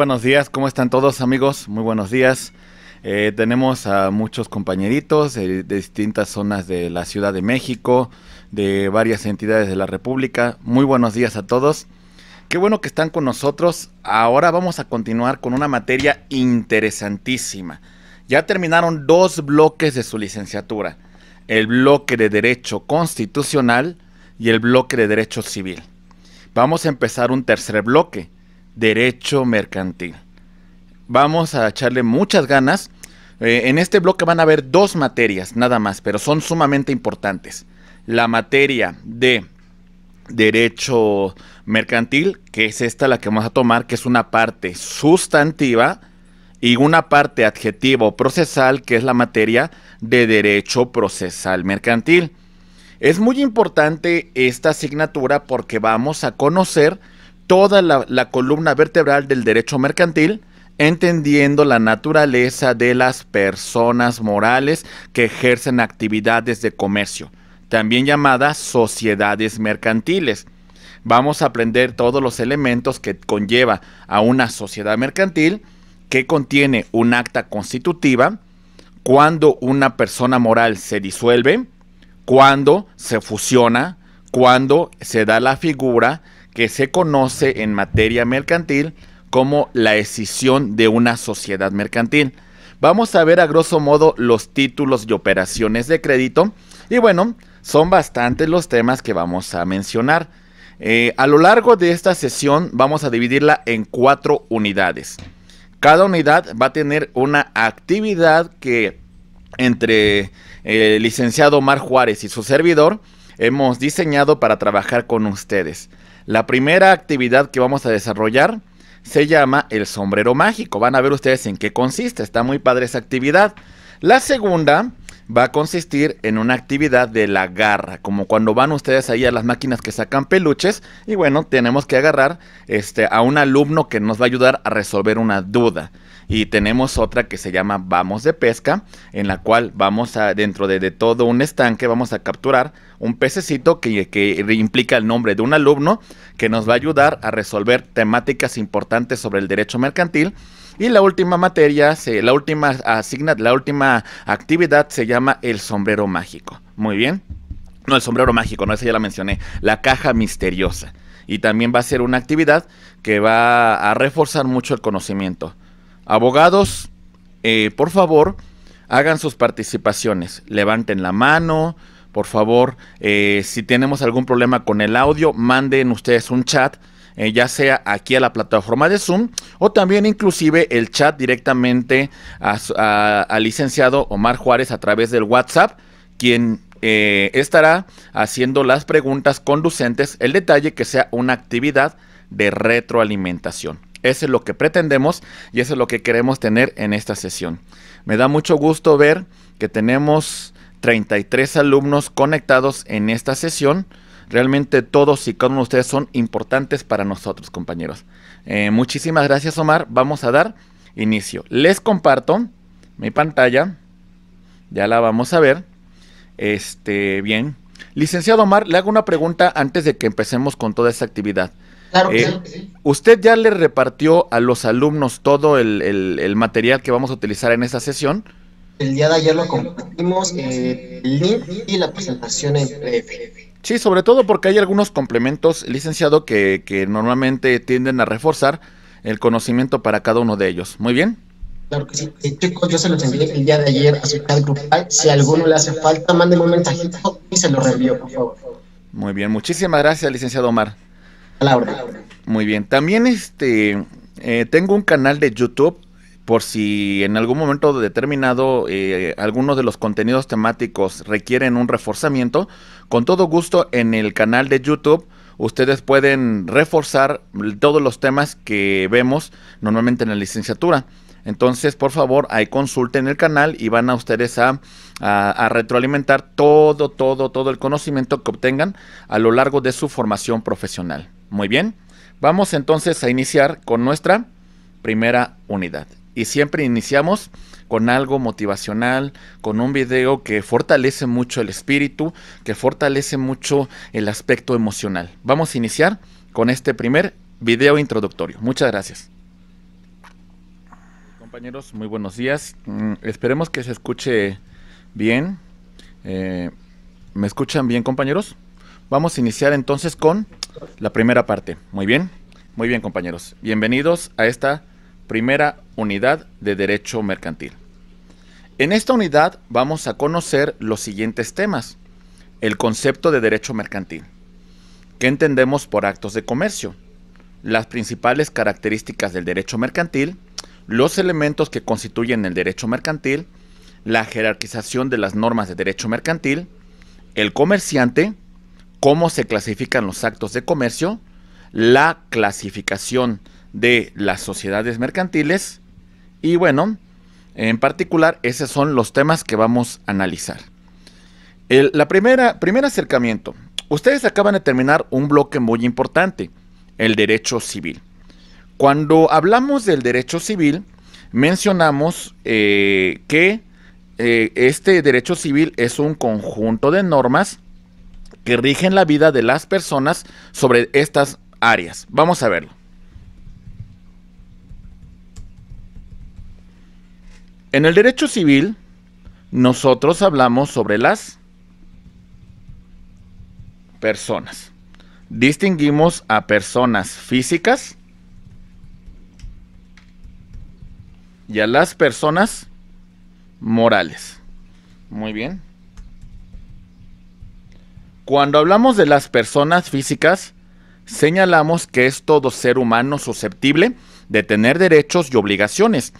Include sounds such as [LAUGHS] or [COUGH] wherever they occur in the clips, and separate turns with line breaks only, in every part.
buenos días. ¿Cómo están todos amigos? Muy buenos días. Eh, tenemos a muchos compañeritos de, distintas zonas de la Ciudad de México, de varias entidades de la República. Muy buenos días a todos. Qué bueno que están con nosotros. Ahora vamos a continuar con una materia interesantísima. Ya terminaron dos bloques de su licenciatura. El bloque de Derecho Constitucional y el bloque de Derecho Civil. Vamos a empezar un tercer bloque derecho mercantil. Vamos a echarle muchas ganas. Eh, en este bloque van a haber dos materias, nada más, pero son sumamente importantes. La materia de derecho mercantil, que es esta la que vamos a tomar, que es una parte sustantiva, y una parte adjetivo procesal, que es la materia de derecho procesal mercantil. Es muy importante esta asignatura porque vamos a conocer toda la, columna vertebral del derecho mercantil, entendiendo la naturaleza de las personas morales que ejercen actividades de comercio, también llamadas sociedades mercantiles. Vamos a aprender todos los elementos que conlleva a una sociedad mercantil, que contiene un acta constitutiva, cuando una persona moral se disuelve, cuando se fusiona, cuando se da la figura que se conoce en materia mercantil como la escisión de una sociedad mercantil. Vamos a ver a grosso modo los títulos y operaciones de crédito y bueno, son bastantes los temas que vamos a mencionar. Eh, a lo largo de esta sesión vamos a dividirla en cuatro unidades. Cada unidad va a tener una actividad que entre el licenciado Omar Juárez y su servidor hemos diseñado para trabajar con ustedes. La primera actividad que vamos a desarrollar se llama el sombrero mágico. Van a ver ustedes en qué consiste. Está muy padre esa actividad. La segunda va a consistir en una actividad de la garra, como cuando van ustedes ahí a las máquinas que sacan peluches y bueno, tenemos que agarrar este, a un alumno que nos va a ayudar a resolver una duda. Y tenemos otra que se llama Vamos de Pesca, en la cual vamos a, dentro de, todo un estanque, vamos a capturar un pececito que, que implica el nombre de un alumno que nos va a ayudar a resolver temáticas importantes sobre el derecho mercantil y la última materia, la última asigna, la última actividad se llama el sombrero mágico. Muy bien. No, el sombrero mágico, no, esa ya la mencioné. La caja misteriosa. Y también va a ser una actividad que va a reforzar mucho el conocimiento. Abogados, eh, por favor, hagan sus participaciones. Levanten la mano. Por favor, eh, si tenemos algún problema con el audio, manden ustedes un chat eh, ya sea aquí a la plataforma de Zoom o también inclusive el chat directamente al licenciado Omar Juárez a través del WhatsApp, quien eh, estará haciendo las preguntas conducentes, el detalle que sea una actividad de retroalimentación. Eso es lo que pretendemos y eso es lo que queremos tener en esta sesión. Me da mucho gusto ver que tenemos 33 alumnos conectados en esta sesión. Realmente todos y cada uno de ustedes son importantes para nosotros, compañeros. Eh, muchísimas gracias, Omar. Vamos a dar inicio. Les comparto mi pantalla. Ya la vamos a ver. Este, bien. Licenciado Omar, le hago una pregunta antes de que empecemos con toda esta actividad. Claro, que eh, sí. ¿Usted ya le repartió a los alumnos todo el, material que vamos a utilizar en esta sesión?
El día de ayer lo compartimos, eh, el link y la presentación en PDF.
Sí, sobre todo porque hay algunos complementos, licenciado, que, que normalmente tienden a reforzar el conocimiento para cada uno de ellos. Muy bien.
Claro que sí. Eh, chicos, yo se los envié el día de ayer a su canal grupal. Si a alguno le hace falta, mándenme un mensajito y se lo reenvío, por favor.
Muy bien, muchísimas gracias, licenciado Omar.
Laura.
Muy bien. También este eh, tengo un canal de YouTube por si en algún momento determinado eh, algunos de los contenidos temáticos requieren un reforzamiento, con todo gusto en el canal de YouTube ustedes pueden reforzar todos los temas que vemos normalmente en la licenciatura. Entonces, por favor, ahí consulten el canal y van a ustedes a, retroalimentar todo, todo, todo el conocimiento que obtengan a lo largo de su formación profesional. Muy bien, vamos entonces a iniciar con nuestra primera unidad y siempre iniciamos con algo motivacional, con un video que fortalece mucho el espíritu, que fortalece mucho el aspecto emocional. Vamos a iniciar con este primer video introductorio. Muchas gracias. compañeros? Muy buenos días. Mm, esperemos que se escuche bien. Eh, ¿Me escuchan bien, compañeros? Vamos a iniciar entonces con la primera parte. Muy bien, muy bien, compañeros. Bienvenidos a esta primera unidad de Derecho Mercantil. En esta unidad vamos a conocer los siguientes temas. El concepto de derecho mercantil. ¿Qué entendemos por actos de comercio? Las principales características del derecho mercantil, los elementos que constituyen el derecho mercantil, la jerarquización de las normas de derecho mercantil, el comerciante, cómo se clasifican los actos de comercio, la clasificación de las sociedades mercantiles y bueno, en particular, esos son los temas que vamos a analizar. El primer acercamiento. Ustedes acaban de terminar un bloque muy importante, el derecho civil. Cuando hablamos del derecho civil, mencionamos eh, que eh, este derecho civil es un conjunto de normas que rigen la vida de las personas sobre estas áreas. Vamos a verlo. En el derecho civil, nosotros hablamos sobre las personas. Distinguimos a personas físicas y a las personas morales. Muy bien. Cuando hablamos de las personas físicas, señalamos que es todo ser humano susceptible de tener derechos y obligaciones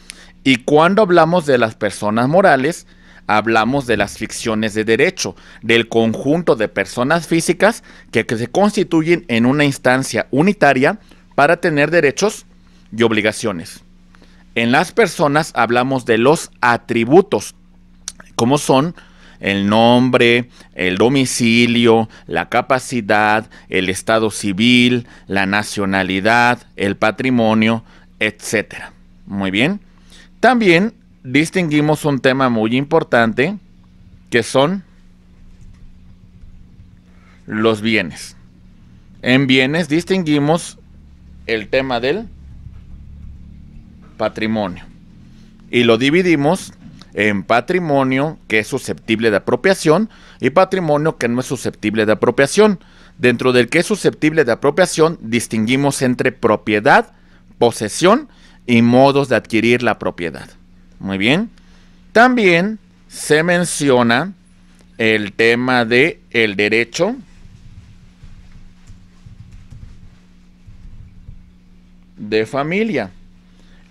y cuando hablamos de las personas morales, hablamos de las ficciones de derecho, del conjunto de personas físicas que, se constituyen en una instancia unitaria para tener derechos y obligaciones. En las personas hablamos de los atributos, como son el nombre, el domicilio, la capacidad, el estado civil, la nacionalidad, el patrimonio, etc. Muy bien. También distinguimos un tema muy importante que son los bienes. En bienes distinguimos el tema del patrimonio y lo dividimos en patrimonio que es susceptible de apropiación y patrimonio que no es susceptible de apropiación. Dentro del que es susceptible de apropiación distinguimos entre propiedad, posesión y modos de adquirir la propiedad. Muy bien. También se menciona el tema de el derecho de familia.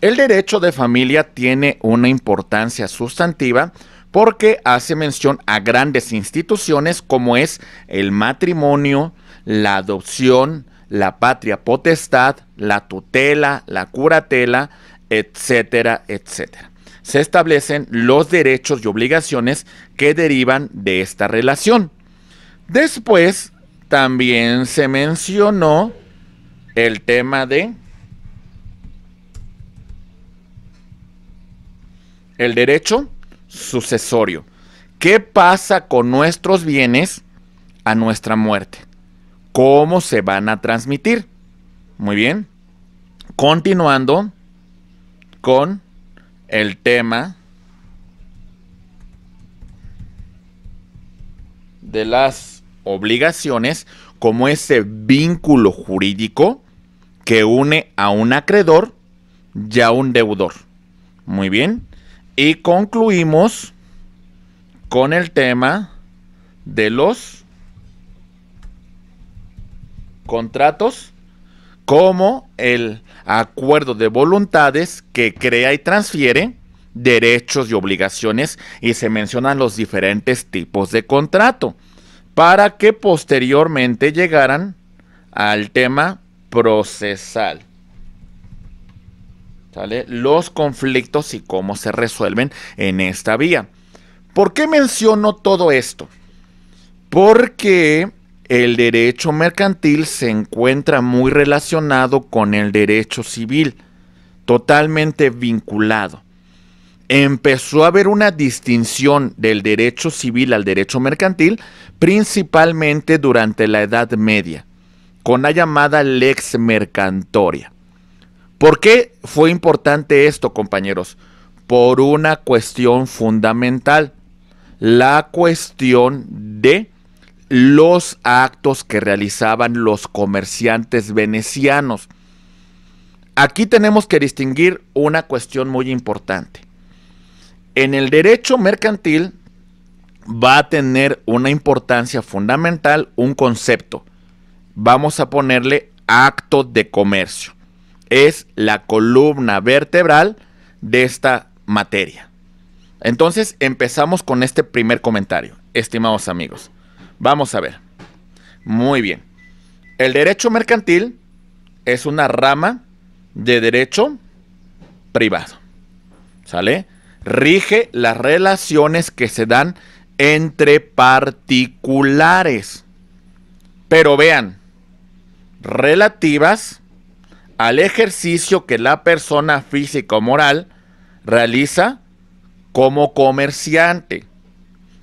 El derecho de familia tiene una importancia sustantiva porque hace mención a grandes instituciones como es el matrimonio, la adopción, la patria potestad, la tutela, la curatela, etcétera, etcétera. Se establecen los derechos y obligaciones que derivan de esta relación. Después también se mencionó el tema de el derecho sucesorio. ¿Qué pasa con nuestros bienes a nuestra muerte? cómo se van a transmitir. Muy bien. Continuando con el tema de las obligaciones como ese vínculo jurídico que une a un acreedor y a un deudor. Muy bien. Y concluimos con el tema de los contratos como el acuerdo de voluntades que crea y transfiere derechos y obligaciones y se mencionan los diferentes tipos de contrato para que posteriormente llegaran al tema procesal. Los conflictos y cómo se resuelven en esta vía. ¿Por qué menciono todo esto? Porque el derecho mercantil se encuentra muy relacionado con el derecho civil, totalmente vinculado. Empezó a haber una distinción del derecho civil al derecho mercantil, principalmente durante la Edad Media, con la llamada lex mercantoria. ¿Por qué fue importante esto, compañeros? Por una cuestión fundamental, la cuestión de los actos que realizaban los comerciantes venecianos. Aquí tenemos que distinguir una cuestión muy importante. En el derecho mercantil va a tener una importancia fundamental un concepto. Vamos a ponerle acto de comercio. Es la columna vertebral de esta materia. Entonces empezamos con este primer comentario, estimados amigos. Vamos a ver. Muy bien. El derecho mercantil es una rama de derecho privado. ¿Sale? Rige las relaciones que se dan entre particulares. Pero vean, relativas al ejercicio que la persona física o moral realiza como comerciante.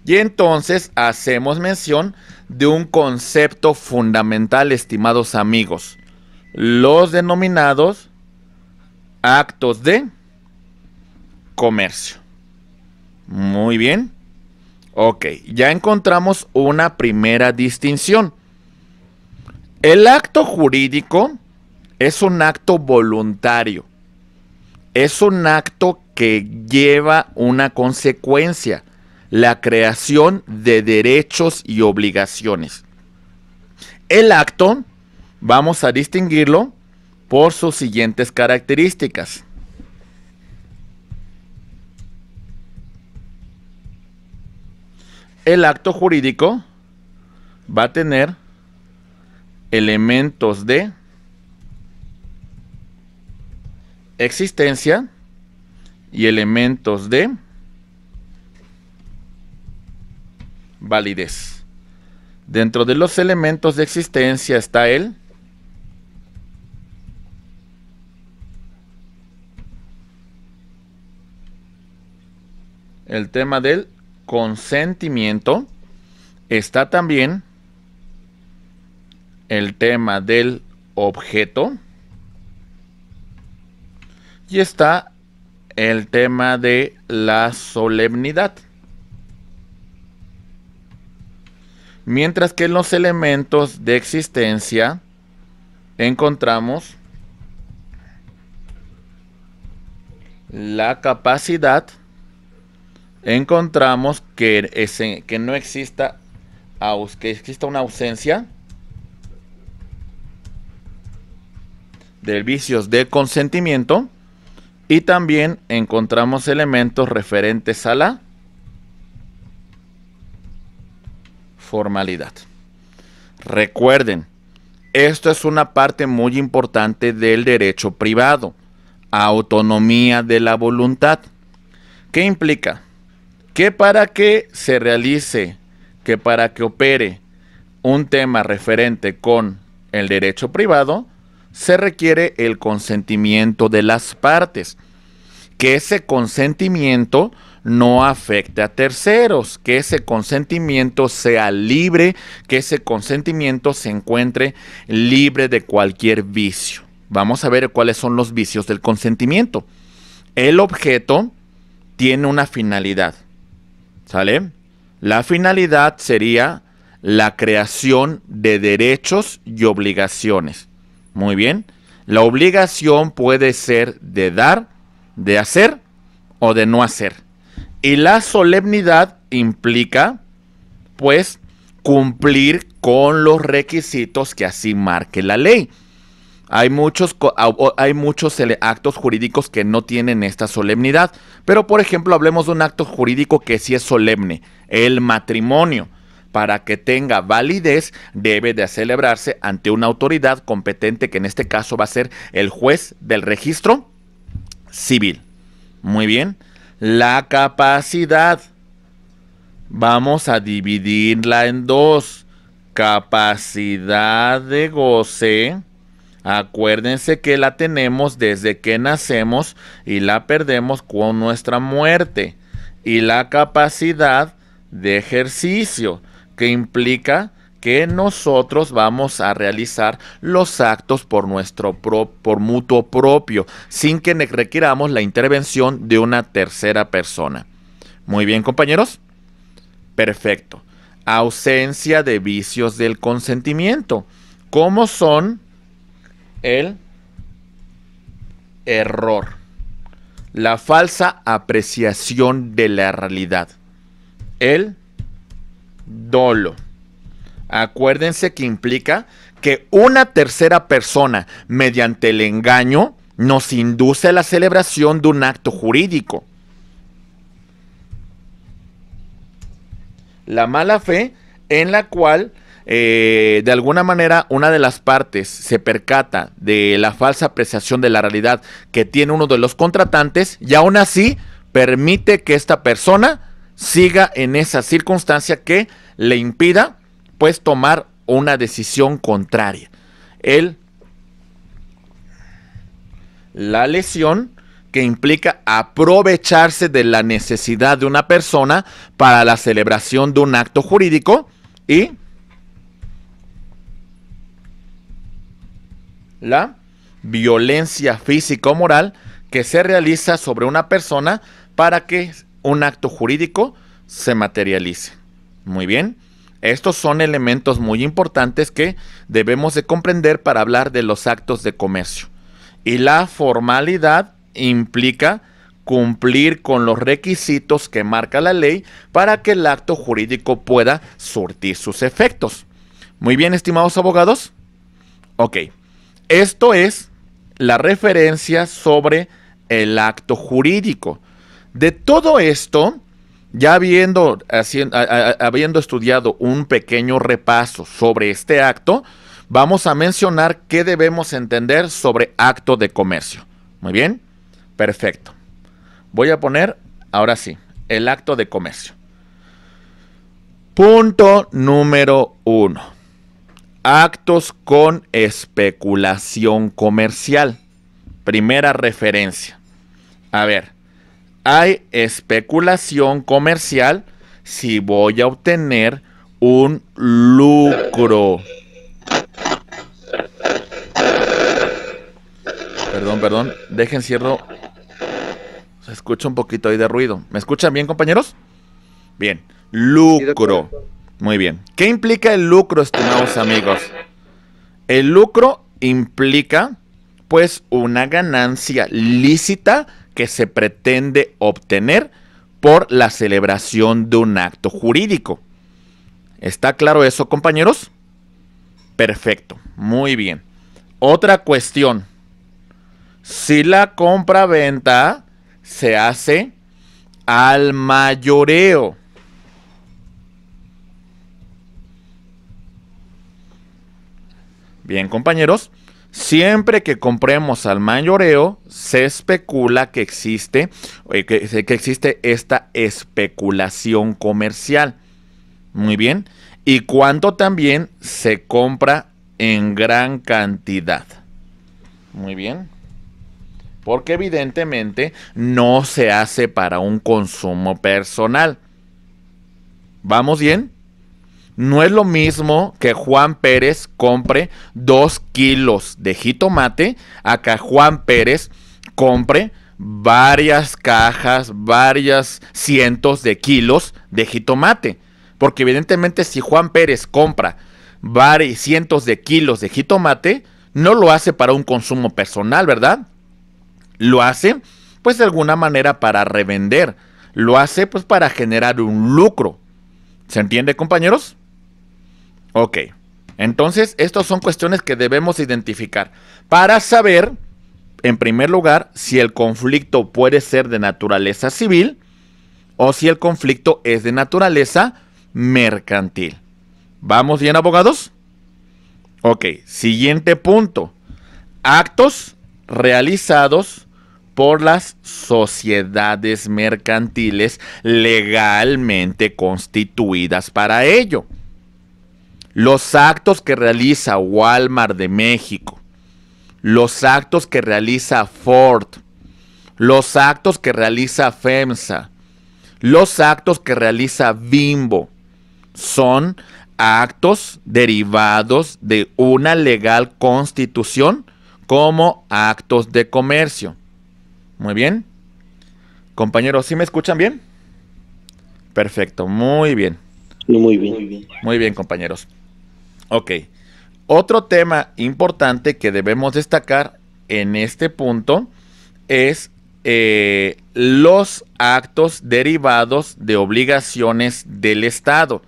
Y entonces hacemos mención de un concepto fundamental, estimados amigos, los denominados actos de comercio. Muy bien. Ok, ya encontramos una primera distinción. El acto jurídico es un acto voluntario. Es un acto que lleva una consecuencia, la creación de derechos y obligaciones. El acto, vamos a distinguirlo por sus siguientes características. El acto jurídico va a tener elementos de existencia y elementos de validez. Dentro de los elementos de existencia está el el tema del consentimiento, está también el tema del objeto y está el tema de la solemnidad. Mientras que en los elementos de existencia encontramos la capacidad encontramos que, que no exista, que exista una ausencia de vicios de consentimiento y también encontramos elementos referentes a la formalidad. Recuerden, esto es una parte muy importante del derecho privado, autonomía de la voluntad. ¿Qué implica? que para que se realice, que para que opere un tema referente con el derecho privado, se requiere el consentimiento de las partes. Que ese consentimiento no afecte a terceros, que ese consentimiento sea libre, que ese consentimiento se encuentre libre de cualquier vicio. Vamos a ver cuáles son los vicios del consentimiento. El objeto tiene una finalidad. ¿Sale? La finalidad sería la creación de derechos y obligaciones. Muy bien. La obligación puede ser de dar, de hacer o de no hacer. Y la solemnidad implica, pues, cumplir con los requisitos que así marque la ley. Hay muchos, hay muchos actos jurídicos que no tienen esta solemnidad, pero por ejemplo hablemos de un acto jurídico que sí es solemne, el matrimonio. Para que tenga validez debe de celebrarse ante una autoridad competente que en este caso va a ser el juez del registro civil. Muy bien. La capacidad. Vamos a dividirla en dos. Capacidad de goce Acuérdense que la tenemos desde que nacemos y la perdemos con nuestra muerte. Y la capacidad de ejercicio, que implica que nosotros vamos a realizar los actos por nuestro por mutuo propio, sin que requiramos la intervención de una tercera persona. Muy bien, compañeros. Perfecto. Ausencia de vicios del consentimiento. ¿Cómo son el error? La falsa apreciación de la realidad. El dolo. Acuérdense que implica que una tercera persona, mediante el engaño, nos induce a la celebración de un acto jurídico. La mala fe en la cual eh, de alguna manera una de las partes se percata de la falsa apreciación de la realidad que tiene uno de los contratantes y aún así permite que esta persona siga en esa circunstancia que le impida pues tomar una decisión contraria. El, la lesión que implica aprovecharse de la necesidad de una persona para la celebración de un acto jurídico y la violencia física o moral que se realiza sobre una persona para que un acto jurídico se materialice. Muy bien. Estos son elementos muy importantes que debemos de comprender para hablar de los actos de comercio. Y la formalidad implica cumplir con los requisitos que marca la ley para que el acto jurídico pueda surtir sus efectos. Muy bien, estimados abogados. Ok, esto es la referencia sobre el acto jurídico. De todo esto, ya habiendo, habiendo estudiado un pequeño repaso sobre este acto, vamos a mencionar qué debemos entender sobre acto de comercio. Muy bien, perfecto. Voy a poner, ahora sí, el acto de comercio. Punto número uno. Actos con especulación comercial. Primera referencia. A ver, hay especulación comercial si voy a obtener un lucro. Perdón, perdón. Dejen cierro. Se escucha un poquito ahí de ruido. ¿Me escuchan bien, compañeros? Bien. Lucro. Muy bien. ¿Qué implica el lucro, estimados amigos? El lucro implica, pues, una ganancia lícita que se pretende obtener por la celebración de un acto jurídico. ¿Está claro eso, compañeros? Perfecto, muy bien. Otra cuestión. Si la compra-venta se hace al mayoreo. Bien, compañeros. Siempre que compremos al mayoreo, se especula que existe, eh, que, existe esta especulación comercial. Muy bien. Y cuánto también se compra en gran cantidad. Muy bien. Porque evidentemente no se hace para un consumo personal. ¿Vamos bien? No es lo mismo que Juan Pérez compre dos kilos de jitomate a que Juan Pérez compre varias cajas, varias cientos de kilos de jitomate. Porque evidentemente si Juan Pérez compra varios cientos de kilos de jitomate, no lo hace para un consumo personal, ¿verdad? Lo hace pues de alguna manera para revender. Lo hace pues para generar un lucro. ¿Se entiende, compañeros? Ok. Entonces, estas son cuestiones que debemos identificar para saber, en primer lugar, si el conflicto puede ser de naturaleza civil o si el conflicto es de naturaleza mercantil. ¿Vamos bien, abogados? Ok, siguiente punto. Actos realizados por las sociedades mercantiles legalmente constituidas para ello los actos que realiza Walmart de México, los actos que realiza Ford, los actos que realiza FEMSA, los actos que realiza Bimbo, son actos derivados de una legal constitución como actos de comercio. Muy bien. Compañeros, ¿sí me escuchan bien? Perfecto, muy bien.
Muy bien.
Muy bien, compañeros. Ok. Otro tema importante que debemos destacar en este punto es eh, los actos derivados de obligaciones del Estado.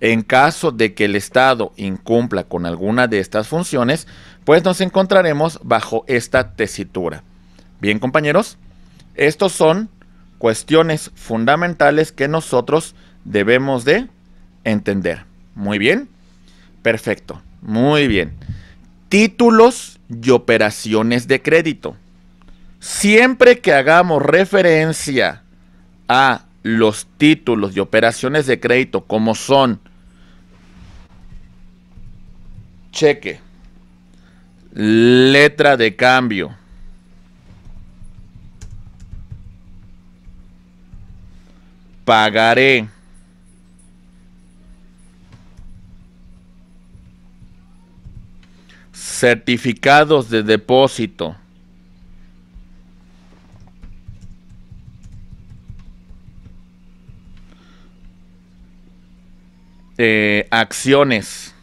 En caso de que el Estado incumpla con alguna de estas funciones, pues nos encontraremos bajo esta tesitura. Bien, compañeros, estos son cuestiones fundamentales que nosotros debemos de entender. Muy bien, perfecto, muy bien. Títulos y operaciones de crédito. Siempre que hagamos referencia a los títulos y operaciones de crédito como son cheque, letra de cambio, pagaré, certificados de depósito, eh, acciones,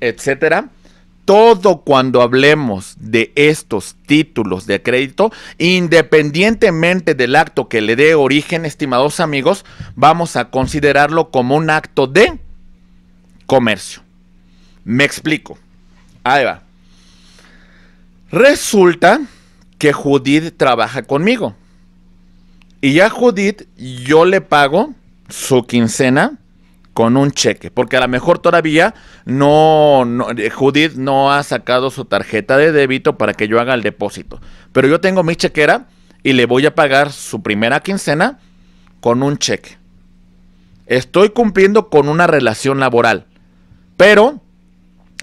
etcétera. Todo cuando hablemos de estos títulos de crédito, independientemente del acto que le dé origen, estimados amigos, vamos a considerarlo como un acto de comercio. Me explico. Ahí va. Resulta que Judith trabaja conmigo. Y ya Judith, yo le pago su quincena con un cheque, porque a lo mejor todavía no, eh, Judith no ha sacado su tarjeta de débito para que yo haga el depósito. Pero yo tengo mi chequera y le voy a pagar su primera quincena con un cheque. Estoy cumpliendo con una relación laboral, pero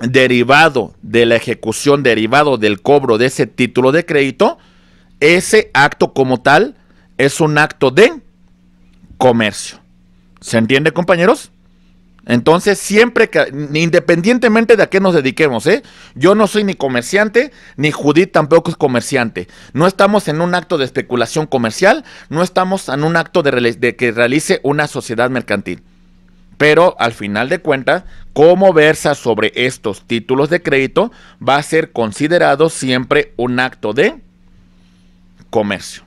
derivado de la ejecución, derivado del cobro de ese título de crédito, ese acto como tal es un acto de comercio. ¿Se entiende, compañeros? Entonces, siempre que, independientemente de a qué nos dediquemos, ¿eh? yo no soy ni comerciante, ni Judith tampoco es comerciante. No estamos en un acto de especulación comercial, no estamos en un acto de, de que realice una sociedad mercantil. Pero al final de cuentas, cómo versa sobre estos títulos de crédito va a ser considerado siempre un acto de comercio.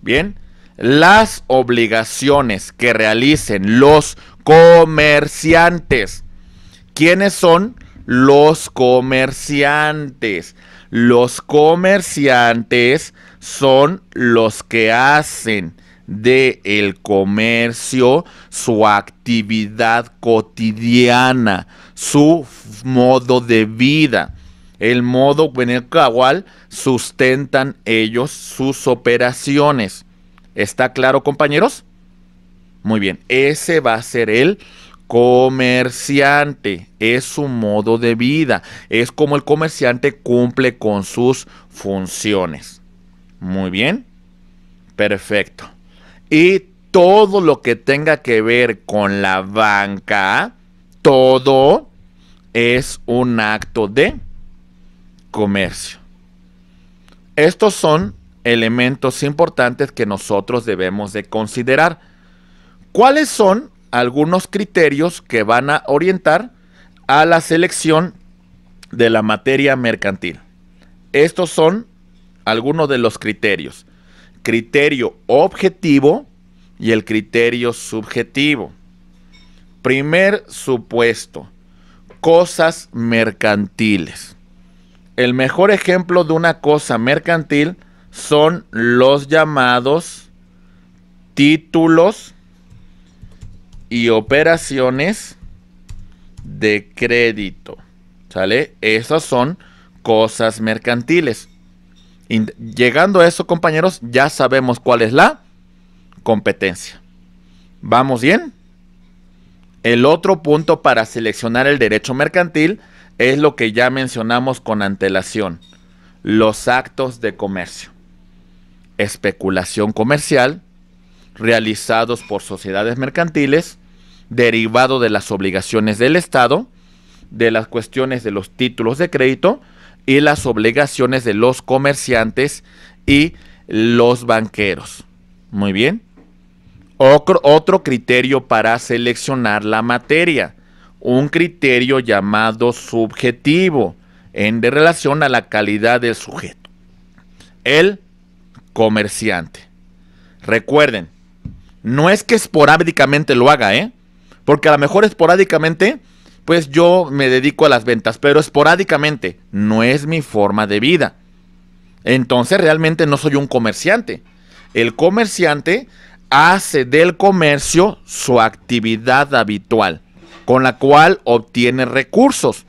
Bien, las obligaciones que realicen los comerciantes. ¿Quiénes son los comerciantes? Los comerciantes son los que hacen de el comercio su actividad cotidiana, su modo de vida, el modo en el cual sustentan ellos sus operaciones. ¿Está claro, compañeros? Muy bien, ese va a ser el comerciante, es su modo de vida, es como el comerciante cumple con sus funciones. Muy bien, perfecto. Y todo lo que tenga que ver con la banca, todo es un acto de comercio. Estos son elementos importantes que nosotros debemos de considerar. ¿Cuáles son algunos criterios que van a orientar a la selección de la materia mercantil? Estos son algunos de los criterios. Criterio objetivo y el criterio subjetivo. Primer supuesto, cosas mercantiles. El mejor ejemplo de una cosa mercantil son los llamados títulos y operaciones de crédito. ¿Sale? Esas son cosas mercantiles. Llegando a eso, compañeros, ya sabemos cuál es la competencia. ¿Vamos bien? El otro punto para seleccionar el derecho mercantil es lo que ya mencionamos con antelación, los actos de comercio. Especulación comercial, realizados por sociedades mercantiles, derivado de las obligaciones del Estado, de las cuestiones de los títulos de crédito y las obligaciones de los comerciantes y los banqueros. Muy bien. Otro, criterio para seleccionar la materia, un criterio llamado subjetivo en de relación a la calidad del sujeto. El comerciante. Recuerden, no es que esporádicamente lo haga, ¿eh? Porque a lo mejor esporádicamente, pues yo me dedico a las ventas, pero esporádicamente no es mi forma de vida. Entonces realmente no soy un comerciante. El comerciante hace del comercio su actividad habitual, con la cual obtiene recursos.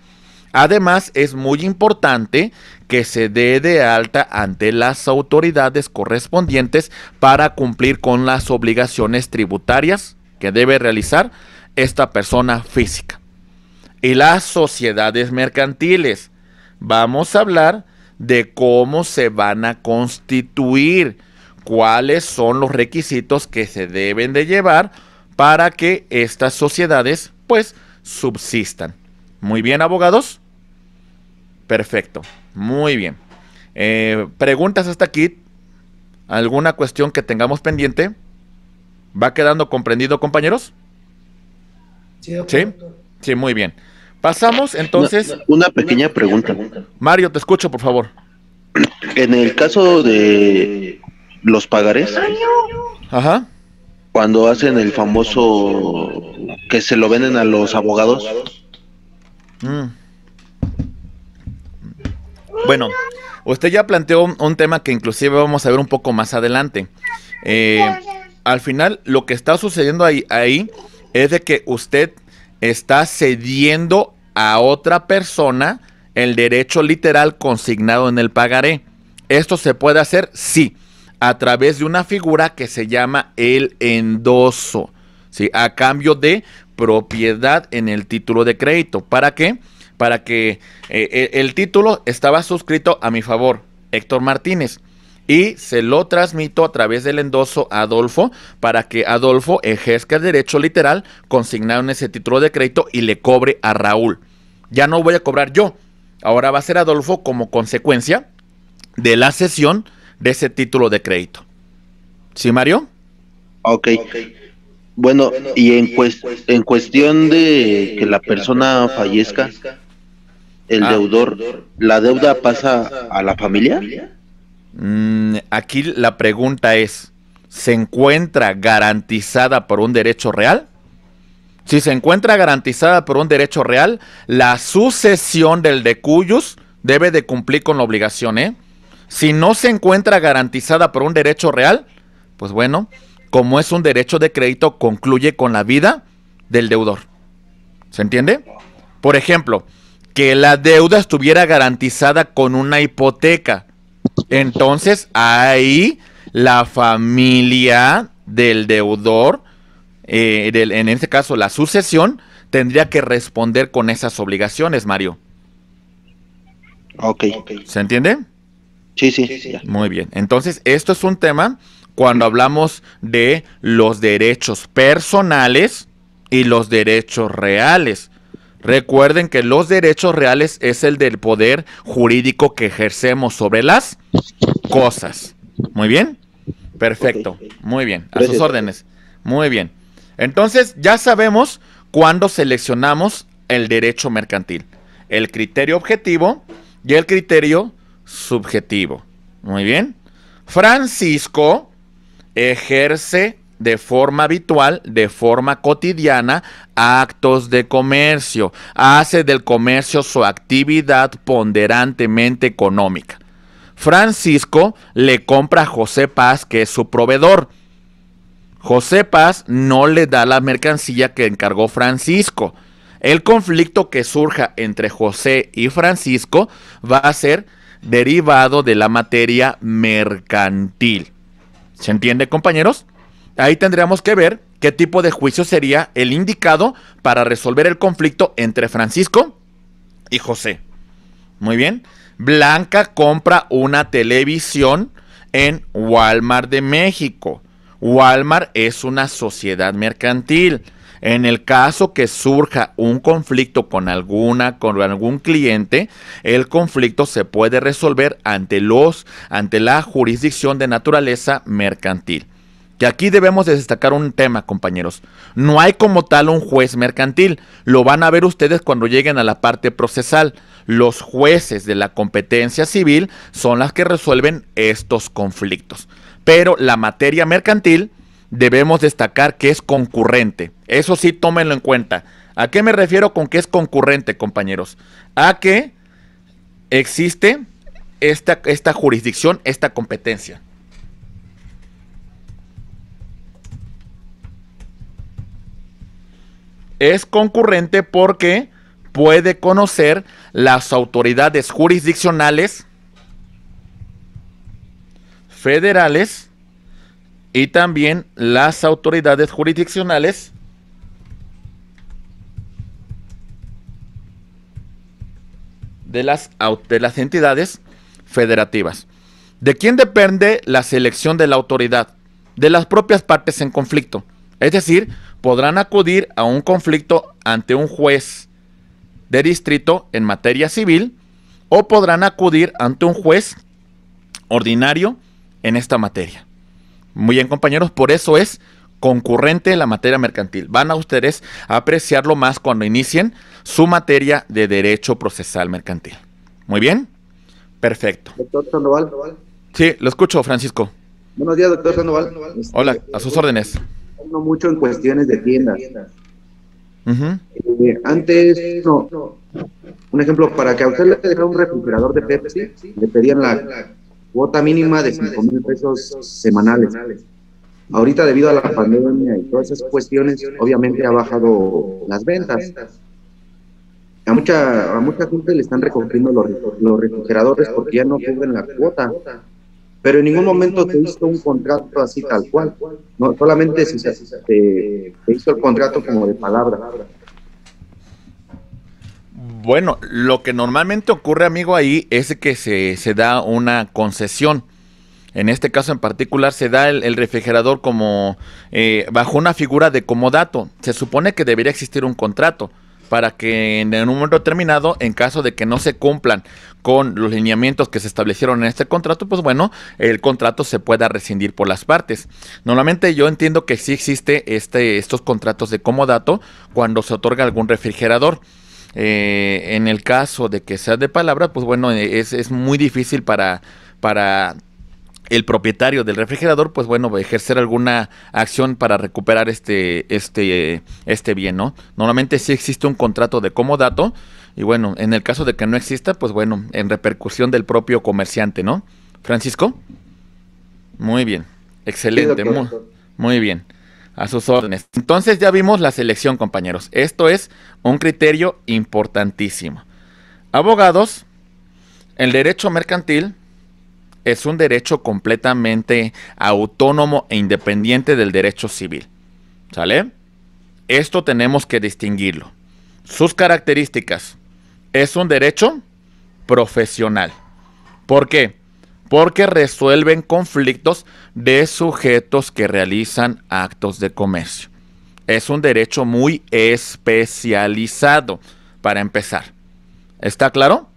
Además, es muy importante que se dé de alta ante las autoridades correspondientes para cumplir con las obligaciones tributarias que debe realizar esta persona física. Y las sociedades mercantiles. Vamos a hablar de cómo se van a constituir, cuáles son los requisitos que se deben de llevar para que estas sociedades pues subsistan. Muy bien, abogados. Perfecto. Muy bien. Eh, ¿Preguntas hasta aquí? ¿Alguna cuestión que tengamos pendiente? ¿Va quedando comprendido, compañeros? Sí, sí, muy bien. Pasamos entonces.
Una, pequeña pregunta.
Mario, te escucho, por favor.
En el caso de los pagarés,
Ajá.
cuando hacen el famoso que se lo venden a los abogados.
Mm. Bueno, usted ya planteó un, tema que inclusive vamos a ver un poco más adelante. Eh, al final, lo que está sucediendo ahí, ahí es de que usted está cediendo a otra persona el derecho literal consignado en el pagaré. Esto se puede hacer, sí, a través de una figura que se llama el endoso, ¿sí? a cambio de propiedad en el título de crédito. ¿Para qué? Para que eh, el título estaba suscrito a mi favor, Héctor Martínez y se lo transmito a través del endoso a Adolfo para que Adolfo ejerza el derecho literal consignado en ese título de crédito y le cobre a Raúl. Ya no voy a cobrar yo. Ahora va a ser Adolfo como consecuencia de la cesión de ese título de crédito. ¿Sí, Mario?
Ok. Bueno, y en, en cuestión de que la persona fallezca, el ah. deudor, ¿la deuda pasa a la familia?
Mm, aquí la pregunta es, ¿se encuentra garantizada por un derecho real? Si se encuentra garantizada por un derecho real, la sucesión del decuyus debe de cumplir con la obligación, ¿eh? Si no se encuentra garantizada por un derecho real, pues bueno, como es un derecho de crédito, concluye con la vida del deudor. ¿Se entiende? Por ejemplo, que la deuda estuviera garantizada con una hipoteca. Entonces ahí la familia del deudor, eh, en este caso la sucesión, tendría que responder con esas obligaciones, Mario.
Ok.
¿Se entiende?
Sí, sí.
Muy bien. Entonces, esto es un tema cuando hablamos de los derechos personales y los derechos reales. Recuerden que los derechos reales es el del poder jurídico que ejercemos sobre las cosas. Muy bien. Perfecto. Muy bien. A sus órdenes. Muy bien. Entonces ya sabemos cuándo seleccionamos el derecho mercantil. El criterio objetivo y el criterio subjetivo. Muy bien. Francisco ejerce de forma habitual, de forma cotidiana, actos de comercio. Hace del comercio su actividad ponderantemente económica. Francisco le compra a José Paz, que es su proveedor. José Paz no le da la mercancía que encargó Francisco. El conflicto que surja entre José y Francisco va a ser derivado de la materia mercantil. ¿Se entiende, compañeros? Ahí tendríamos que ver qué tipo de juicio sería el indicado para resolver el conflicto entre Francisco y José. Muy bien. Blanca compra una televisión en Walmart de México. Walmart es una sociedad mercantil. En el caso que surja un conflicto con alguna con algún cliente, el conflicto se puede resolver ante los ante la jurisdicción de naturaleza mercantil. Que aquí debemos de destacar un tema, compañeros. No hay como tal un juez mercantil. Lo van a ver ustedes cuando lleguen a la parte procesal. Los jueces de la competencia civil son las que resuelven estos conflictos. Pero la materia mercantil debemos destacar que es concurrente. Eso sí, tómenlo en cuenta. ¿A qué me refiero con que es concurrente, compañeros? A que existe esta, esta jurisdicción, esta competencia. Es concurrente porque puede conocer las autoridades jurisdiccionales federales y también las autoridades jurisdiccionales de las, de las entidades federativas. ¿De quién depende la selección de la autoridad? De las propias partes en conflicto. Es decir, podrán acudir a un conflicto ante un juez de distrito en materia civil o podrán acudir ante un juez ordinario en esta materia. Muy bien, compañeros, por eso es concurrente la materia mercantil. Van a ustedes a apreciarlo más cuando inicien su materia de derecho procesal mercantil. Muy bien, perfecto. Doctor Sandoval. Sí, lo escucho, Francisco.
Buenos días, doctor Sandoval.
Hola, a sus órdenes.
No mucho en cuestiones de tiendas. Eh, antes, no, un ejemplo, para que a usted le dejara un refrigerador de Pepsi, le pedían la cuota mínima de 5 mil pesos semanales. Ahorita debido a la pandemia y todas esas cuestiones, obviamente ha bajado las ventas. A mucha, a mucha gente le están recogiendo los, los refrigeradores porque ya no cubren la cuota. Pero en ningún momento se hizo un contrato así tal cual. No, solamente se, se hizo el contrato como de palabra.
Bueno, lo que normalmente ocurre, amigo, ahí es que se, se da una concesión. En este caso en particular se da el, refrigerador como eh, bajo una figura de comodato. Se supone que debería existir un contrato para que en un momento determinado, en caso de que no se cumplan con los lineamientos que se establecieron en este contrato, pues bueno, el contrato se pueda rescindir por las partes. Normalmente yo entiendo que sí existe este, estos contratos de comodato cuando se otorga algún refrigerador. Eh, en el caso de que sea de palabra, pues bueno, es, es muy difícil para, para el propietario del refrigerador, pues bueno, ejercer alguna acción para recuperar este, este, este bien, ¿no? Normalmente sí existe un contrato de comodato y bueno, en el caso de que no exista, pues bueno, en repercusión del propio comerciante, ¿no? Francisco. Muy bien, excelente, muy, muy bien. A sus órdenes. Entonces ya vimos la selección, compañeros. Esto es un criterio importantísimo. Abogados, el derecho mercantil es un derecho completamente autónomo e independiente del derecho civil. ¿Sale? Esto tenemos que distinguirlo. Sus características. Es un derecho profesional. ¿Por qué? Porque resuelven conflictos de sujetos que realizan actos de comercio. Es un derecho muy especializado para empezar. ¿Está claro?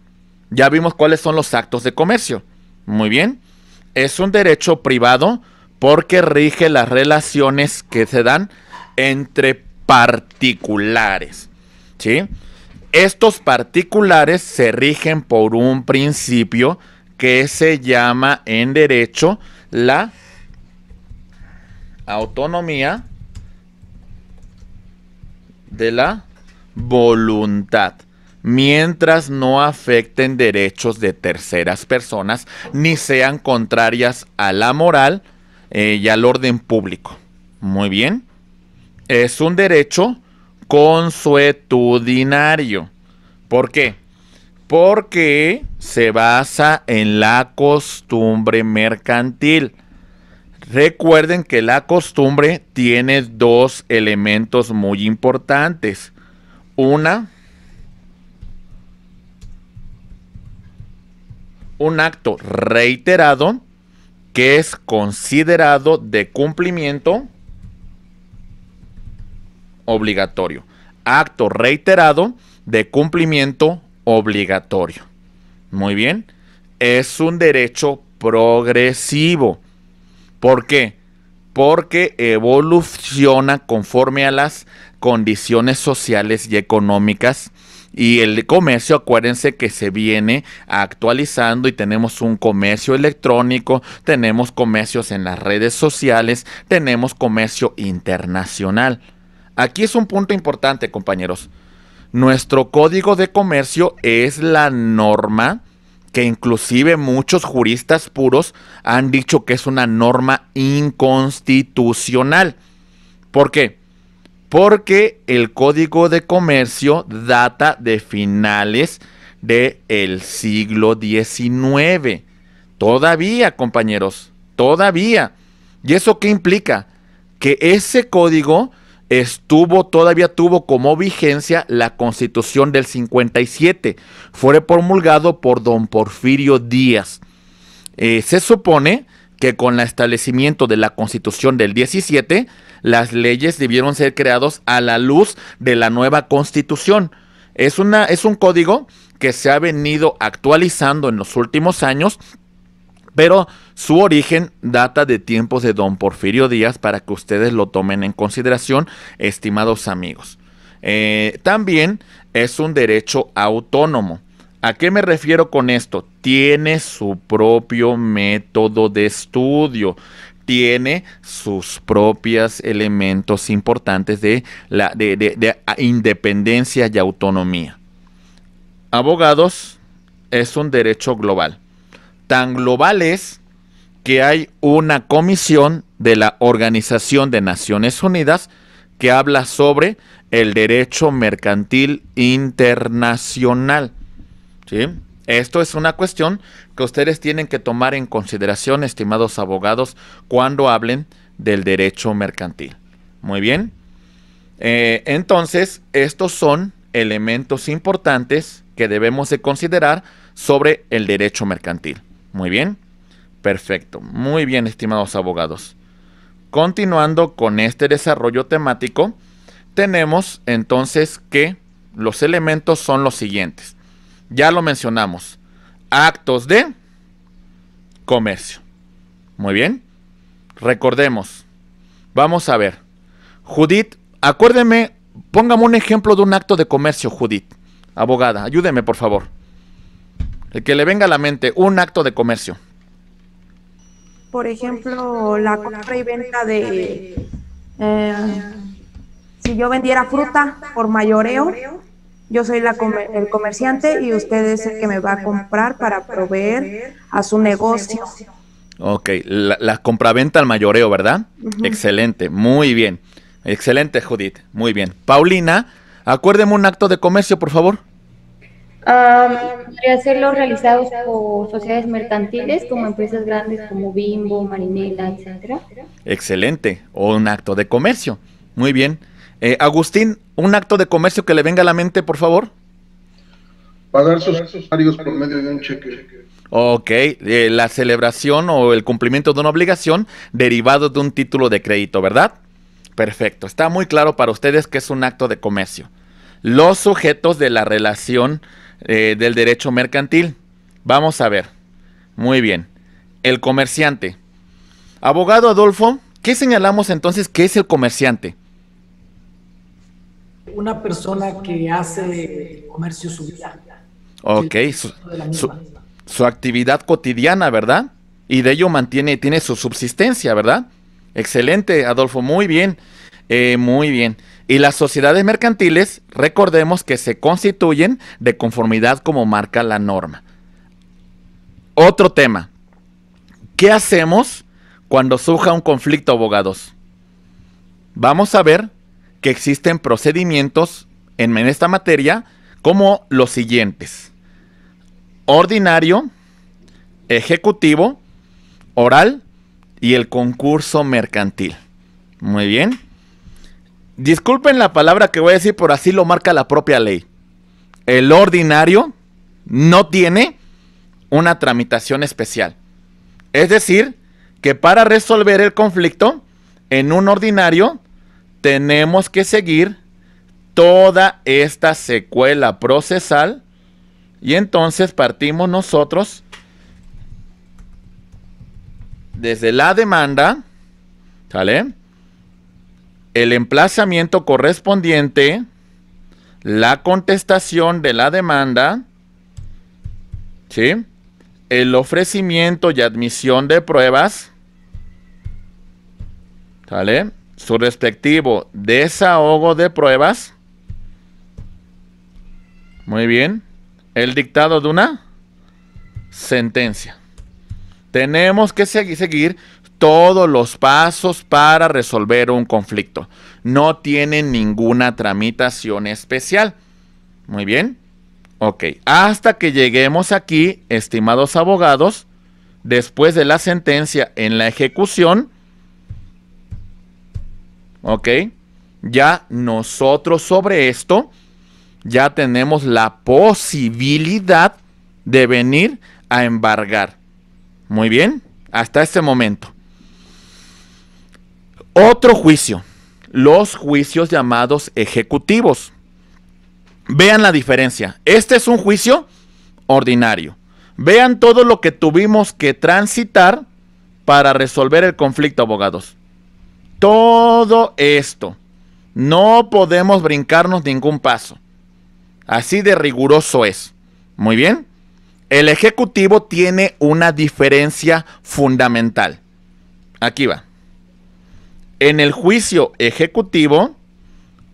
Ya vimos cuáles son los actos de comercio. Muy bien. Es un derecho privado porque rige las relaciones que se dan entre particulares. ¿Sí? Estos particulares se rigen por un principio que se llama en derecho la autonomía de la voluntad, mientras no afecten derechos de terceras personas ni sean contrarias a la moral eh, y al orden público. Muy bien. Es un derecho consuetudinario. ¿Por qué? Porque se basa en la costumbre mercantil. Recuerden que la costumbre tiene dos elementos muy importantes. Una, un acto reiterado que es considerado de cumplimiento obligatorio. Acto reiterado de cumplimiento obligatorio. Muy bien. Es un derecho progresivo. ¿Por qué? Porque evoluciona conforme a las condiciones sociales y económicas. Y el comercio, acuérdense que se viene actualizando y tenemos un comercio electrónico, tenemos comercios en las redes sociales, tenemos comercio internacional. Aquí es un punto importante, compañeros. Nuestro código de comercio es la norma que inclusive muchos juristas puros han dicho que es una norma inconstitucional. ¿Por qué? Porque el código de comercio data de finales del siglo XIX. Todavía, compañeros, todavía. ¿Y eso qué implica? Que ese código estuvo, todavía tuvo como vigencia la constitución del 57. Fue promulgado por don Porfirio Díaz. Eh, se supone que con el establecimiento de la constitución del 17, las leyes debieron ser creadas a la luz de la nueva constitución. Es, una, es un código que se ha venido actualizando en los últimos años pero su origen data de tiempos de don Porfirio Díaz para que ustedes lo tomen en consideración, estimados amigos. Eh, también es un derecho autónomo. ¿A qué me refiero con esto? Tiene su propio método de estudio, tiene sus propios elementos importantes de, la, de independencia y autonomía. Abogados es un derecho global tan globales que hay una comisión de la Organización de Naciones Unidas que habla sobre el derecho mercantil internacional. ¿sí? Esto es una cuestión que ustedes tienen que tomar en consideración, estimados abogados, cuando hablen del derecho mercantil. Muy bien. Eh, entonces, estos son elementos importantes que debemos de considerar sobre el derecho mercantil. Muy bien. Perfecto. Muy bien, estimados abogados. Continuando con este desarrollo temático, tenemos entonces que los elementos son los siguientes. Ya lo mencionamos. Actos de comercio. Muy bien. Recordemos. Vamos a ver. Judith, acuérdeme, póngame un ejemplo de un acto de comercio, Judith. Abogada, ayúdeme, por favor. El que le venga a la mente, un acto de comercio.
Por ejemplo, la compra y venta de... Eh, si yo vendiera fruta por mayoreo, yo soy la el comerciante y usted es el que me va a comprar para proveer a su negocio.
Ok, la, la compraventa al mayoreo, ¿verdad? Excelente, muy bien. Excelente, Judith, muy bien. Paulina, acuérdeme un acto de comercio, por favor.
Podría ser los realizados por sociedades mercantiles como empresas grandes como Bimbo, Marinela, etcétera.
Excelente. O un acto de comercio. Muy bien. Eh, Agustín, un acto de comercio que le venga a la mente, por favor.
Pagar sus salarios por medio de un cheque.
Ok, eh, la celebración o el cumplimiento de una obligación derivado de un título de crédito, ¿verdad? Perfecto, está muy claro para ustedes que es un acto de comercio. Los sujetos de la relación eh, del derecho mercantil. Vamos a ver. Muy bien. El comerciante. Abogado Adolfo, ¿qué señalamos entonces que es el comerciante?
Una persona que hace comercio su vida.
Ok, su, actividad cotidiana, ¿verdad? Y de ello mantiene, tiene su subsistencia, ¿verdad? Excelente, Adolfo, muy bien, eh, muy bien. Y las sociedades mercantiles, recordemos que se constituyen de conformidad como marca la norma. Otro tema. ¿Qué hacemos cuando surja un conflicto, abogados? Vamos a ver que existen procedimientos en esta materia como los siguientes. Ordinario, ejecutivo, oral y el concurso mercantil. Muy bien. Disculpen la palabra que voy a decir, pero así lo marca la propia ley. El ordinario no tiene una tramitación especial. Es decir, que para resolver el conflicto en un ordinario tenemos que seguir toda esta secuela procesal y entonces partimos nosotros desde la demanda, ¿sale? El emplazamiento correspondiente, la contestación de la demanda, ¿sí? El ofrecimiento y admisión de pruebas, ¿sale? Su respectivo desahogo de pruebas. Muy bien. El dictado de una sentencia. Tenemos que seguir todos los pasos para resolver un conflicto. No tienen ninguna tramitación especial. Muy bien. Ok. Hasta que lleguemos aquí, estimados abogados, después de la sentencia en la ejecución, ok, ya nosotros sobre esto, ya tenemos la posibilidad de venir a embargar. Muy bien, hasta este momento. Otro juicio, los juicios llamados ejecutivos. Vean la diferencia. Este es un juicio ordinario. Vean todo lo que tuvimos que transitar para resolver el conflicto, abogados. Todo esto. No podemos brincarnos ningún paso. Así de riguroso es. Muy bien. El ejecutivo tiene una diferencia fundamental. Aquí va. En el juicio ejecutivo,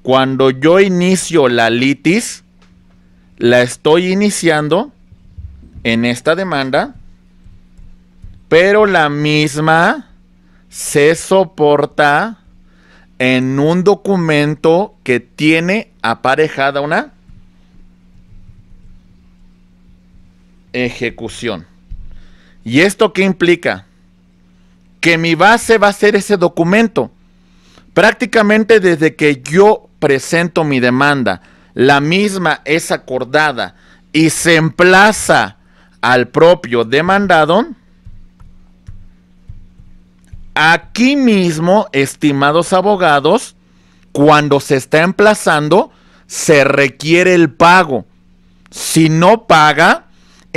cuando yo inicio la litis, la estoy iniciando en esta demanda, pero la misma se soporta en un documento que tiene aparejada una ejecución. ¿Y esto qué implica? Que mi base va a ser ese documento. Prácticamente desde que yo presento mi demanda, la misma es acordada y se emplaza al propio demandado, aquí mismo, estimados abogados, cuando se está emplazando, se requiere el pago. Si no paga,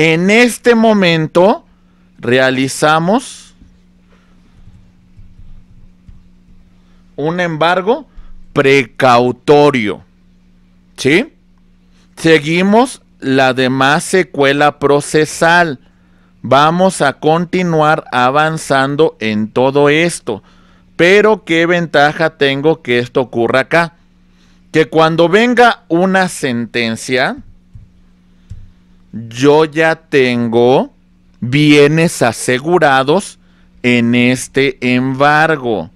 en este momento realizamos un embargo precautorio. ¿Sí? Seguimos la demás secuela procesal. Vamos a continuar avanzando en todo esto. Pero ¿qué ventaja tengo que esto ocurra acá? Que cuando venga una sentencia, yo ya tengo bienes asegurados en este embargo.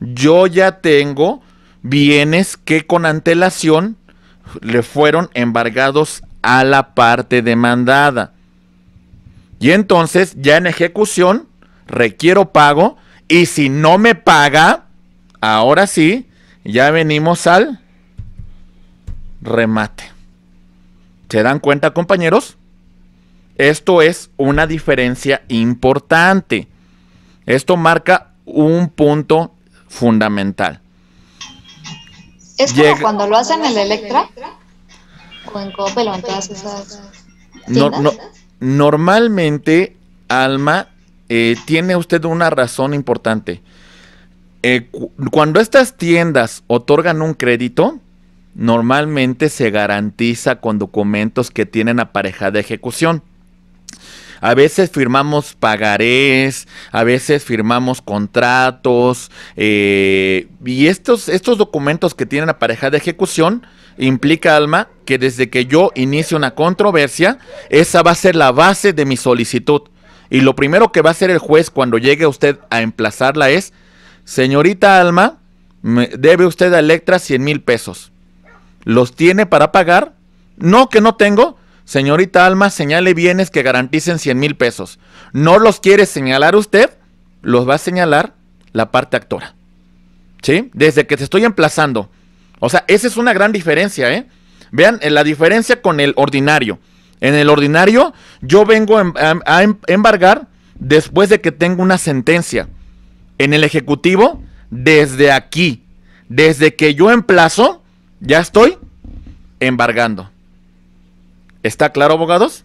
Yo ya tengo bienes que con antelación le fueron embargados a la parte demandada. Y entonces ya en ejecución requiero pago y si no me paga, ahora sí, ya venimos al remate. ¿Se dan cuenta, compañeros? Esto es una diferencia importante. Esto marca un punto fundamental.
Es como cuando lo hacen en el Electra o en Coppel o en todas esas.
normalmente, Alma, eh, tiene usted una razón importante. Eh, cuando estas tiendas otorgan un crédito, normalmente se garantiza con documentos que tienen aparejada ejecución. A veces firmamos pagarés, a veces firmamos contratos, eh, y estos, estos documentos que tienen aparejada ejecución implica, Alma, que desde que yo inicie una controversia, esa va a ser la base de mi solicitud. Y lo primero que va a hacer el juez cuando llegue usted a emplazarla es, señorita Alma, debe usted a Electra 100 mil pesos. ¿Los tiene para pagar? No, que no tengo. Señorita Alma, señale bienes que garanticen 100 mil pesos. ¿No los quiere señalar usted? Los va a señalar la parte actora. ¿Sí? Desde que te estoy emplazando. O sea, esa es una gran diferencia, ¿eh? Vean eh, la diferencia con el ordinario. En el ordinario, yo vengo a, em, embargar después de que tengo una sentencia. En el Ejecutivo, desde aquí, desde que yo emplazo, ya estoy embargando. ¿Está claro, abogados?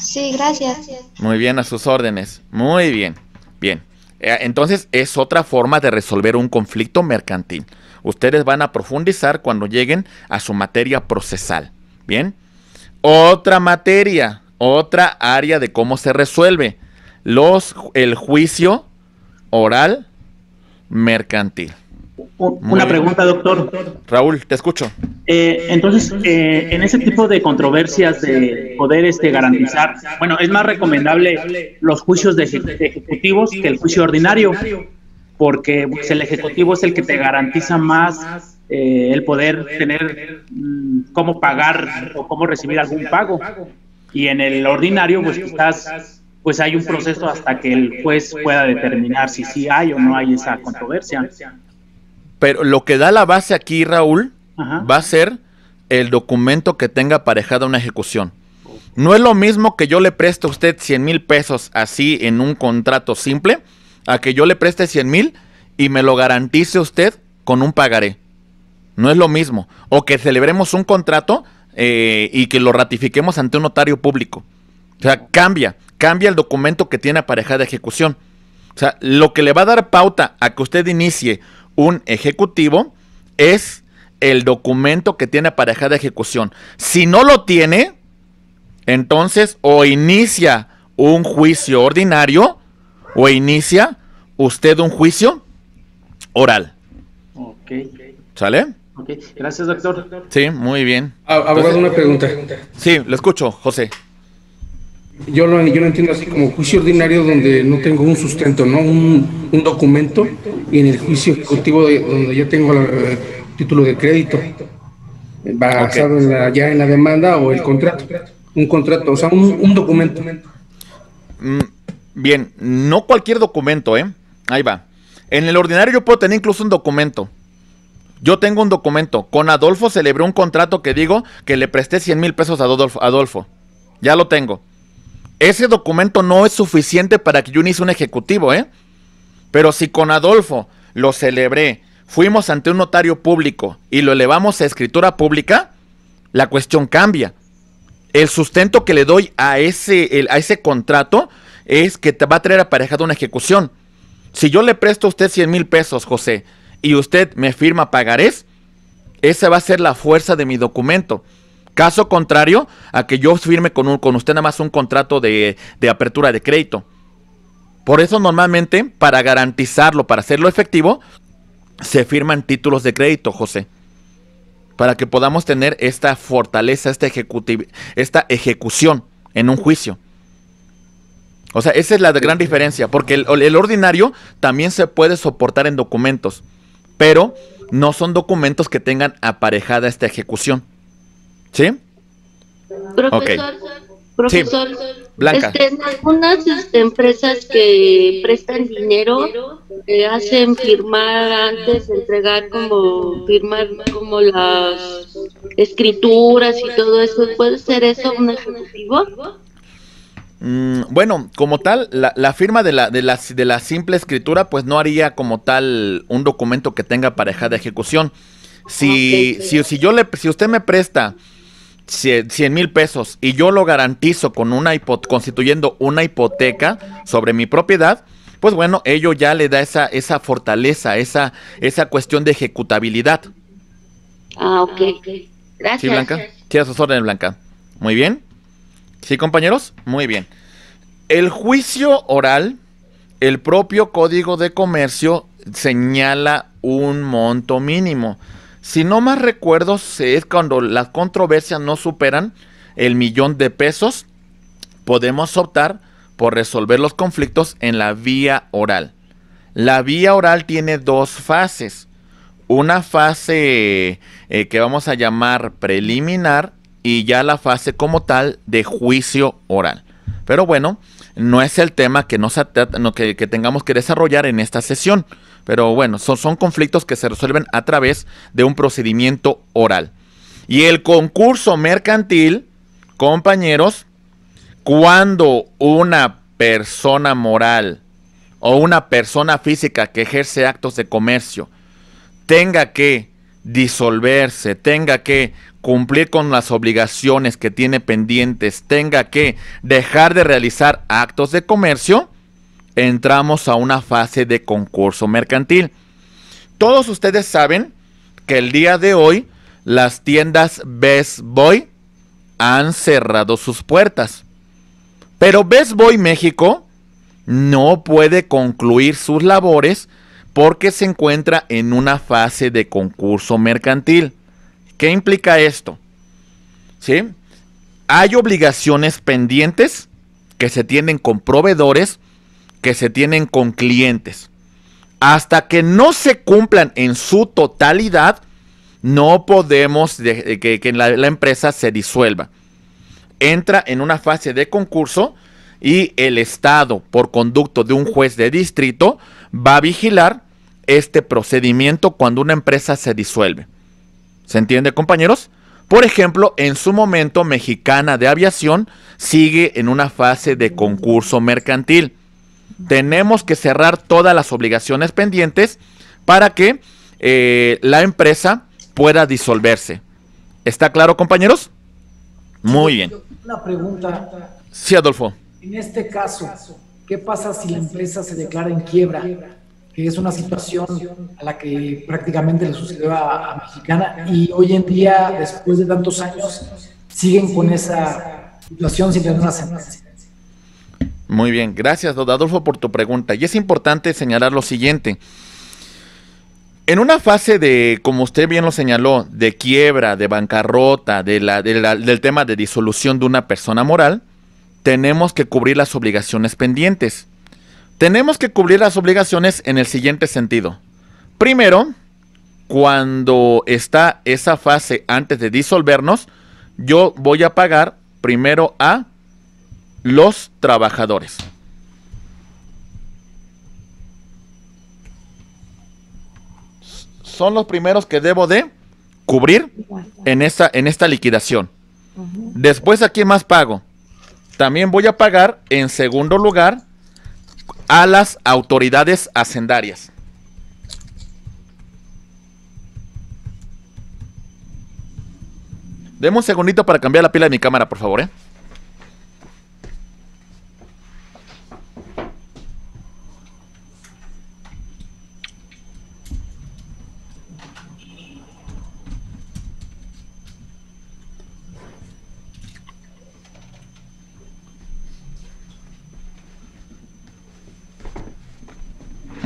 Sí, gracias.
Muy bien, a sus órdenes. Muy bien. Bien. Eh, entonces es otra forma de resolver un conflicto mercantil. Ustedes van a profundizar cuando lleguen a su materia procesal. Bien. Otra materia, otra área de cómo se resuelve. Los, el juicio oral mercantil.
Una pregunta, doctor.
Raúl, te escucho.
Eh, entonces, eh, en ese tipo de controversias de poder este, garantizar, bueno, es más recomendable los juicios de, ejecutivos que el juicio ordinario, porque pues, el ejecutivo es el que te garantiza más eh, el poder tener mm, cómo pagar o cómo recibir algún pago. Y en el ordinario, pues quizás pues hay un proceso hasta que el juez pueda determinar si sí hay o no hay esa controversia.
Pero lo que da la base aquí, Raúl, va a ser el documento que tenga aparejada una ejecución. No es lo mismo que yo le preste a usted 100 mil pesos así en un contrato simple, a que yo le preste 100 mil y me lo garantice usted con un pagaré. No es lo mismo. O que celebremos un contrato eh, y que lo ratifiquemos ante un notario público. O sea, cambia, cambia el documento que tiene aparejada ejecución. O sea, lo que le va a dar pauta a que usted inicie un ejecutivo es el documento que tiene aparejada ejecución. Si no lo tiene, entonces o inicia un juicio ordinario o inicia usted un juicio oral.
Ok.
¿Sale?
Ok, gracias doctor.
Sí, muy bien.
Abogado, una pregunta.
Sí, lo escucho, José.
Yo lo, yo lo entiendo así como juicio ordinario donde no tengo un sustento, ¿no? Un, un documento y en el juicio ejecutivo donde ya tengo el título de crédito basado en la, ya en la demanda o el contrato. Un contrato, o sea, un, un documento.
Mm, bien, no cualquier documento, ¿eh? Ahí va. En el ordinario yo puedo tener incluso un documento. Yo tengo un documento. Con Adolfo celebré un contrato que digo que le presté 100 mil pesos a Adolfo. Ya lo tengo. Ese documento no es suficiente para que yo inicie un ejecutivo, ¿eh? Pero si con Adolfo lo celebré, fuimos ante un notario público y lo elevamos a escritura pública, la cuestión cambia. El sustento que le doy a ese, a ese contrato es que te va a traer aparejado una ejecución. Si yo le presto a usted 100 mil pesos, José, y usted me firma pagarés, esa va a ser la fuerza de mi documento. Caso contrario a que yo firme con, un, con usted nada más un contrato de, de apertura de crédito. Por eso normalmente, para garantizarlo, para hacerlo efectivo, se firman títulos de crédito, José. Para que podamos tener esta fortaleza, esta, esta ejecución en un juicio. O sea, esa es la gran diferencia, porque el, el, ordinario también se puede soportar en documentos, pero no son documentos que tengan aparejada esta ejecución. ¿Sí?
Profesor, profesor, Blanca. Este, en algunas este, empresas que prestan dinero eh, hacen firmar antes entregar como firmar como las escrituras y todo eso. ¿Puede ser eso un ejecutivo?
Mm, bueno, como tal, la, la firma de la, de, la, de la simple escritura, pues no haría como tal un documento que tenga pareja de ejecución. Si, si, si, yo le, si usted me presta 100 mil pesos y yo lo garantizo con una constituyendo una hipoteca sobre mi propiedad, pues bueno, ello ya le da esa, esa fortaleza, esa, esa cuestión de ejecutabilidad.
Ah, ok. Gracias.
¿Sí, Blanca? Sí, a sus órdenes, Blanca. Muy bien. ¿Sí, compañeros? Muy bien. El juicio oral, el propio Código de Comercio señala un monto mínimo. Si no más recuerdo, es cuando las controversias no superan el millón de pesos, podemos optar por resolver los conflictos en la vía oral. La vía oral tiene dos fases. Una fase eh, que vamos a llamar preliminar y ya la fase como tal de juicio oral. Pero bueno, no es el tema que, nos, que, que tengamos que desarrollar en esta sesión. Pero bueno, son, son conflictos que se resuelven a través de un procedimiento oral. Y el concurso mercantil, compañeros, cuando una persona moral o una persona física que ejerce actos de comercio tenga que disolverse, tenga que cumplir con las obligaciones que tiene pendientes, tenga que dejar de realizar actos de comercio, entramos a una fase de concurso mercantil. Todos ustedes saben que el día de hoy las tiendas Best Boy han cerrado sus puertas. Pero Best Boy México no puede concluir sus labores porque se encuentra en una fase de concurso mercantil. ¿Qué implica esto? ¿Sí? Hay obligaciones pendientes que se tienen con proveedores, que se tienen con clientes. Hasta que no se cumplan en su totalidad, no podemos que, la empresa se disuelva. Entra en una fase de concurso y el Estado, por conducto de un juez de distrito, va a vigilar este procedimiento cuando una empresa se disuelve. ¿Se entiende, compañeros? Por ejemplo, en su momento, Mexicana de Aviación sigue en una fase de concurso mercantil. Tenemos que cerrar todas las obligaciones pendientes para que eh, la empresa pueda disolverse. ¿Está claro, compañeros? Muy bien.
Una pregunta.
Sí, Adolfo.
En este caso, ¿qué pasa si la empresa se declara en quiebra? Que es una situación a la que prácticamente le sucedió a, Mexicana y hoy en día, después de tantos años, siguen con esa situación sin tener una sentencia.
Muy bien, gracias, don Adolfo, por tu pregunta. Y es importante señalar lo siguiente. En una fase de, como usted bien lo señaló, de quiebra, de bancarrota, de la, del tema de disolución de una persona moral, tenemos que cubrir las obligaciones pendientes. Tenemos que cubrir las obligaciones en el siguiente sentido. Primero, cuando está esa fase antes de disolvernos, yo voy a pagar primero a los trabajadores. Son los primeros que debo de cubrir en esta, en esta liquidación. Después, ¿a quién más pago? También voy a pagar en segundo lugar a las autoridades hacendarias. Deme un segundito para cambiar la pila de mi cámara, por favor, ¿eh?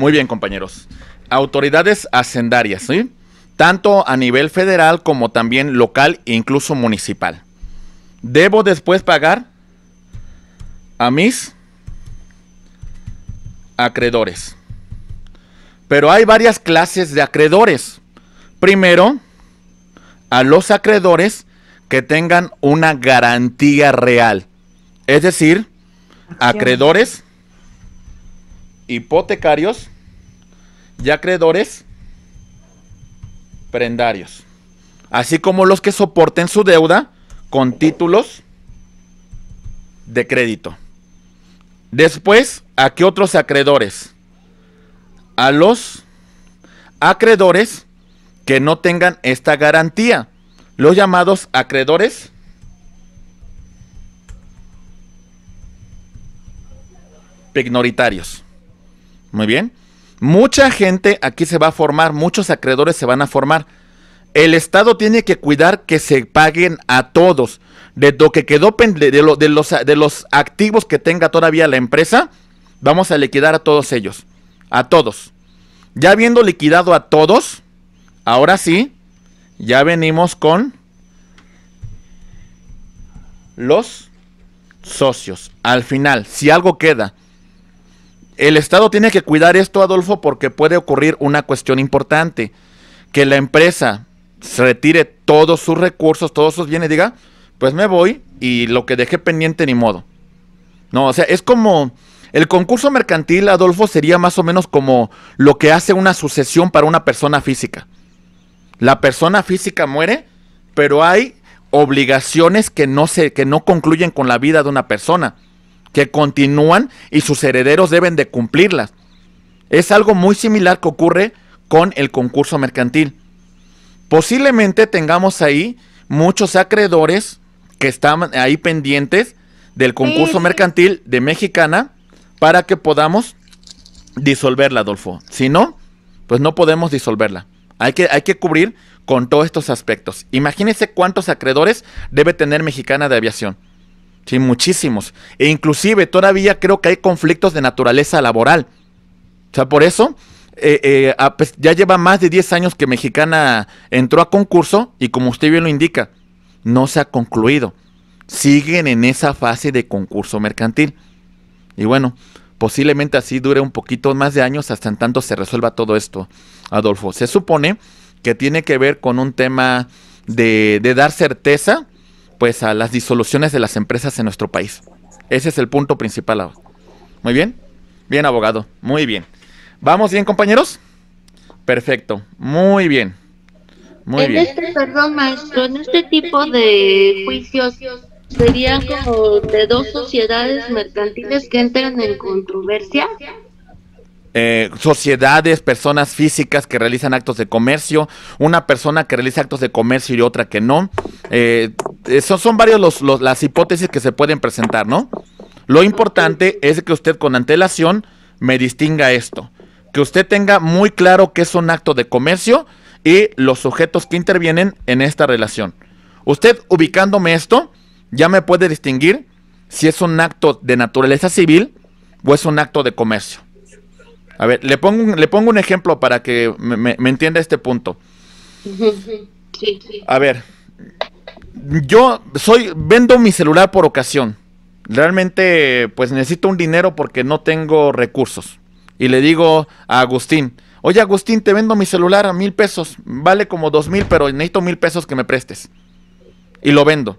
Muy bien, compañeros. Autoridades hacendarias, ¿sí? Tanto a nivel federal como también local e incluso municipal. Debo después pagar a mis acreedores. Pero hay varias clases de acreedores. Primero, a los acreedores que tengan una garantía real. Es decir, acreedores hipotecarios y acreedores prendarios, así como los que soporten su deuda con títulos de crédito. Después, ¿a qué otros acreedores? A los acreedores que no tengan esta garantía, los llamados acreedores pignoritarios. Muy bien. Mucha gente aquí se va a formar, muchos acreedores se van a formar. El Estado tiene que cuidar que se paguen a todos. De lo que quedó de, de, los, de los activos que tenga todavía la empresa, vamos a liquidar a todos ellos. A todos. Ya habiendo liquidado a todos, ahora sí, ya venimos con los socios. Al final, si algo queda el Estado tiene que cuidar esto, Adolfo, porque puede ocurrir una cuestión importante. Que la empresa se retire todos sus recursos, todos sus bienes, diga, pues me voy y lo que dejé pendiente ni modo. No, o sea, es como el concurso mercantil, Adolfo, sería más o menos como lo que hace una sucesión para una persona física. La persona física muere, pero hay obligaciones que no se que no concluyen con la vida de una persona que continúan y sus herederos deben de cumplirlas. Es algo muy similar que ocurre con el concurso mercantil. Posiblemente tengamos ahí muchos acreedores que están ahí pendientes del concurso mercantil de Mexicana para que podamos disolverla, Adolfo. Si no, pues no podemos disolverla. Hay que, hay que cubrir con todos estos aspectos. Imagínense cuántos acreedores debe tener Mexicana de Aviación. Sí, muchísimos. E inclusive todavía creo que hay conflictos de naturaleza laboral. O sea, por eso eh, eh, ya lleva más de 10 años que Mexicana entró a concurso y como usted bien lo indica, no se ha concluido. Siguen en esa fase de concurso mercantil. Y bueno, posiblemente así dure un poquito más de años hasta en tanto se resuelva todo esto, Adolfo. Se supone que tiene que ver con un tema de, de dar certeza pues a las disoluciones de las empresas en nuestro país. Ese es el punto principal. Muy bien. Bien, abogado. Muy bien. ¿Vamos bien, compañeros? Perfecto. Muy bien. Muy
en
bien.
este, perdón, maestro, en este tipo de juicios serían como de dos sociedades mercantiles que entran en controversia.
Eh, sociedades, personas físicas que realizan actos de comercio, una persona que realiza actos de comercio y otra que no. Eh, esos son varios los, las hipótesis que se pueden presentar, ¿no? Lo importante es que usted con antelación me distinga esto, que usted tenga muy claro que es un acto de comercio y los sujetos que intervienen en esta relación. Usted ubicándome esto, ya me puede distinguir si es un acto de naturaleza civil o es un acto de comercio. A ver, le pongo un, le pongo un ejemplo para que me, entienda este punto. [LAUGHS] A ver, yo soy, vendo mi celular por ocasión. Realmente, pues necesito un dinero porque no tengo recursos. Y le digo a Agustín, oye Agustín, te vendo mi celular a mil pesos. Vale como dos mil, pero necesito mil pesos que me prestes. Y lo vendo.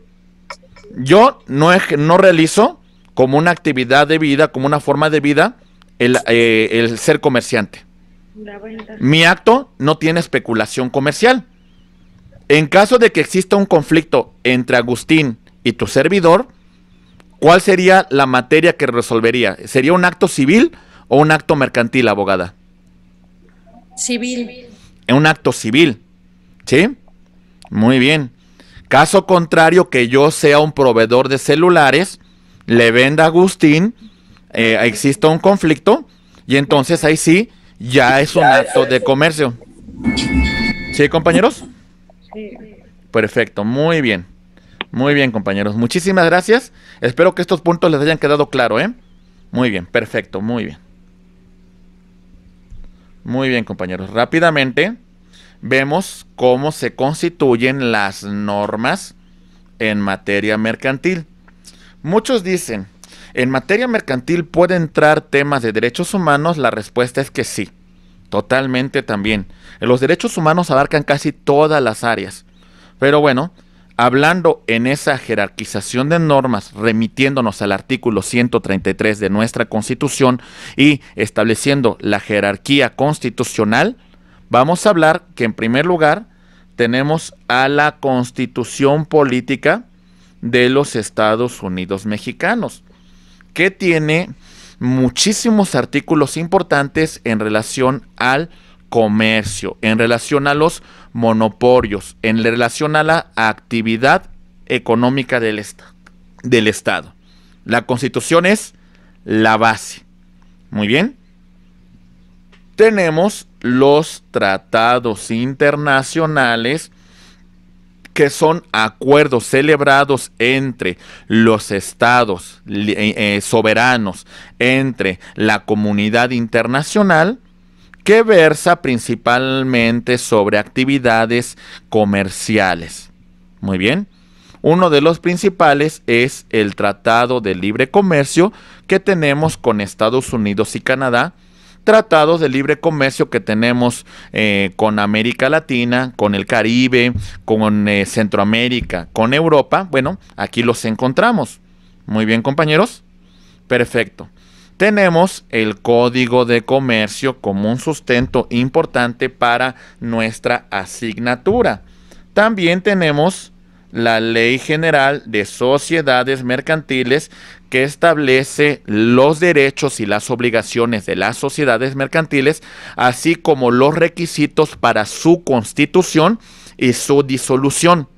Yo no, no realizo como una actividad de vida, como una forma de vida, eh, el, ser comerciante. Mi acto no tiene especulación comercial. En caso de que exista un conflicto entre Agustín y tu servidor, ¿cuál sería la materia que resolvería? ¿Sería un acto civil o un acto mercantil, abogada?
Civil.
Un acto civil. ¿Sí? Muy bien. Caso contrario, que yo sea un proveedor de celulares, le venda a Agustín eh, exista un conflicto y entonces ahí sí ya es un acto de comercio. ¿Sí, compañeros? Sí. Perfecto, muy bien. Muy bien, compañeros. Muchísimas gracias. Espero que estos puntos les hayan quedado claro, ¿eh? Muy bien, perfecto, muy bien. Muy bien, compañeros. Rápidamente vemos cómo se constituyen las normas en materia mercantil. Muchos dicen, ¿En materia mercantil puede entrar temas de derechos humanos? La respuesta es que sí, totalmente también. Los derechos humanos abarcan casi todas las áreas. Pero bueno, hablando en esa jerarquización de normas, remitiéndonos al artículo 133 de nuestra Constitución y estableciendo la jerarquía constitucional, vamos a hablar que en primer lugar tenemos a la Constitución Política de los Estados Unidos Mexicanos que tiene muchísimos artículos importantes en relación al comercio, en relación a los monopolios, en relación a la actividad económica del, del Estado. La constitución es la base. Muy bien. Tenemos los tratados internacionales que son acuerdos celebrados entre los estados eh, eh, soberanos, entre la comunidad internacional, que versa principalmente sobre actividades comerciales. Muy bien. Uno de los principales es el Tratado de Libre Comercio que tenemos con Estados Unidos y Canadá, tratados de libre comercio que tenemos eh, con América Latina, con el Caribe, con eh, Centroamérica, con Europa, bueno, aquí los encontramos. Muy bien, compañeros. Perfecto. Tenemos el Código de Comercio como un sustento importante para nuestra asignatura. También tenemos la Ley General de Sociedades Mercantiles que establece los derechos y las obligaciones de las sociedades mercantiles, así como los requisitos para su constitución y su disolución.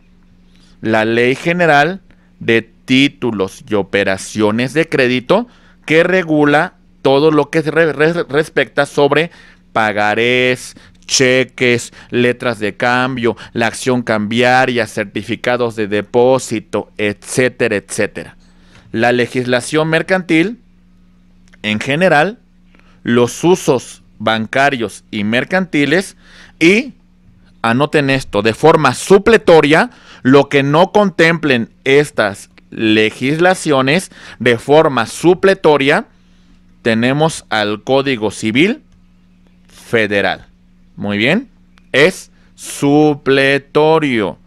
La Ley General de Títulos y Operaciones de Crédito que regula todo lo que respecta sobre pagarés, cheques, letras de cambio, la acción cambiaria, certificados de depósito, etcétera, etcétera. La legislación mercantil, en general, los usos bancarios y mercantiles y, anoten esto, de forma supletoria, lo que no contemplen estas legislaciones de forma supletoria, tenemos al Código Civil Federal. Muy bien. Es supletorio.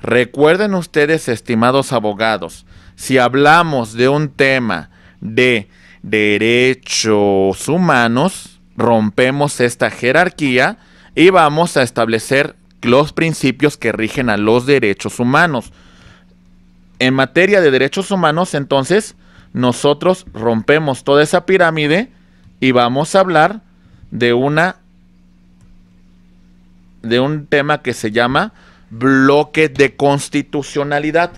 Recuerden ustedes, estimados abogados, si hablamos de un tema de derechos humanos, rompemos esta jerarquía y vamos a establecer los principios que rigen a los derechos humanos. En materia de derechos humanos, entonces, nosotros rompemos toda esa pirámide y vamos a hablar de una de un tema que se llama bloque de constitucionalidad.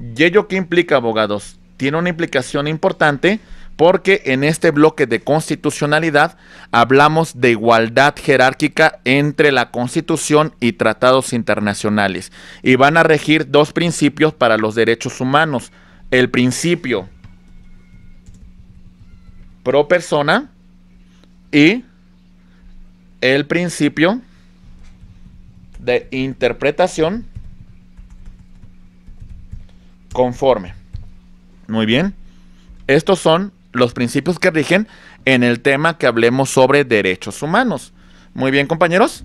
¿Y ello qué implica, abogados? Tiene una implicación importante porque en este bloque de constitucionalidad hablamos de igualdad jerárquica entre la Constitución y tratados internacionales y van a regir dos principios para los derechos humanos. El principio pro persona y el principio de interpretación conforme. Muy bien. Estos son los principios que rigen en el tema que hablemos sobre derechos humanos. Muy bien, compañeros.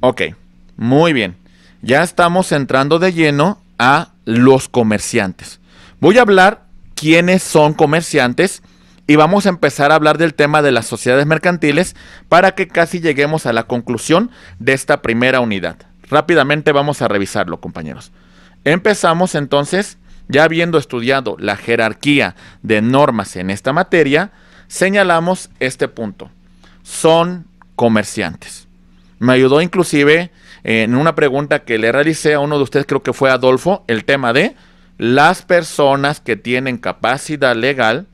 Ok, muy bien. Ya estamos entrando de lleno a los comerciantes. Voy a hablar quiénes son comerciantes y vamos a empezar a hablar del tema de las sociedades mercantiles para que casi lleguemos a la conclusión de esta primera unidad. Rápidamente vamos a revisarlo, compañeros. Empezamos entonces, ya habiendo estudiado la jerarquía de normas en esta materia, señalamos este punto. Son comerciantes. Me ayudó inclusive en una pregunta que le realicé a uno de ustedes, creo que fue Adolfo, el tema de las personas que tienen capacidad legal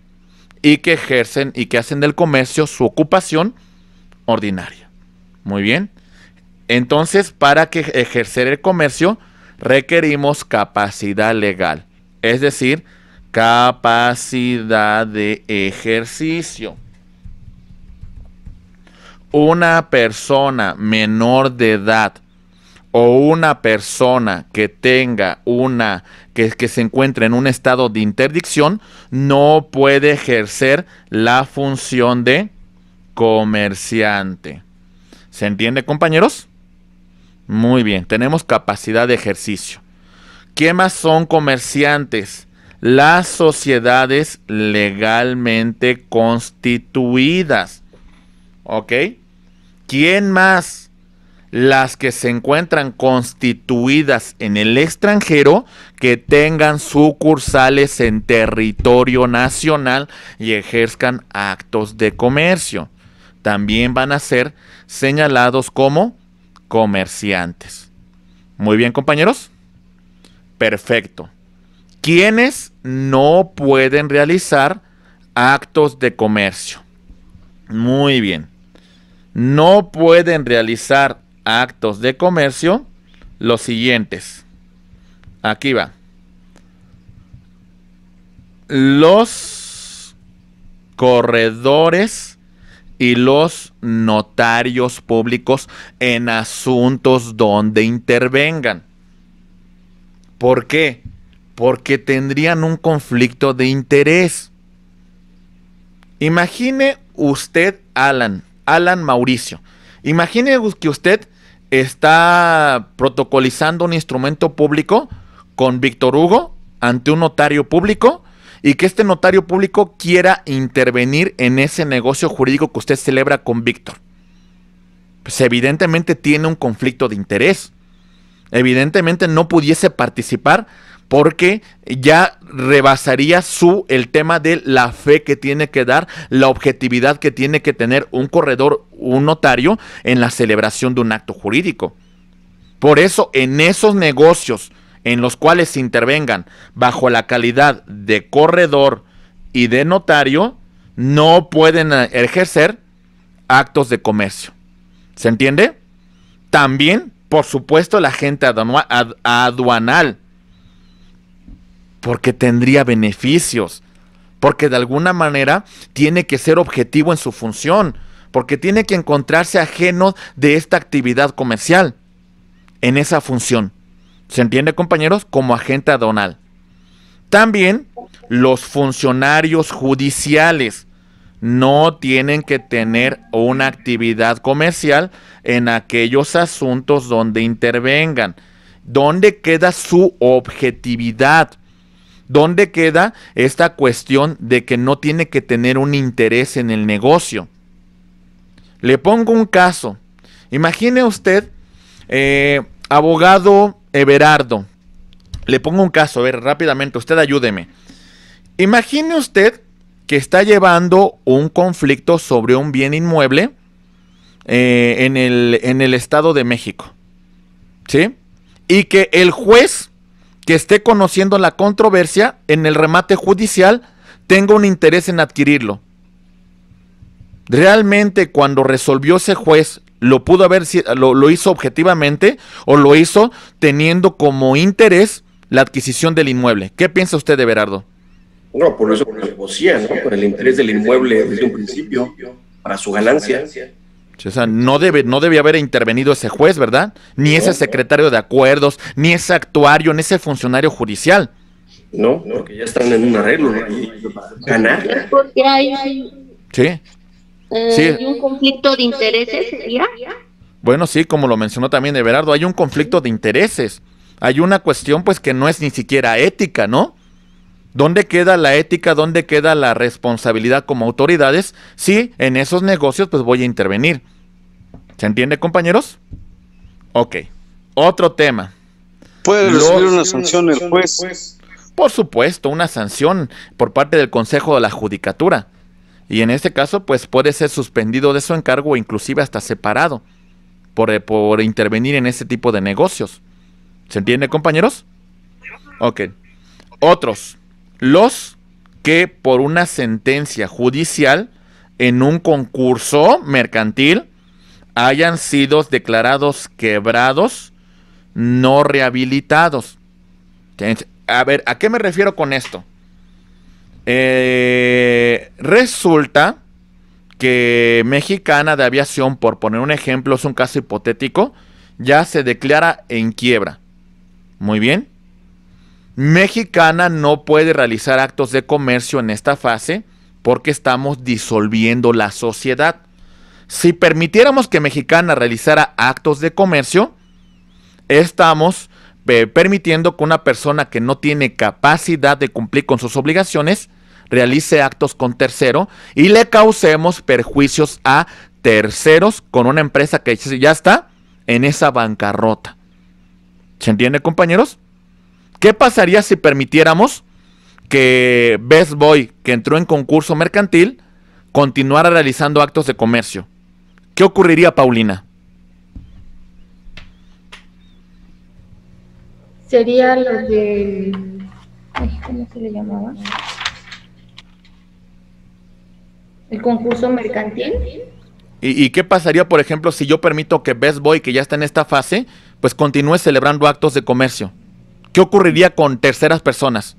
y que ejercen y que hacen del comercio su ocupación ordinaria. Muy bien. Entonces, para que ejercer el comercio requerimos capacidad legal, es decir, capacidad de ejercicio. Una persona menor de edad o una persona que tenga una que, que, se encuentre en un estado de interdicción no puede ejercer la función de comerciante. ¿Se entiende, compañeros? Muy bien, tenemos capacidad de ejercicio. ¿Qué más son comerciantes? Las sociedades legalmente constituidas. ¿Ok? ¿Quién más? las que se encuentran constituidas en el extranjero que tengan sucursales en territorio nacional y ejerzcan actos de comercio. También van a ser señalados como comerciantes. Muy bien, compañeros. Perfecto. ¿Quiénes no pueden realizar actos de comercio? Muy bien. No pueden realizar actos de comercio los siguientes. Aquí va. Los corredores y los notarios públicos en asuntos donde intervengan. ¿Por qué? Porque tendrían un conflicto de interés. Imagine usted, Alan, Alan Mauricio. Imagine que usted está protocolizando un instrumento público con Víctor Hugo ante un notario público y que este notario público quiera intervenir en ese negocio jurídico que usted celebra con Víctor. pues evidentemente tiene un conflicto de interés. Evidentemente no pudiese participar porque ya rebasaría su el tema de la fe que tiene que dar, la objetividad que tiene que tener un corredor, un notario en la celebración de un acto jurídico. Por eso en esos negocios en los cuales se intervengan bajo la calidad de corredor y de notario, no pueden ejercer actos de comercio. ¿Se entiende? También, por supuesto, la gente aduanal porque tendría beneficios, porque de alguna manera tiene que ser objetivo en su función, porque tiene que encontrarse ajeno de esta actividad comercial en esa función. ¿Se entiende, compañeros? Como agente aduanal. También los funcionarios judiciales no tienen que tener una actividad comercial en aquellos asuntos donde intervengan. ¿Dónde queda su objetividad? ¿Dónde queda esta cuestión de que no tiene que tener un interés en el negocio? Le pongo un caso. Imagine usted, eh, abogado Everardo. Le pongo un caso, a ver, rápidamente, usted ayúdeme. Imagine usted que está llevando un conflicto sobre un bien inmueble eh, en, el, en el Estado de México. ¿Sí? Y que el juez que esté conociendo la controversia en el remate judicial tenga un interés en adquirirlo. Realmente cuando resolvió ese juez, lo pudo haber, lo, lo hizo objetivamente o lo hizo teniendo como interés la adquisición del inmueble. ¿Qué piensa usted de Berardo?
No, por eso negocía, ¿no? Por el interés del inmueble desde un principio, para su ganancia.
O sea, no debe, no debe haber intervenido ese juez, ¿verdad? Ni ese secretario de acuerdos, ni ese actuario, ni ese funcionario judicial.
No, porque ya están en un arreglo, ¿no? ganar.
Porque hay,
sí.
Eh, un conflicto de intereses, ¿sería?
Bueno, sí, como lo mencionó también Everardo, hay un conflicto de intereses. Hay una cuestión, pues, que no es ni siquiera ética, ¿no? ¿Dónde queda la ética? ¿Dónde queda la responsabilidad como autoridades? Sí, en esos negocios pues voy a intervenir. ¿Se entiende, compañeros? Ok. Otro tema.
¿Puede recibir una sanción el juez?
Por supuesto, una sanción por parte del Consejo de la Judicatura. Y en este caso, pues puede ser suspendido de su encargo o inclusive hasta separado por, eh, por intervenir en ese tipo de negocios. ¿Se entiende, compañeros? Ok. Otros los que por una sentencia judicial en un concurso mercantil hayan sido declarados quebrados, no rehabilitados. A ver, ¿a qué me refiero con esto? Eh, resulta que Mexicana de Aviación, por poner un ejemplo, es un caso hipotético, ya se declara en quiebra. Muy bien. Mexicana no puede realizar actos de comercio en esta fase porque estamos disolviendo la sociedad. Si permitiéramos que Mexicana realizara actos de comercio, estamos eh, permitiendo que una persona que no tiene capacidad de cumplir con sus obligaciones realice actos con tercero y le causemos perjuicios a terceros con una empresa que ya está en esa bancarrota. ¿Se entiende, compañeros? ¿Qué pasaría si permitiéramos que Best Boy, que entró en concurso mercantil, continuara realizando actos de comercio? ¿Qué ocurriría, Paulina?
Sería lo de... ¿Cómo se le llamaba? El concurso mercantil.
¿Y, ¿Y, qué pasaría, por ejemplo, si yo permito que Best Boy, que ya está en esta fase, pues continúe celebrando actos de comercio? ¿Qué ocurriría con terceras personas?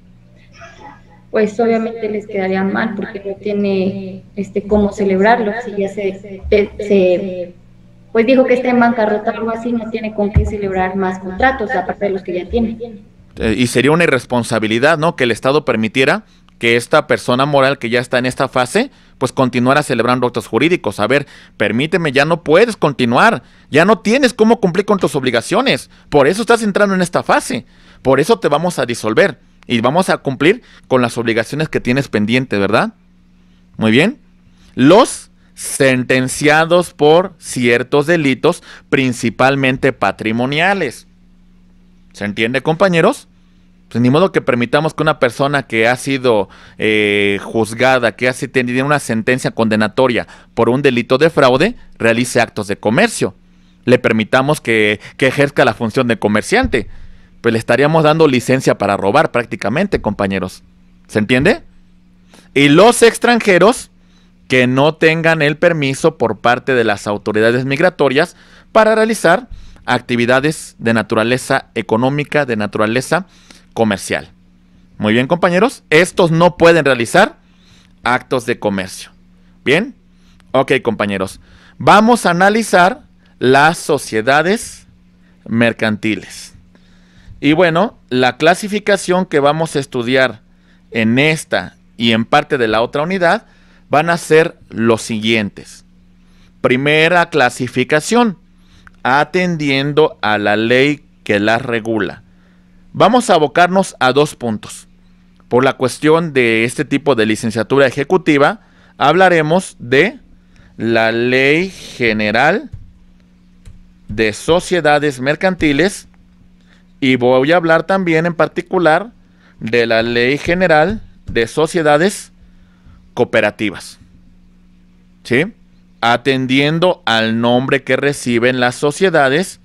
Pues obviamente les quedaría mal porque no tiene este cómo celebrarlo. Si ya se, pues dijo que está en bancarrota o algo así, no tiene con qué celebrar más contratos, aparte de los que ya tiene.
Eh, y sería una irresponsabilidad, ¿no? Que el Estado permitiera que esta persona moral que ya está en esta fase, pues continuara celebrando actos jurídicos. A ver, permíteme, ya no puedes continuar, ya no tienes cómo cumplir con tus obligaciones, por eso estás entrando en esta fase. Por eso te vamos a disolver y vamos a cumplir con las obligaciones que tienes pendiente, ¿verdad? Muy bien. Los sentenciados por ciertos delitos, principalmente patrimoniales. ¿Se entiende, compañeros? Pues ni modo que permitamos que una persona que ha sido eh, juzgada, que ha tenido una sentencia condenatoria por un delito de fraude, realice actos de comercio. Le permitamos que, que ejerza la función de comerciante. Pues le estaríamos dando licencia para robar prácticamente, compañeros. ¿Se entiende? Y los extranjeros que no tengan el permiso por parte de las autoridades migratorias para realizar actividades de naturaleza económica, de naturaleza comercial. Muy bien, compañeros. Estos no pueden realizar actos de comercio. Bien. Ok, compañeros. Vamos a analizar las sociedades mercantiles. Y bueno, la clasificación que vamos a estudiar en esta y en parte de la otra unidad van a ser los siguientes. Primera clasificación, atendiendo a la ley que las regula. Vamos a abocarnos a dos puntos. Por la cuestión de este tipo de licenciatura ejecutiva, hablaremos de la Ley General de Sociedades Mercantiles y voy a hablar también en particular de la Ley General de Sociedades Cooperativas. ¿Sí? Atendiendo al nombre que reciben las sociedades,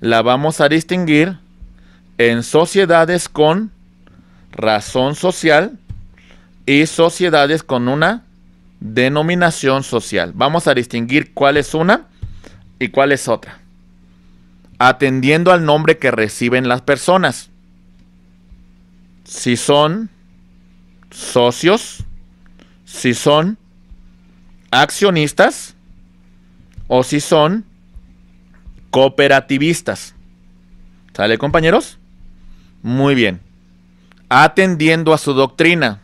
la vamos a distinguir en sociedades con razón social y sociedades con una denominación social. Vamos a distinguir cuál es una y cuál es otra. Atendiendo al nombre que reciben las personas. Si son socios, si son accionistas o si son cooperativistas. ¿Sale compañeros? Muy bien. Atendiendo a su doctrina.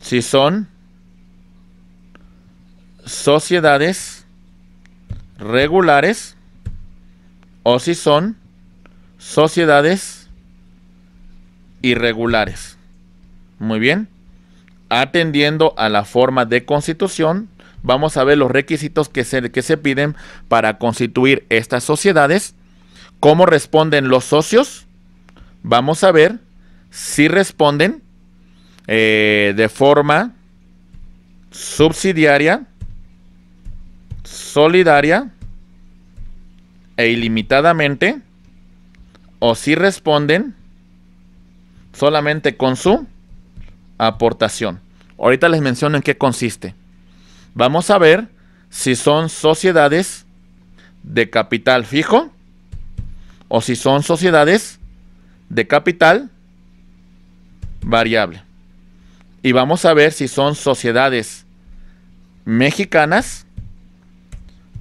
Si son sociedades regulares o si son sociedades irregulares. Muy bien. Atendiendo a la forma de constitución, vamos a ver los requisitos que se, que se piden para constituir estas sociedades, cómo responden los socios, vamos a ver si responden eh, de forma subsidiaria, solidaria e ilimitadamente, o si responden solamente con su aportación. Ahorita les menciono en qué consiste. Vamos a ver si son sociedades de capital fijo o si son sociedades de capital variable. Y vamos a ver si son sociedades mexicanas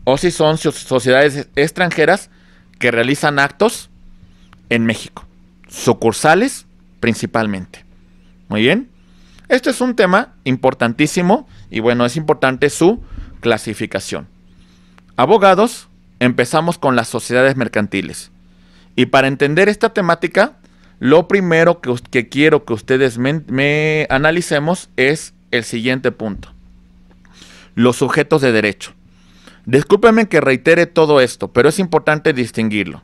o si son sociedades extranjeras que realizan actos en México. Sucursales principalmente. Muy bien. Este es un tema importantísimo y bueno, es importante su clasificación. Abogados, empezamos con las sociedades mercantiles. Y para entender esta temática, lo primero que, quiero que ustedes me, analicemos es el siguiente punto. Los sujetos de derecho. Discúlpenme que reitere todo esto, pero es importante distinguirlo.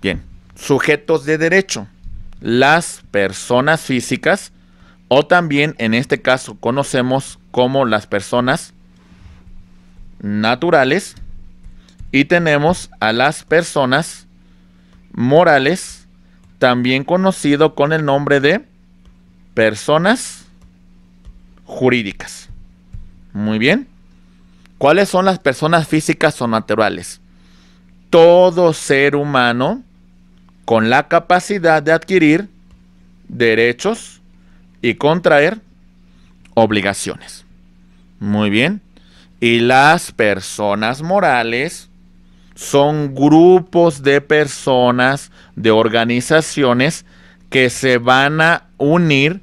Bien, sujetos de derecho. Las personas físicas o también en este caso conocemos como las personas naturales y tenemos a las personas morales también conocido con el nombre de personas jurídicas. Muy bien. ¿Cuáles son las personas físicas o naturales? Todo ser humano con la capacidad de adquirir derechos y contraer obligaciones. Muy bien. Y las personas morales son grupos de personas, de organizaciones que se van a unir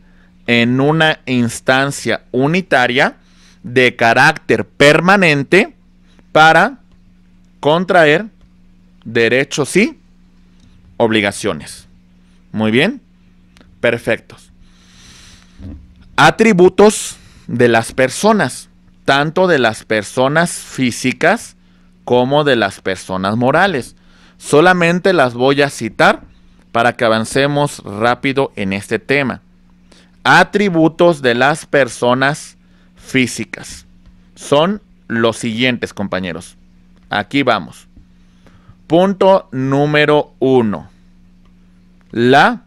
en una instancia unitaria de carácter permanente para contraer derechos y obligaciones. Muy bien, perfectos. Atributos de las personas. tanto de las personas físicas como de las personas morales. Solamente las voy a citar para que avancemos rápido en este tema. Atributos de las personas físicas. Son los siguientes, compañeros. Aquí vamos. Punto número uno. La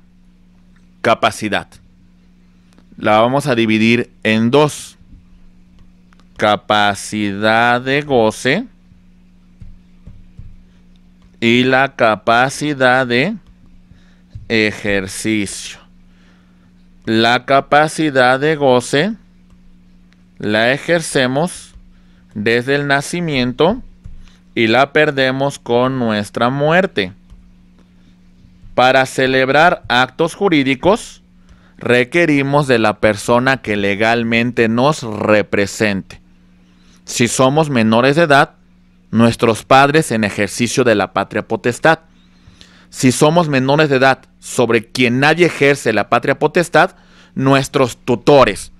capacidad. La vamos a dividir en dos. Capacidad de goce y la capacidad de ejercicio. La capacidad de goce la ejercemos desde el nacimiento y la perdemos con nuestra muerte. Para celebrar actos jurídicos requerimos de la persona que legalmente nos represente. Si somos menores de edad, nuestros padres en ejercicio de la patria potestad. Si somos menores de edad sobre quien nadie ejerce la patria potestad, nuestros tutores.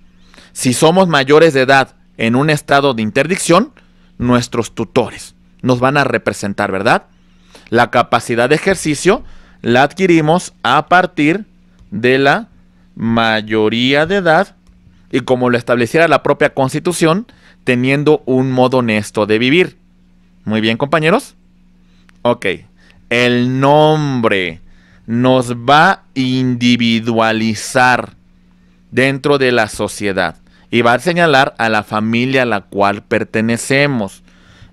Si somos mayores de edad en un estado de interdicción, nuestros tutores nos van a representar, ¿verdad? La capacidad de ejercicio la adquirimos a partir de la mayoría de edad y como lo estableciera la propia constitución, teniendo un modo honesto de vivir. Muy bien, compañeros. Ok. El nombre nos va a individualizar dentro de la sociedad y va a señalar a la familia a la cual pertenecemos.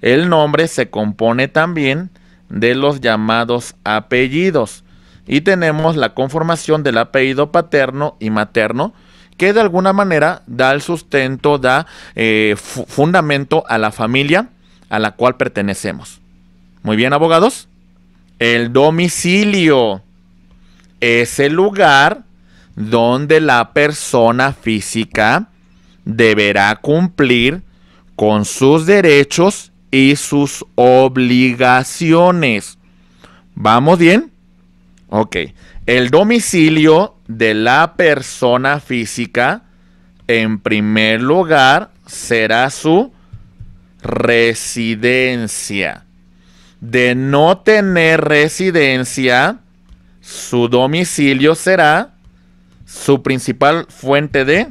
El nombre se compone también de los llamados apellidos y tenemos la conformación del apellido paterno y materno que de alguna manera da el sustento, da eh, fundamento a la familia a la cual pertenecemos. Muy bien, abogados. El domicilio es el lugar donde la persona física deberá cumplir con sus derechos y sus obligaciones. ¿Vamos bien? Ok. El domicilio de la persona física, en primer lugar, será su residencia. De no tener residencia, su domicilio será su principal fuente de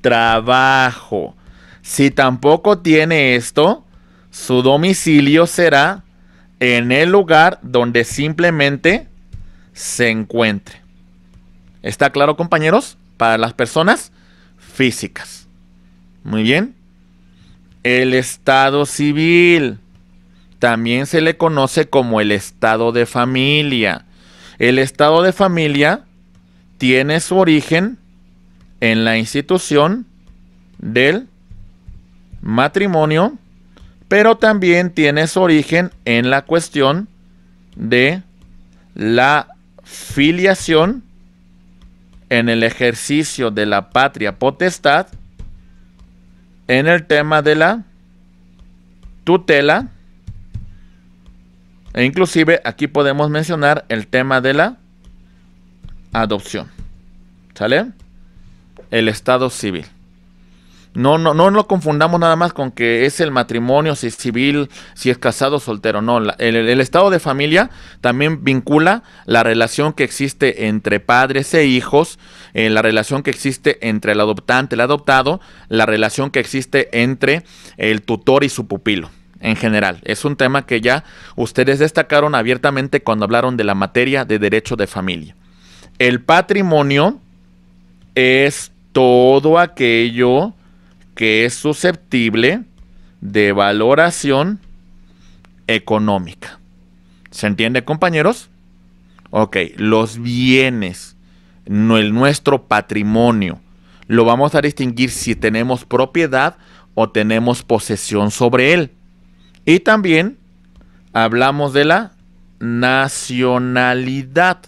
trabajo. Si tampoco tiene esto, su domicilio será en el lugar donde simplemente se encuentre. ¿Está claro, compañeros? Para las personas físicas. Muy bien. El estado civil. También se le conoce como el estado de familia. El estado de familia tiene su origen en la institución del matrimonio, pero también tiene su origen en la cuestión de la filiación en el ejercicio de la patria potestad en el tema de la tutela. E inclusive aquí podemos mencionar el tema de la adopción. ¿Sale? El estado civil. No, no, no lo confundamos nada más con que es el matrimonio, si es civil, si es casado, soltero. No, el, estado de familia también vincula la relación que existe entre padres e hijos, eh, la relación que existe entre el adoptante, el adoptado, la relación que existe entre el tutor y su pupilo. En general, es un tema que ya ustedes destacaron abiertamente cuando hablaron de la materia de derecho de familia. El patrimonio es todo aquello que es susceptible de valoración económica. ¿Se entiende, compañeros? Ok, los bienes, no el nuestro patrimonio, lo vamos a distinguir si tenemos propiedad o tenemos posesión sobre él. Y también hablamos de la nacionalidad,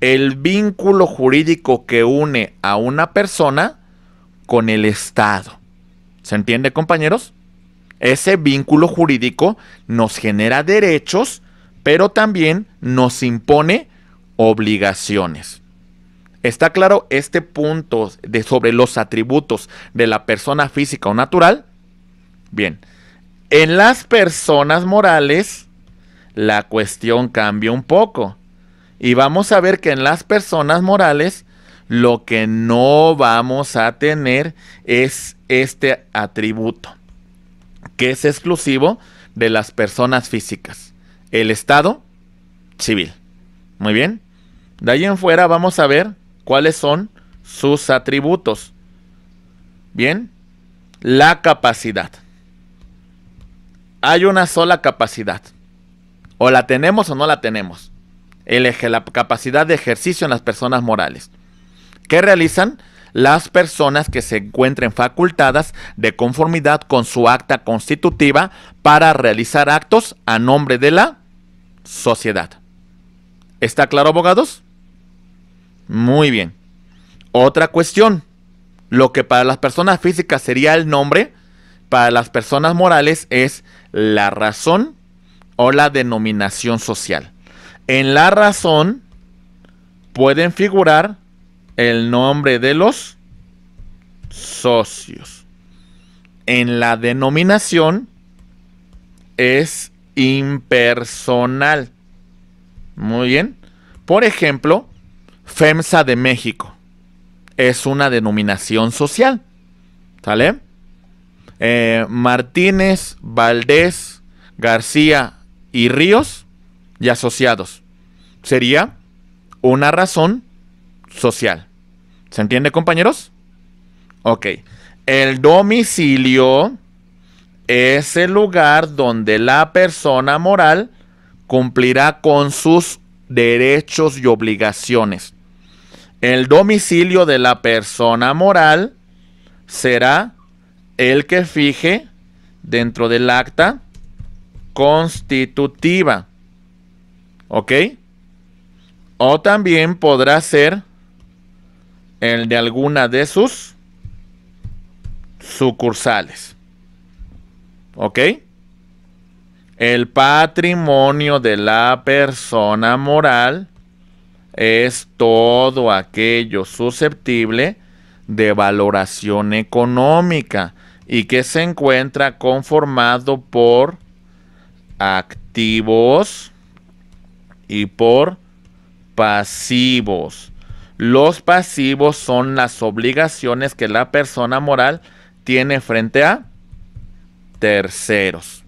el vínculo jurídico que une a una persona con el Estado. ¿Se entiende, compañeros? Ese vínculo jurídico nos genera derechos, pero también nos impone obligaciones. ¿Está claro este punto de sobre los atributos de la persona física o natural? Bien, en las personas morales la cuestión cambia un poco. Y vamos a ver que en las personas morales lo que no vamos a tener es este atributo, que es exclusivo de las personas físicas. El estado civil. Muy bien. De ahí en fuera vamos a ver cuáles son sus atributos. Bien. La capacidad. Hay una sola capacidad. O la tenemos o no la tenemos. La capacidad de ejercicio en las personas morales. ¿Qué realizan? Las personas que se encuentren facultadas de conformidad con su acta constitutiva para realizar actos a nombre de la sociedad. ¿Está claro, abogados? Muy bien. Otra cuestión. Lo que para las personas físicas sería el nombre, para las personas morales es la razón o la denominación social. En la razón pueden figurar el nombre de los socios. En la denominación es impersonal. Muy bien. Por ejemplo, FEMSA de México es una denominación social. ¿Sale? Eh, Martínez, Valdés, García y Ríos y asociados. Sería una razón social. ¿Se entiende, compañeros? Ok. El domicilio es el lugar donde la persona moral cumplirá con sus derechos y obligaciones. El domicilio de la persona moral será el que fije dentro del acta constitutiva. ¿Ok? O también podrá ser el de alguna de sus sucursales. ¿Ok? El patrimonio de la persona moral es todo aquello susceptible de valoración económica y que se encuentra conformado por activos y por pasivos. Los pasivos son las obligaciones que la persona moral tiene frente a terceros.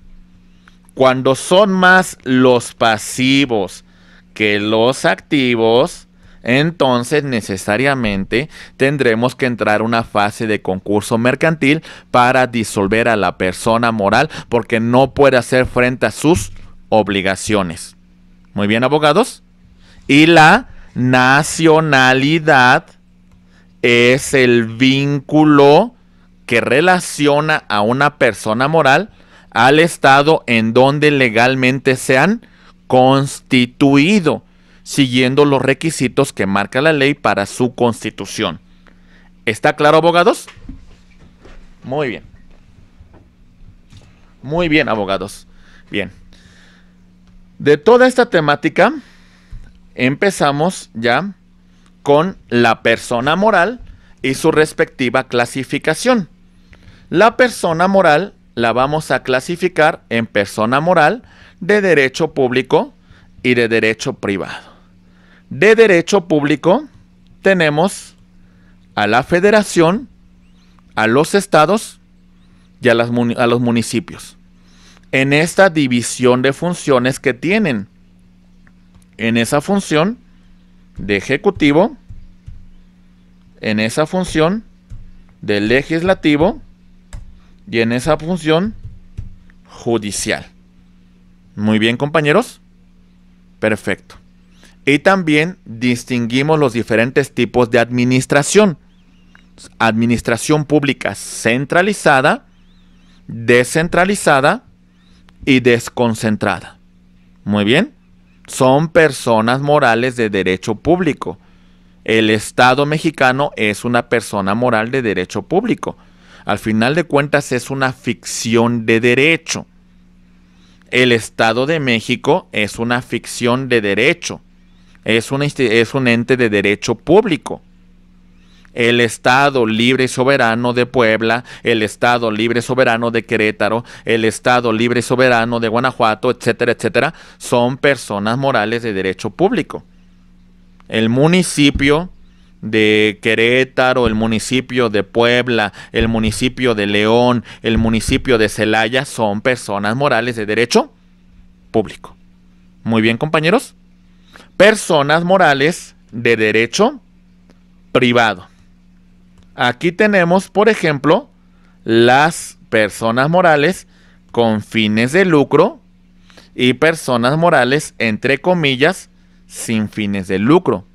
Cuando son más los pasivos que los activos, entonces necesariamente tendremos que entrar a una fase de concurso mercantil para disolver a la persona moral porque no puede hacer frente a sus obligaciones. Muy bien, abogados. Y la nacionalidad es el vínculo que relaciona a una persona moral al estado en donde legalmente se han constituido, siguiendo los requisitos que marca la ley para su constitución. ¿Está claro, abogados? Muy bien. Muy bien, abogados. Bien. De toda esta temática, empezamos ya con la persona moral y su respectiva clasificación. La persona moral la vamos a clasificar en persona moral de derecho público y de derecho privado. De derecho público tenemos a la federación, a los estados y a, los municipios. En esta división de funciones que tienen en esa función de ejecutivo, en esa función del legislativo y en esa función judicial. Muy bien, compañeros. Perfecto. Y también distinguimos los diferentes tipos de administración. Administración pública centralizada, descentralizada y desconcentrada. Muy bien son personas morales de derecho público. El Estado mexicano es una persona moral de derecho público. Al final de cuentas es una ficción de derecho. El Estado de México es una ficción de derecho. Es un, es un ente de derecho público. El Estado libre soberano de Puebla, el Estado libre soberano de Querétaro, el Estado libre soberano de Guanajuato, etcétera, etcétera, son personas morales de derecho público. El municipio de Querétaro, el municipio de Puebla, el municipio de León, el municipio de Celaya son personas morales de derecho público. Muy bien, compañeros. Personas morales de derecho privado. Aquí tenemos, por ejemplo, las personas morales con fines de lucro y personas morales, entre comillas, sin fines de lucro.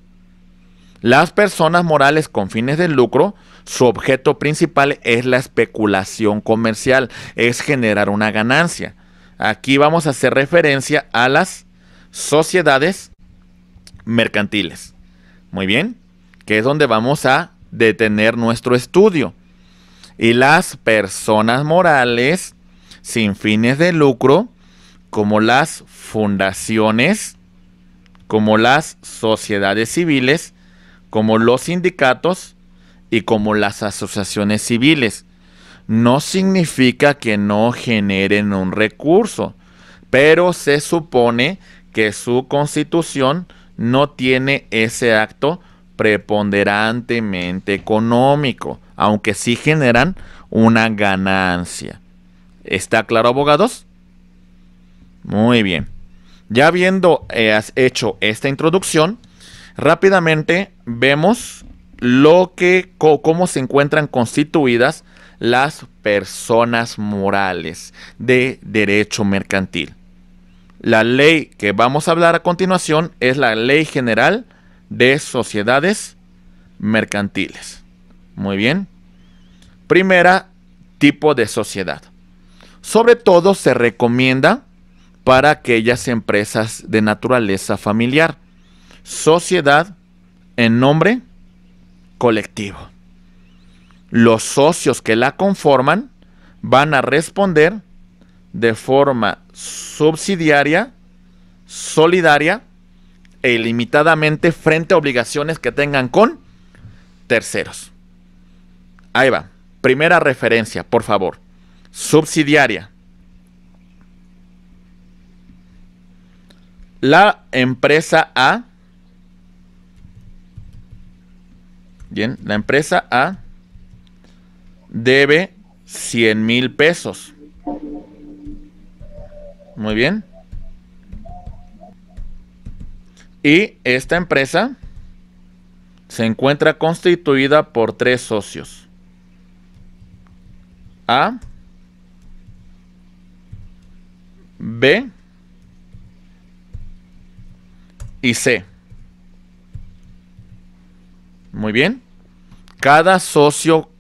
Las personas morales con fines de lucro, su objeto principal es la especulación comercial, es generar una ganancia. Aquí vamos a hacer referencia a las sociedades mercantiles. Muy bien, que es donde vamos a detener nuestro estudio. Y las personas morales sin fines de lucro, como las fundaciones, como las sociedades civiles, como los sindicatos y como las asociaciones civiles. No significa que no generen un recurso, pero se supone que su constitución no tiene ese acto preponderantemente económico, aunque sí generan una ganancia. ¿Está claro, abogados? Muy bien. Ya habiendo eh, hecho esta introducción, rápidamente vemos lo que cómo se encuentran constituidas las personas morales de derecho mercantil. La ley que vamos a hablar a continuación es la Ley General de sociedades mercantiles. Muy bien. Primera tipo de sociedad. Sobre todo se recomienda para aquellas empresas de naturaleza familiar. Sociedad en nombre colectivo. Los socios que la conforman van a responder de forma subsidiaria, solidaria e ilimitadamente frente a obligaciones que tengan con terceros. Ahí va. Primera referencia, por favor. Subsidiaria. La empresa A. Bien, la empresa A debe 100 mil pesos. Muy bien. Y esta empresa se encuentra constituida por tres socios. A, B y C. Muy bien. Cada socio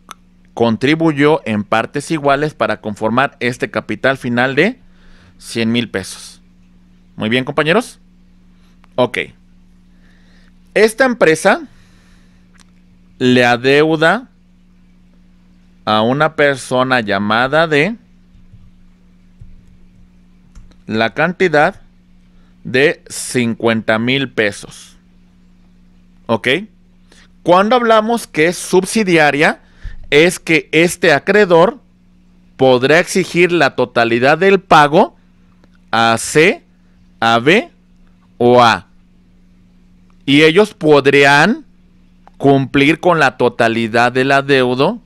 contribuyó en partes iguales para conformar este capital final de 100 mil pesos. Muy bien, compañeros. Ok. Esta empresa le adeuda a una persona llamada de la cantidad de 50 mil pesos. ¿Ok? Cuando hablamos que es subsidiaria, es que este acreedor podrá exigir la totalidad del pago a C, a B o A. Y ellos podrían cumplir con la totalidad del adeudo.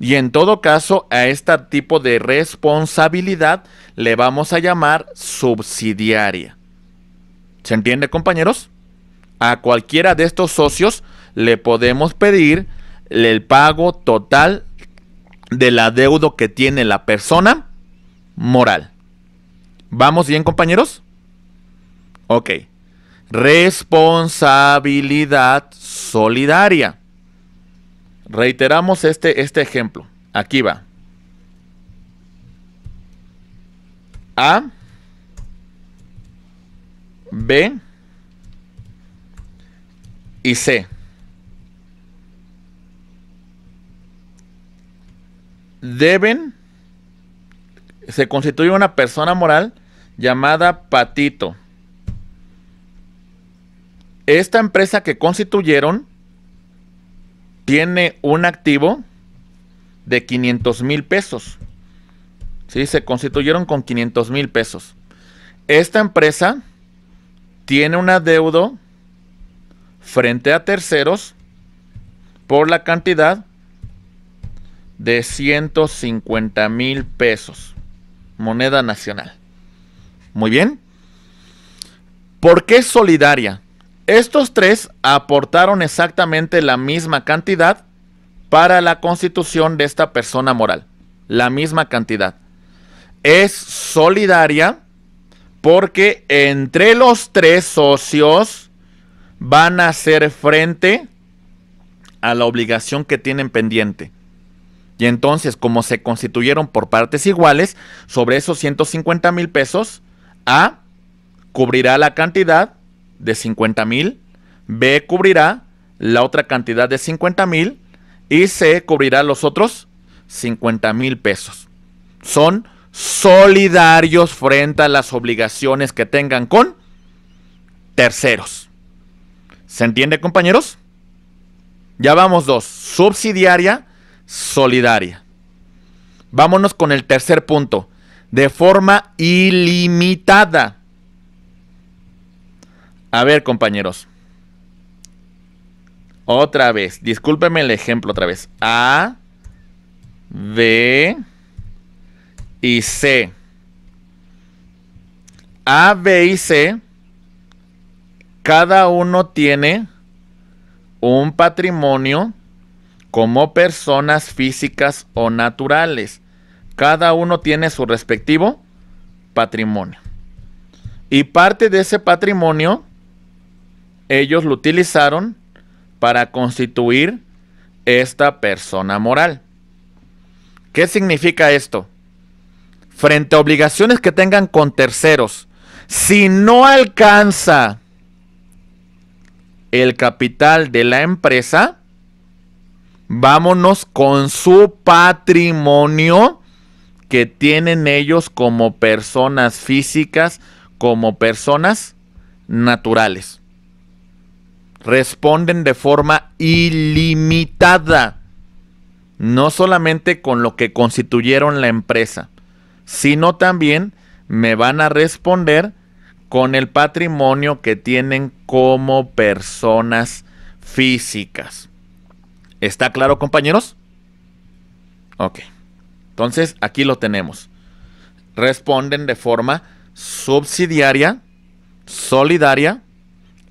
Y en todo caso, a este tipo de responsabilidad le vamos a llamar subsidiaria. ¿Se entiende, compañeros? A cualquiera de estos socios le podemos pedir el pago total del adeudo que tiene la persona moral. ¿Vamos bien, compañeros? Ok. Responsabilidad solidaria. Reiteramos este, este ejemplo. Aquí va. A. B. Y C. Deben. Se constituye una persona moral llamada Patito. Esta empresa que constituyeron tiene un activo de 500 mil pesos. ¿Sí? Se constituyeron con 500 mil pesos. Esta empresa tiene un adeudo frente a terceros por la cantidad de 150 mil pesos. Moneda nacional. Muy bien. ¿Por qué solidaria? Estos tres aportaron exactamente la misma cantidad para la constitución de esta persona moral. La misma cantidad. Es solidaria porque entre los tres socios van a hacer frente a la obligación que tienen pendiente. Y entonces, como se constituyeron por partes iguales, sobre esos 150 mil pesos, A cubrirá la cantidad de 50 mil, B cubrirá la otra cantidad de 50 mil y C cubrirá los otros 50 mil pesos. Son solidarios frente a las obligaciones que tengan con terceros. ¿Se entiende, compañeros? Ya vamos dos. Subsidiaria solidaria. Vámonos con el tercer punto. De forma ilimitada. A ver, compañeros. Otra vez. Discúlpeme el ejemplo otra vez. A, B y C. A, B y C. Cada uno tiene un patrimonio como personas físicas o naturales. Cada uno tiene su respectivo patrimonio. Y parte de ese patrimonio ellos lo utilizaron para constituir esta persona moral. ¿Qué significa esto? Frente a obligaciones que tengan con terceros, si no alcanza el capital de la empresa, vámonos con su patrimonio que tienen ellos como personas físicas, como personas naturales. Responden de forma ilimitada, no solamente con lo que constituyeron la empresa, sino también me van a responder con el patrimonio que tienen como personas físicas. ¿Está claro, compañeros? Ok. Entonces, aquí lo tenemos. Responden de forma subsidiaria, solidaria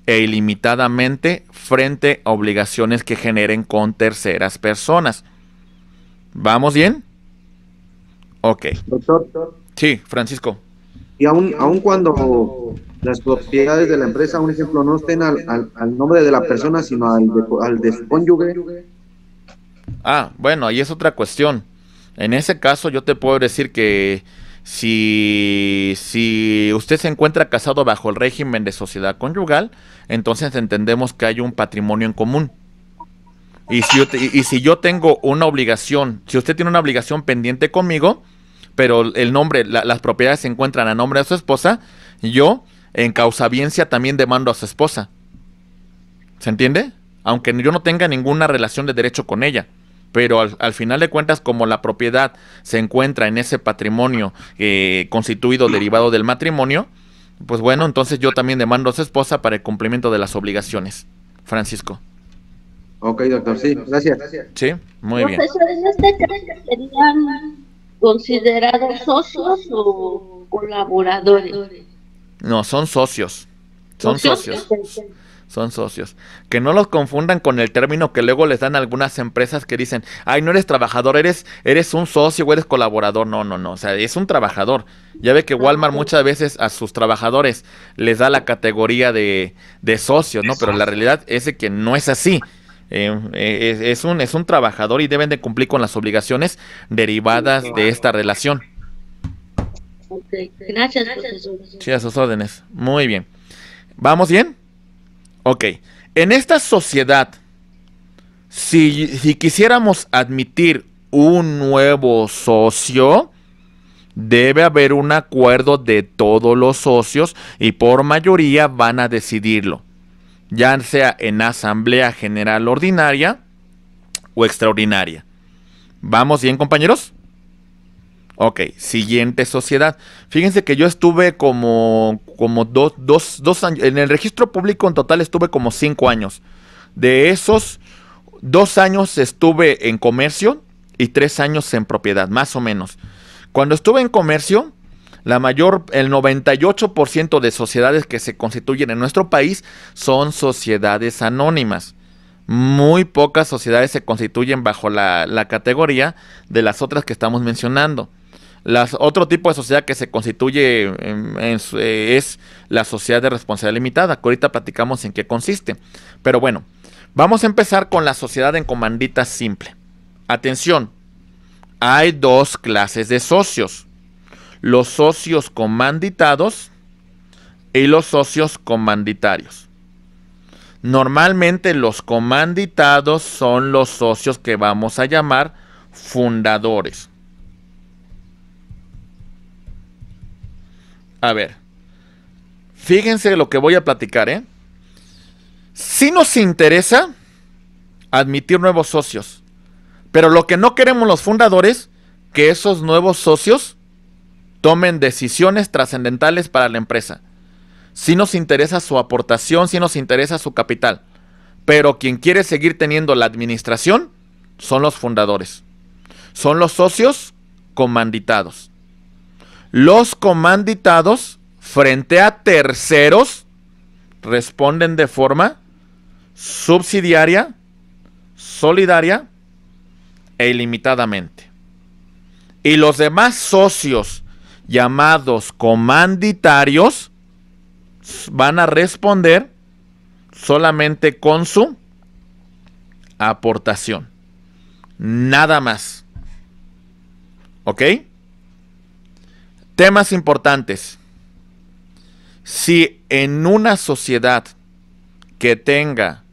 e ilimitadamente frente a obligaciones que generen con terceras personas. ¿Vamos bien? Ok. Doctor. Sí, Francisco.
Y aún aun cuando las propiedades de la empresa, un ejemplo, no estén al, nombre de la persona, sino al de, al de su cónyuge,
Ah, bueno, ahí es otra cuestión. En ese caso yo te puedo decir que si, si usted se encuentra casado bajo el régimen de sociedad conyugal, entonces entendemos que hay un patrimonio en común. Y si, yo y si yo tengo una obligación, si usted tiene una obligación pendiente conmigo, pero el nombre, las propiedades se encuentran a nombre de su esposa, yo en causabiencia también demando a su esposa. ¿Se entiende? Aunque yo no tenga ninguna relación de derecho con ella pero al, final de cuentas, como la propiedad se encuentra en ese patrimonio eh, constituido derivado del matrimonio, pues bueno, entonces yo también demando a su esposa para el cumplimiento de las obligaciones. Francisco.
Ok, doctor, sí, gracias.
Sí, muy bien.
¿en este caso serían considerados socios o colaboradores?
No, son socios. Son socios son socios. Que no los confundan con el término que luego les dan algunas empresas que dicen, ay, no eres trabajador, eres, eres un socio o eres colaborador. No, no, no, o sea, es un trabajador. Ya ve que Walmart muchas veces a sus trabajadores les da la categoría de, de socios, ¿no? Pero la realidad es que no es así. Eh, eh, es, un, es un trabajador y deben de cumplir con las obligaciones derivadas de esta relación.
Ok, gracias, profesor.
Sí, a sus órdenes. Muy bien. ¿Vamos bien? Ok, en esta sociedad, si, quisiéramos admitir un nuevo socio, debe haber un acuerdo de todos los socios y por mayoría van a decidirlo, ya sea en asamblea general ordinaria o extraordinaria. ¿Vamos bien, compañeros? Ok, siguiente sociedad. Fíjense que yo estuve como, como dos, dos, años, en el registro público en total estuve como cinco años. De esos, dos años estuve en comercio y tres años en propiedad, más o menos. Cuando estuve en comercio, la mayor, el 98% de sociedades que se constituyen en nuestro país son sociedades anónimas. Muy pocas sociedades se constituyen bajo la, la categoría de las otras que estamos mencionando. Otro tipo de sociedad que se constituye eh, es la sociedad de responsabilidad limitada, que ahorita platicamos en qué consiste. Pero bueno, vamos a empezar con la sociedad en comandita simple. Atención, hay dos clases de socios. Los socios comanditados y los socios comanditarios. Normalmente los comanditados son los socios que vamos a llamar fundadores. A ver, fíjense lo que voy a platicar, ¿eh? Si nos interesa admitir nuevos socios, pero lo que no queremos los fundadores, que esos nuevos socios tomen decisiones trascendentales para la empresa. Si nos interesa su aportación, si nos interesa su capital, pero quien quiere seguir teniendo la administración son los fundadores, son los socios comanditados. Los comanditados frente a terceros responden de forma subsidiaria, solidaria e ilimitadamente. Y los demás socios llamados comanditarios van a responder solamente con su aportación. Nada más. ¿Ok? Temas importantes. Si en una sociedad que tenga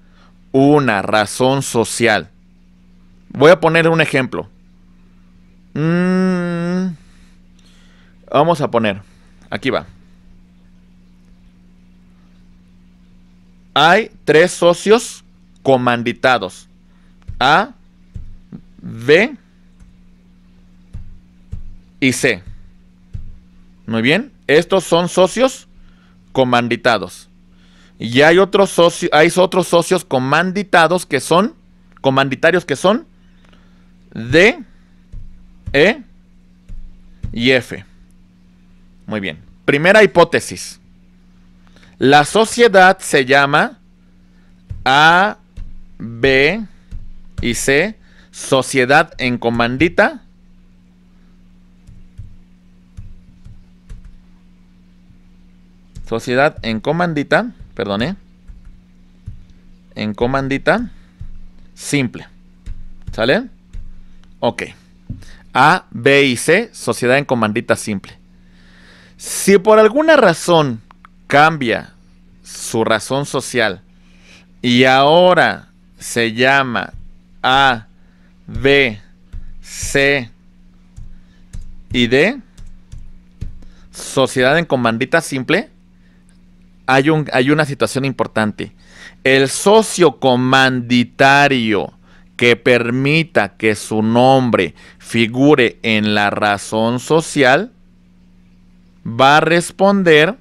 una razón social, voy a poner un ejemplo. Mm, vamos a poner, aquí va. Hay tres socios comanditados. A, B y C. Muy bien. Estos son socios comanditados. Y hay otros socios, hay otros socios comanditados que son, comanditarios que son D, E y F. Muy bien. Primera hipótesis. La sociedad se llama A, B y C, sociedad en comandita Sociedad en comandita, perdone. En comandita simple. ¿Sale? Ok. A, B y C, sociedad en comandita simple. Si por alguna razón cambia su razón social y ahora se llama A, B, C y D, sociedad en comandita simple, hay, un, hay una situación importante. El socio comanditario que permita que su nombre figure en la razón social va a responder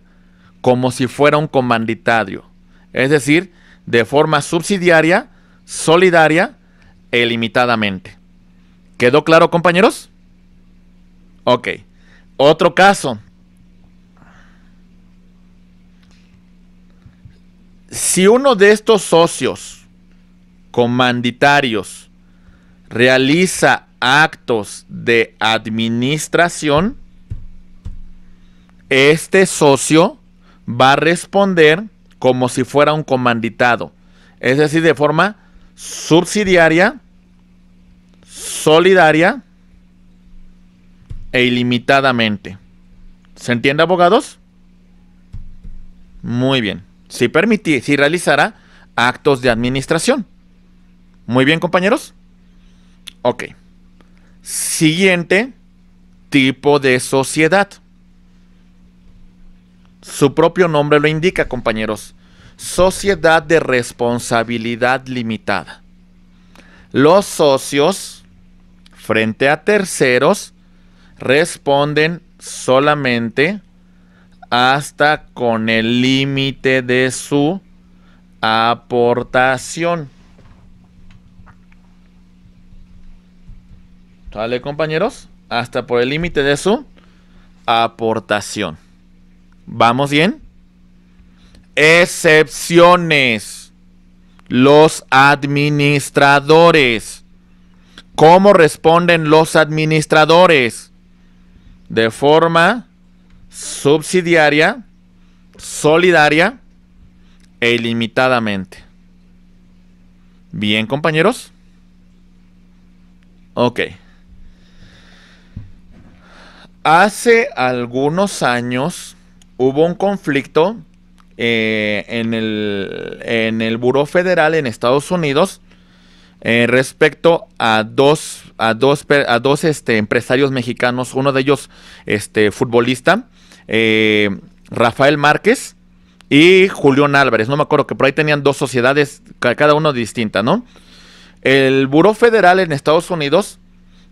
como si fuera un comanditario. Es decir, de forma subsidiaria, solidaria e limitadamente. ¿Quedó claro, compañeros? Ok. Otro caso. Si uno de estos socios comanditarios realiza actos de administración, este socio va a responder como si fuera un comanditado, es decir, de forma subsidiaria, solidaria e ilimitadamente. ¿Se entiende, abogados? Muy bien si permití, si realizara actos de administración. Muy bien, compañeros. Ok. Siguiente tipo de sociedad. Su propio nombre lo indica, compañeros. Sociedad de responsabilidad limitada. Los socios frente a terceros responden solamente hasta con el límite de su aportación. ¿Sale compañeros? Hasta por el límite de su aportación. ¿Vamos bien? Excepciones. Los administradores. ¿Cómo responden los administradores? De forma subsidiaria, solidaria e ilimitadamente. Bien, compañeros. Ok. Hace algunos años hubo un conflicto eh, en, el, en el Buró Federal en Estados Unidos eh, respecto a dos, a dos, a dos este, empresarios mexicanos, uno de ellos este, futbolista, eh, Rafael Márquez y Julián Álvarez. No me acuerdo que por ahí tenían dos sociedades, cada uno distinta, ¿no? El Buró Federal en Estados Unidos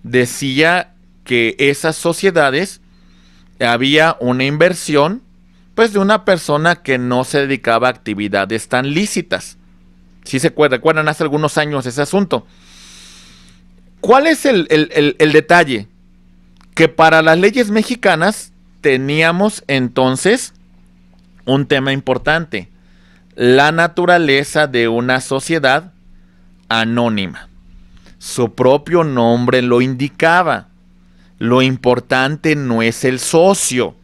decía que esas sociedades había una inversión pues de una persona que no se dedicaba a actividades tan lícitas. Si se recuerdan hace algunos años ese asunto. ¿Cuál es el detalle? Que para las leyes mexicanas teníamos entonces un tema importante, la naturaleza de una sociedad anónima. Su propio nombre lo indicaba. Lo importante no es el socio,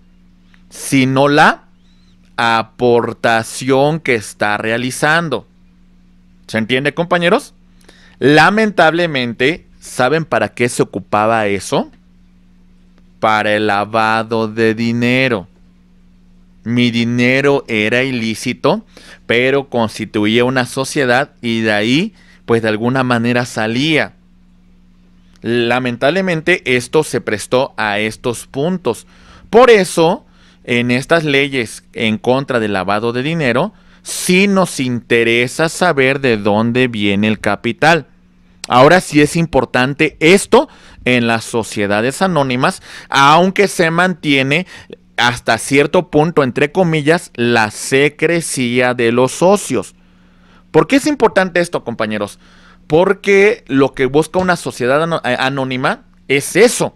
sino la aportación que está realizando. ¿Se entiende, compañeros? Lamentablemente, ¿saben para qué se ocupaba eso? Para el lavado de dinero. Mi dinero era ilícito, pero constituía una sociedad y de ahí, pues de alguna manera salía. Lamentablemente esto se prestó a estos puntos. Por eso, en estas leyes en contra del lavado de dinero, sí nos interesa saber de dónde viene el capital. Ahora sí es importante esto en las sociedades anónimas, aunque se mantiene hasta cierto punto, entre comillas, la secrecía de los socios. ¿Por qué es importante esto, compañeros? Porque lo que busca una sociedad eh, anónima es eso,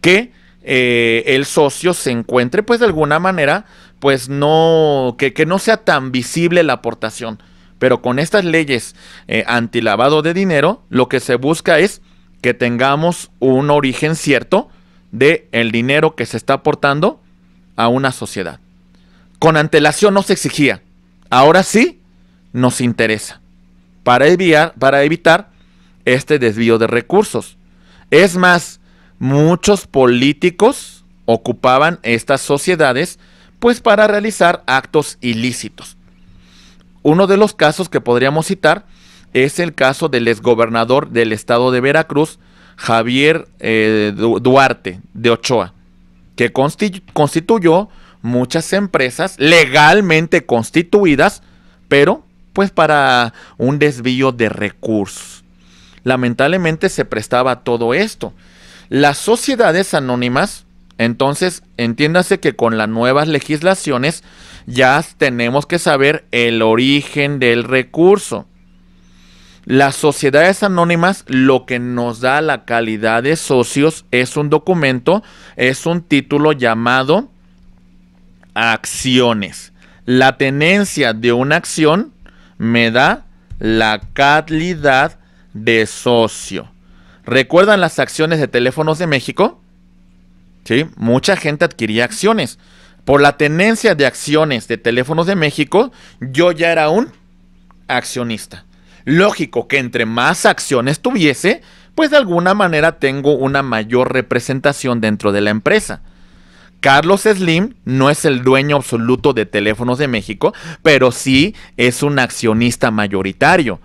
que eh, el socio se encuentre pues de alguna manera pues no, que, no sea tan visible la aportación. Pero con estas leyes eh, anti-lavado de dinero, lo que se busca es que tengamos un origen cierto de el dinero que se está aportando a una sociedad. Con antelación no se exigía. Ahora sí nos interesa para, para evitar este desvío de recursos. Es más, muchos políticos ocupaban estas sociedades pues para realizar actos ilícitos. Uno de los casos que podríamos citar es el caso del exgobernador del estado de Veracruz, Javier eh, Duarte de Ochoa, que constituyó muchas empresas legalmente constituidas, pero pues para un desvío de recursos. Lamentablemente se prestaba todo esto. Las sociedades anónimas, entonces entiéndase que con las nuevas legislaciones ya tenemos que saber el origen del recurso. Las sociedades anónimas lo que nos da la calidad de socios es un documento, es un título llamado acciones. La tenencia de una acción me da la calidad de socio. ¿Recuerdan las acciones de teléfonos de México? Sí, mucha gente adquiría acciones. Por la tenencia de acciones de teléfonos de México, yo ya era un accionista. Lógico que entre más acciones tuviese, pues de alguna manera tengo una mayor representación dentro de la empresa. Carlos Slim no es el dueño absoluto de Teléfonos de México, pero sí es un accionista mayoritario.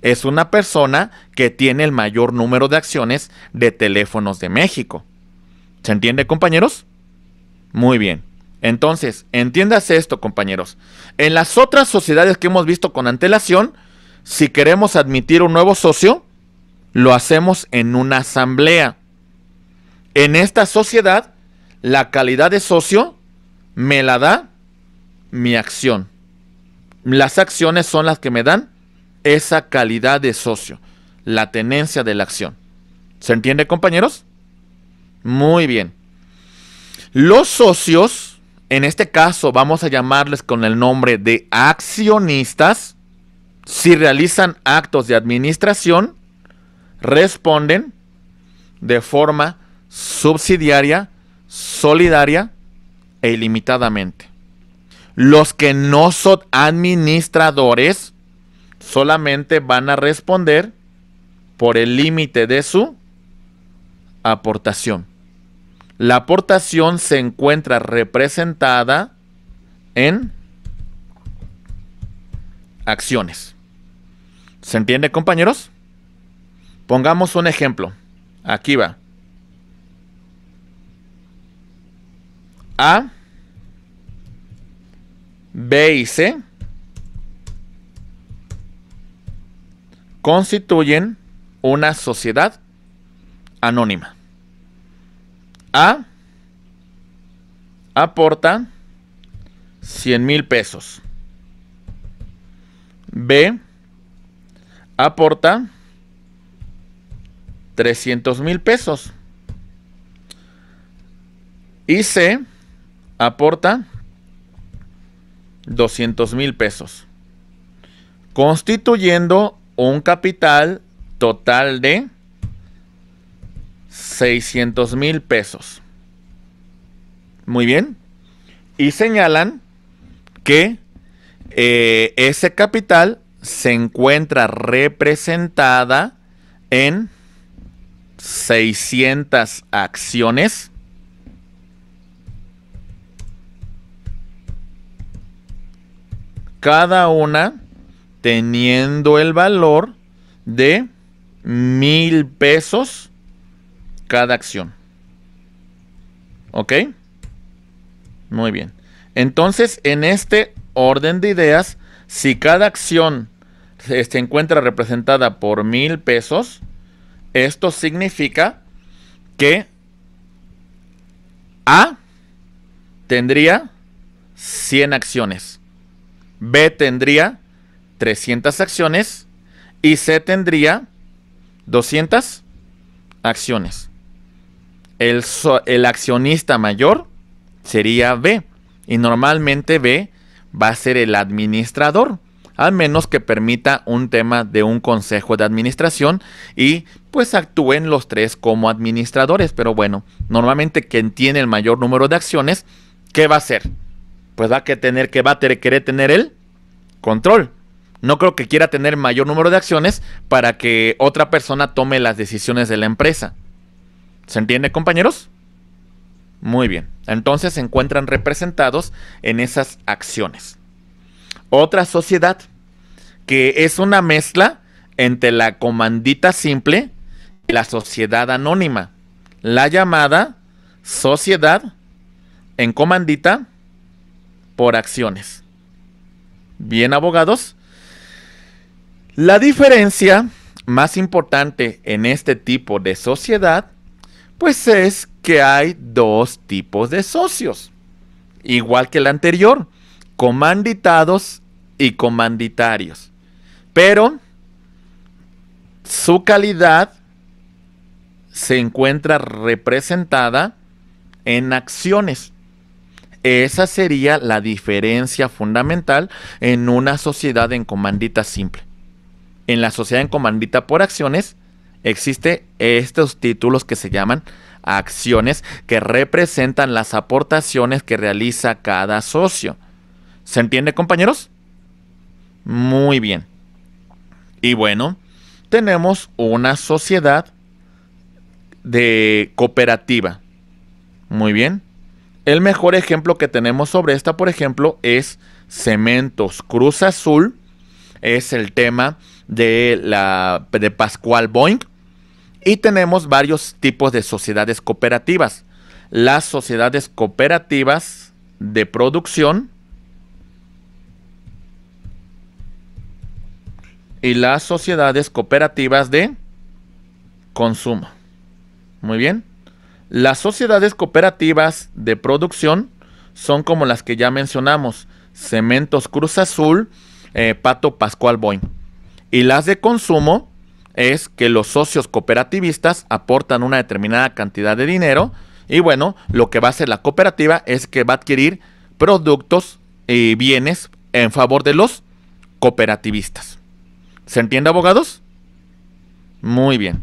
Es una persona que tiene el mayor número de acciones de Teléfonos de México. ¿Se entiende, compañeros? Muy bien. Entonces, entiéndase esto, compañeros. En las otras sociedades que hemos visto con antelación, si queremos admitir un nuevo socio, lo hacemos en una asamblea. En esta sociedad, la calidad de socio me la da mi acción. Las acciones son las que me dan esa calidad de socio, la tenencia de la acción. ¿Se entiende, compañeros? Muy bien. Los socios, en este caso vamos a llamarles con el nombre de accionistas, si realizan actos de administración, responden de forma subsidiaria, solidaria e ilimitadamente. Los que no son administradores solamente van a responder por el límite de su aportación. La aportación se encuentra representada en acciones. ¿Se entiende, compañeros? Pongamos un ejemplo. Aquí va. A, B y C constituyen una sociedad anónima. A aporta 100 mil pesos. B aporta 300 mil pesos. Y C aporta 200 mil pesos. Constituyendo un capital total de 600 mil pesos. Muy bien. Y señalan que eh, ese capital se encuentra representada en 600 acciones. Cada una teniendo el valor de mil pesos cada acción. ¿Ok? Muy bien. Entonces, en este orden de ideas, si cada acción se encuentra representada por mil pesos, esto significa que A tendría 100 acciones, B tendría 300 acciones y C tendría 200 acciones. El, el, accionista mayor sería B y normalmente B va a ser el administrador, al menos que permita un tema de un consejo de administración y pues actúen los tres como administradores. Pero bueno, normalmente quien tiene el mayor número de acciones, ¿qué va a hacer? Pues va a tener que va a querer tener el control. No creo que quiera tener mayor número de acciones para que otra persona tome las decisiones de la empresa. ¿Se entiende, compañeros? Muy bien. Entonces se encuentran representados en esas acciones. Otra sociedad que es una mezcla entre la comandita simple y la sociedad anónima. La llamada sociedad en comandita por acciones. Bien, abogados. La diferencia más importante en este tipo de sociedad, pues es que hay dos tipos de socios, igual que el anterior, comanditados y comanditarios. Pero su calidad se encuentra representada en acciones. Esa sería la diferencia fundamental en una sociedad en comandita simple en la sociedad en comandita por acciones, existe estos títulos que se llaman acciones que representan las aportaciones que realiza cada socio. ¿Se entiende, compañeros? Muy bien. Y bueno, tenemos una sociedad de cooperativa. Muy bien. El mejor ejemplo que tenemos sobre esta, por ejemplo, es Cementos Cruz Azul. Es el tema de, la, de Pascual Boeing. Y tenemos varios tipos de sociedades cooperativas. Las sociedades cooperativas de producción y las sociedades cooperativas de consumo. Muy bien. Las sociedades cooperativas de producción son como las que ya mencionamos, Cementos Cruz Azul, eh, Pato Pascual Boy. Y las de consumo es que los socios cooperativistas aportan una determinada cantidad de dinero y bueno, lo que va a hacer la cooperativa es que va a adquirir productos y bienes en favor de los cooperativistas. ¿Se entiende, abogados? Muy bien.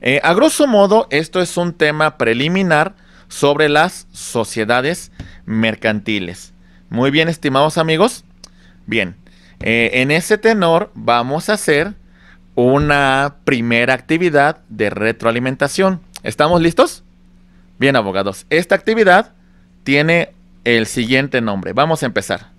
Eh, a grosso modo, esto es un tema preliminar sobre las sociedades mercantiles. Muy bien, estimados amigos. Bien, eh, en ese tenor vamos a hacer una primera actividad de retroalimentación. ¿Estamos listos? Bien, abogados. Esta actividad tiene el siguiente nombre. Vamos a empezar.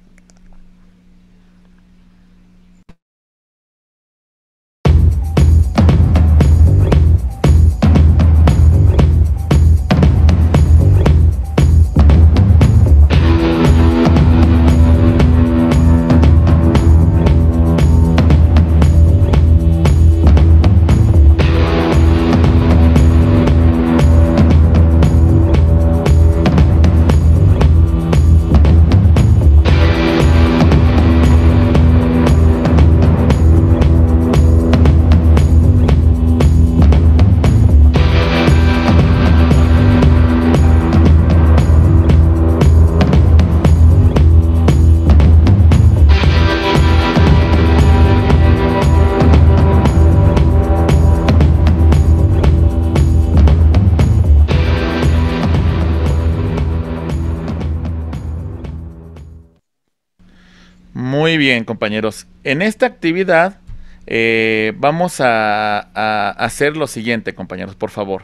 Bien, compañeros. En esta actividad eh, vamos a, hacer lo siguiente, compañeros, por favor.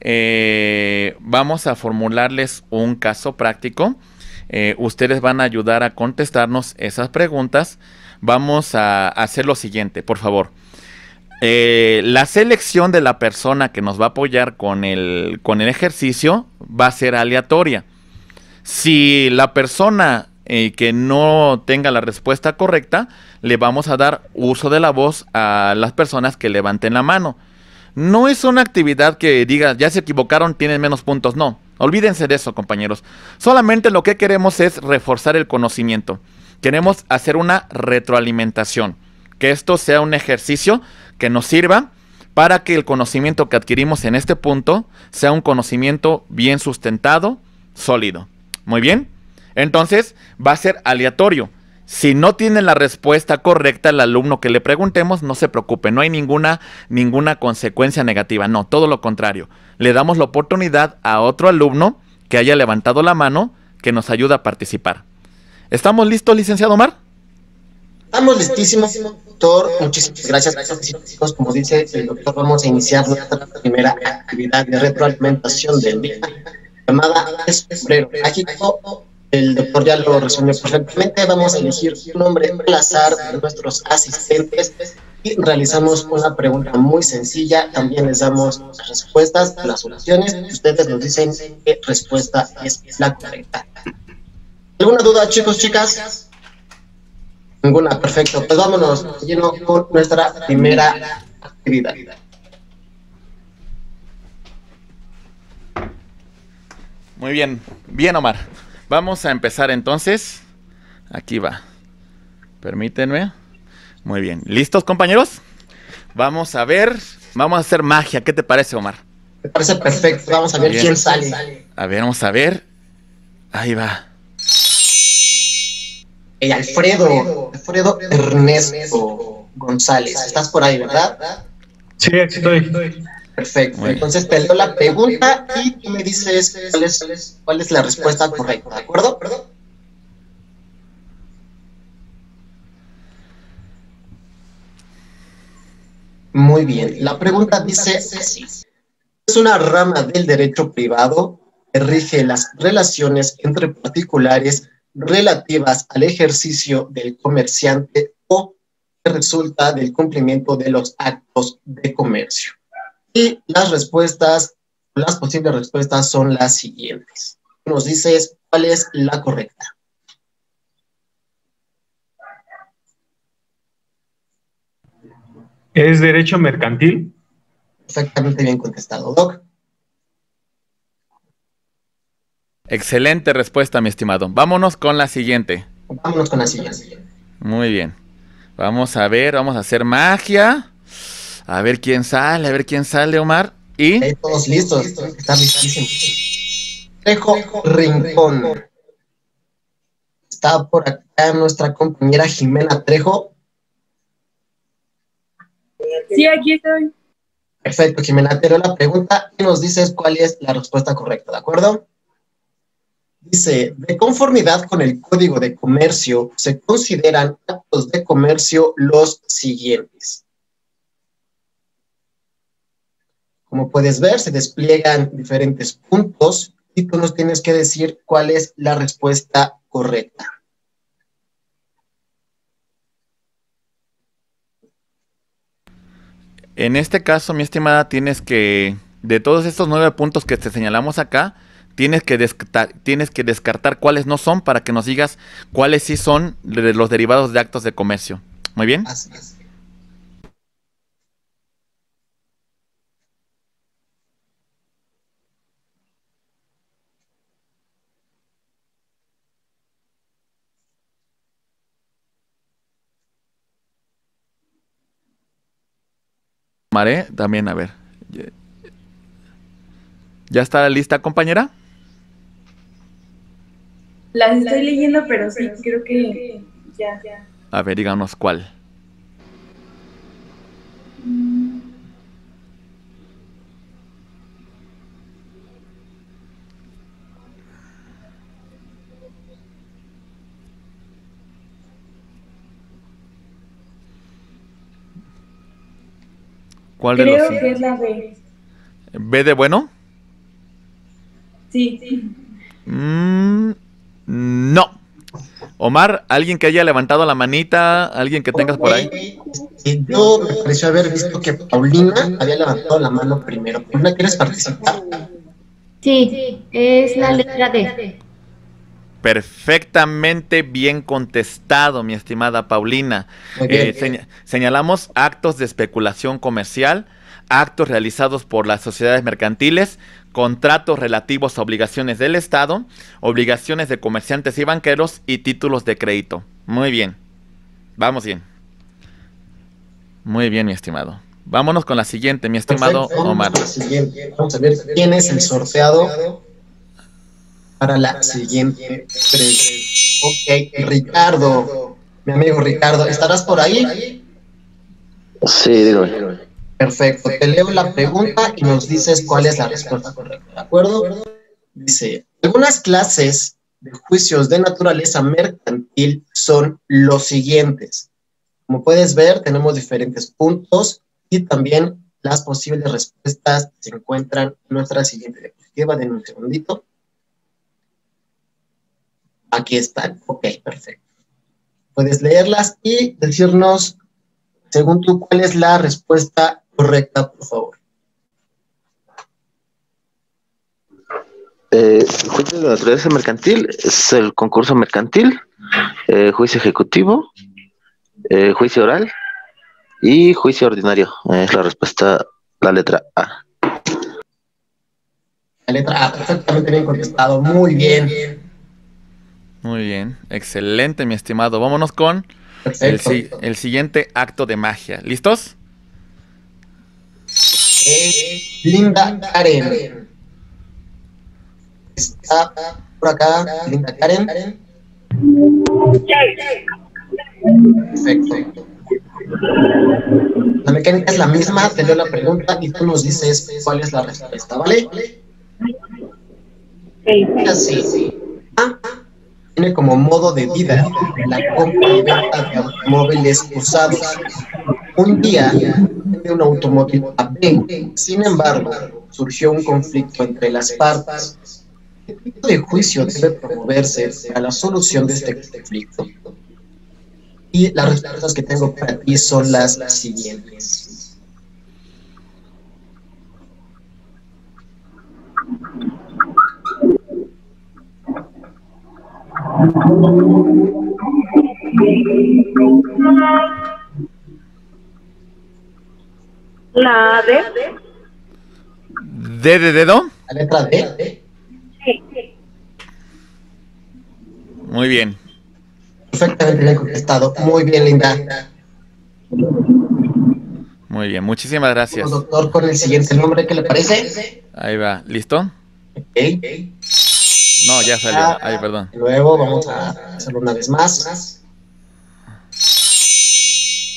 Eh, vamos a formularles un caso práctico. Eh, ustedes van a ayudar a contestarnos esas preguntas. Vamos a hacer lo siguiente, por favor. la selección de la persona que nos va a apoyar con el, con el ejercicio va a ser aleatoria. Si la persona y que no tenga la respuesta correcta, le vamos a dar uso de la voz a las personas que levanten la mano. No es una actividad que diga, ya se equivocaron, tienen menos puntos. No, olvídense de eso, compañeros. Solamente lo que queremos es reforzar el conocimiento. Queremos hacer una retroalimentación. Que esto sea un ejercicio que nos sirva para que el conocimiento que adquirimos en este punto sea un conocimiento bien sustentado, sólido. Muy bien. Entonces va a ser aleatorio. Si no tiene la respuesta correcta el alumno que le preguntemos, no se preocupe, no hay ninguna, ninguna consecuencia negativa, no, todo lo contrario. Le damos la oportunidad a otro alumno que haya levantado la mano que nos ayuda a participar. ¿Estamos listos, licenciado Omar?
Estamos listísimos, doctor. Muchísimas gracias, chicos. Como dice el doctor, vamos a iniciar nuestra primera actividad de retroalimentación del día, llamada Es Mágico el doctor ya lo resumió perfectamente. Vamos a elegir un nombre al azar de nuestros asistentes y realizamos una pregunta muy sencilla. También les damos las respuestas, las soluciones. Y ustedes nos dicen qué respuesta es la correcta. ¿Alguna duda, chicos, chicas? Ninguna, perfecto. Pues vámonos lleno con nuestra primera actividad.
Muy bien, bien Omar. Vamos a empezar entonces. Aquí va. Permítanme. Muy bien. ¿Listos, compañeros? Vamos a ver. Vamos a hacer magia. ¿Qué te parece, Omar?
Me parece perfecto. Vamos a ver quién sale.
A ver, vamos a ver. Ahí va.
Hey, Alfredo. Alfredo Ernesto González. Estás por ahí, ¿verdad?
Sí, estoy.
Perfecto. Entonces te leo la pregunta y tú me dices cuál es, cuál es la respuesta correcta, ¿de acuerdo? Muy bien. La pregunta dice así. Es una rama del derecho privado que rige las relaciones entre particulares relativas al ejercicio del comerciante o que resulta del cumplimiento de los actos de comercio. Y las respuestas, las posibles respuestas son las siguientes. Nos dices cuál es la correcta.
¿Es derecho mercantil?
Perfectamente bien contestado, Doc.
Excelente respuesta, mi estimado. Vámonos con la siguiente.
Vámonos con la siguiente.
Muy bien. Vamos a ver, vamos a hacer magia. A ver quién sale, a ver quién sale, Omar. Y.
todos listos. Está listísimo. Trejo Rincón. Está por acá nuestra compañera Jimena Trejo.
Sí, aquí estoy.
Perfecto, Jimena. Pero la pregunta y nos dices cuál es la respuesta correcta, ¿de acuerdo? Dice, de conformidad con el Código de Comercio, se consideran actos de comercio los siguientes. Como puedes ver, se despliegan diferentes puntos y tú nos tienes que decir cuál es la respuesta correcta.
En este caso, mi estimada, tienes que, de todos estos nueve puntos que te señalamos acá, tienes que, descartar, tienes que descartar cuáles no son para que nos digas cuáles sí son de los derivados de actos de comercio. Muy bien. Así es. Maré, también, a ver. ¿Ya está la lista, compañera?
Las estoy leyendo, pero sí, creo que ya.
A ver, díganos cuál. ¿Cuál
Creo
de los
que es la B.
¿B de bueno?
Sí.
Mm, no. Omar, alguien que haya levantado la manita, alguien que tengas por ahí.
Yo me pareció haber visto que Paulina había levantado la mano primero. Paulina, ¿quieres participar?
Sí, es la letra D.
Perfectamente bien contestado, mi estimada Paulina. Eh, señalamos actos de especulación comercial, actos realizados por las sociedades mercantiles, contratos relativos a obligaciones del Estado, obligaciones de comerciantes y banqueros y títulos de crédito. Muy bien. Vamos bien. Muy bien, mi estimado. Vámonos con la siguiente, mi estimado Omar.
Vamos a ver quién es el sorteado para la siguiente Ok, Ricardo, mi amigo Ricardo, ¿estarás por ahí?
Sí, digo.
Perfecto, te leo la pregunta y nos dices cuál es la respuesta correcta, ¿de acuerdo? Dice, algunas clases de juicios de naturaleza mercantil son los siguientes. Como puedes ver, tenemos diferentes puntos y también las posibles respuestas se encuentran en nuestra siguiente diapositiva. de un segundito. Aquí están. Ok, perfecto. Puedes leerlas y decirnos, según tú, cuál es la respuesta correcta, por favor.
Eh, juicio de naturaleza mercantil es el concurso mercantil, eh, juicio ejecutivo, eh, juicio oral y juicio ordinario. Es la respuesta, la letra A.
La letra A, perfectamente bien contestado, muy bien.
Muy bien, excelente, mi estimado. Vámonos con el, el, siguiente acto de magia. ¿Listos?
Linda Karen. Está por acá, Linda Karen. Perfecto. La mecánica es la misma, te leo la pregunta y tú nos dices cuál es la respuesta, ¿vale? Así. Ah, tiene como modo de vida la compra y venta de automóviles usados. Un día de un automóvil a B, sin embargo, surgió un conflicto entre las partes. ¿Qué tipo de juicio debe promoverse a la solución de este conflicto? Y las respuestas que tengo para ti son las siguientes.
La D.
¿D de dedo?
La letra D.
Muy bien.
Perfectamente bien contestado. Muy bien, Linda.
Muy bien, muchísimas gracias.
Doctor, con el siguiente nombre, ¿qué le parece?
Ahí va, ¿listo?
Ok.
No, ya salió.
Ah,
Ay, perdón.
Luego vamos a hacerlo una vez más.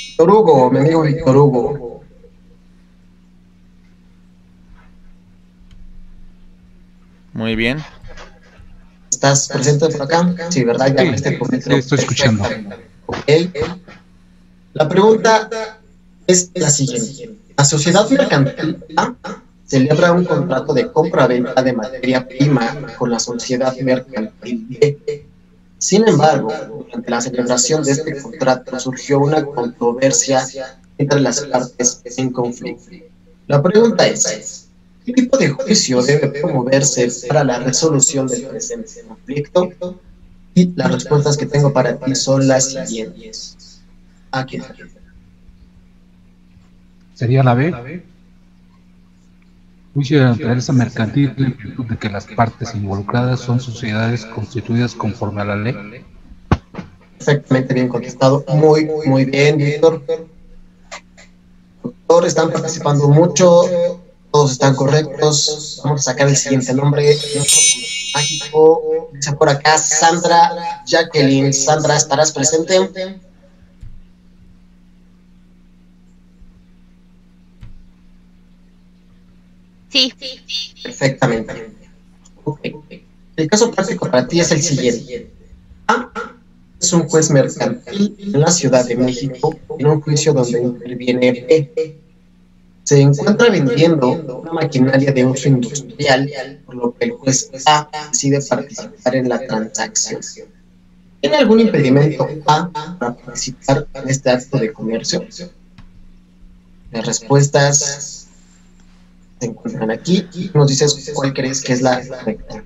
Víctor Hugo, mi amigo Víctor Hugo.
Muy bien.
¿Estás presente por acá? Sí, ¿verdad? Ya
Sí,
me estoy
sí, estoy escuchando.
Ok. La pregunta es la siguiente. La sociedad mercantil A celebra un contrato de compra-venta de materia prima con la sociedad mercantil B. Sin embargo, durante la celebración de este contrato surgió una controversia entre las partes en conflicto. La pregunta es, ¿qué tipo de juicio debe promoverse para la resolución del presente conflicto? Y las respuestas que tengo para ti son las siguientes. Aquí está.
Sería la B. Juicio de naturaleza mercantil de que las partes involucradas son sociedades constituidas conforme a la ley.
Perfectamente bien contestado. Muy, muy bien, Víctor. Doctor, están participando mucho. Todos están correctos. Vamos a sacar el siguiente nombre. Mágico. Por acá Sandra Jacqueline. Sandra, ¿estarás presente?
Sí.
Perfectamente. Ok. El caso práctico para ti es el siguiente. A es un juez mercantil en la Ciudad de México en un juicio donde interviene B. Se encuentra vendiendo una maquinaria de uso industrial, por lo que el juez A decide participar en la transacción. ¿Tiene algún impedimento A para participar en este acto de comercio? Las respuestas se encuentran aquí y nos dices cuál crees que es la correcta.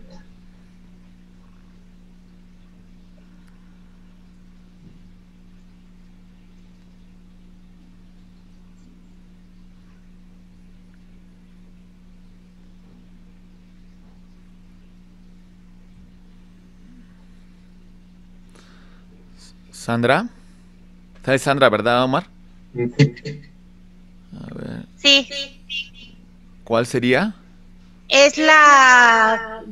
Sandra. ¿Sabes Sandra, verdad, Omar? A ver,
Sí.
¿Cuál sería?
Es la.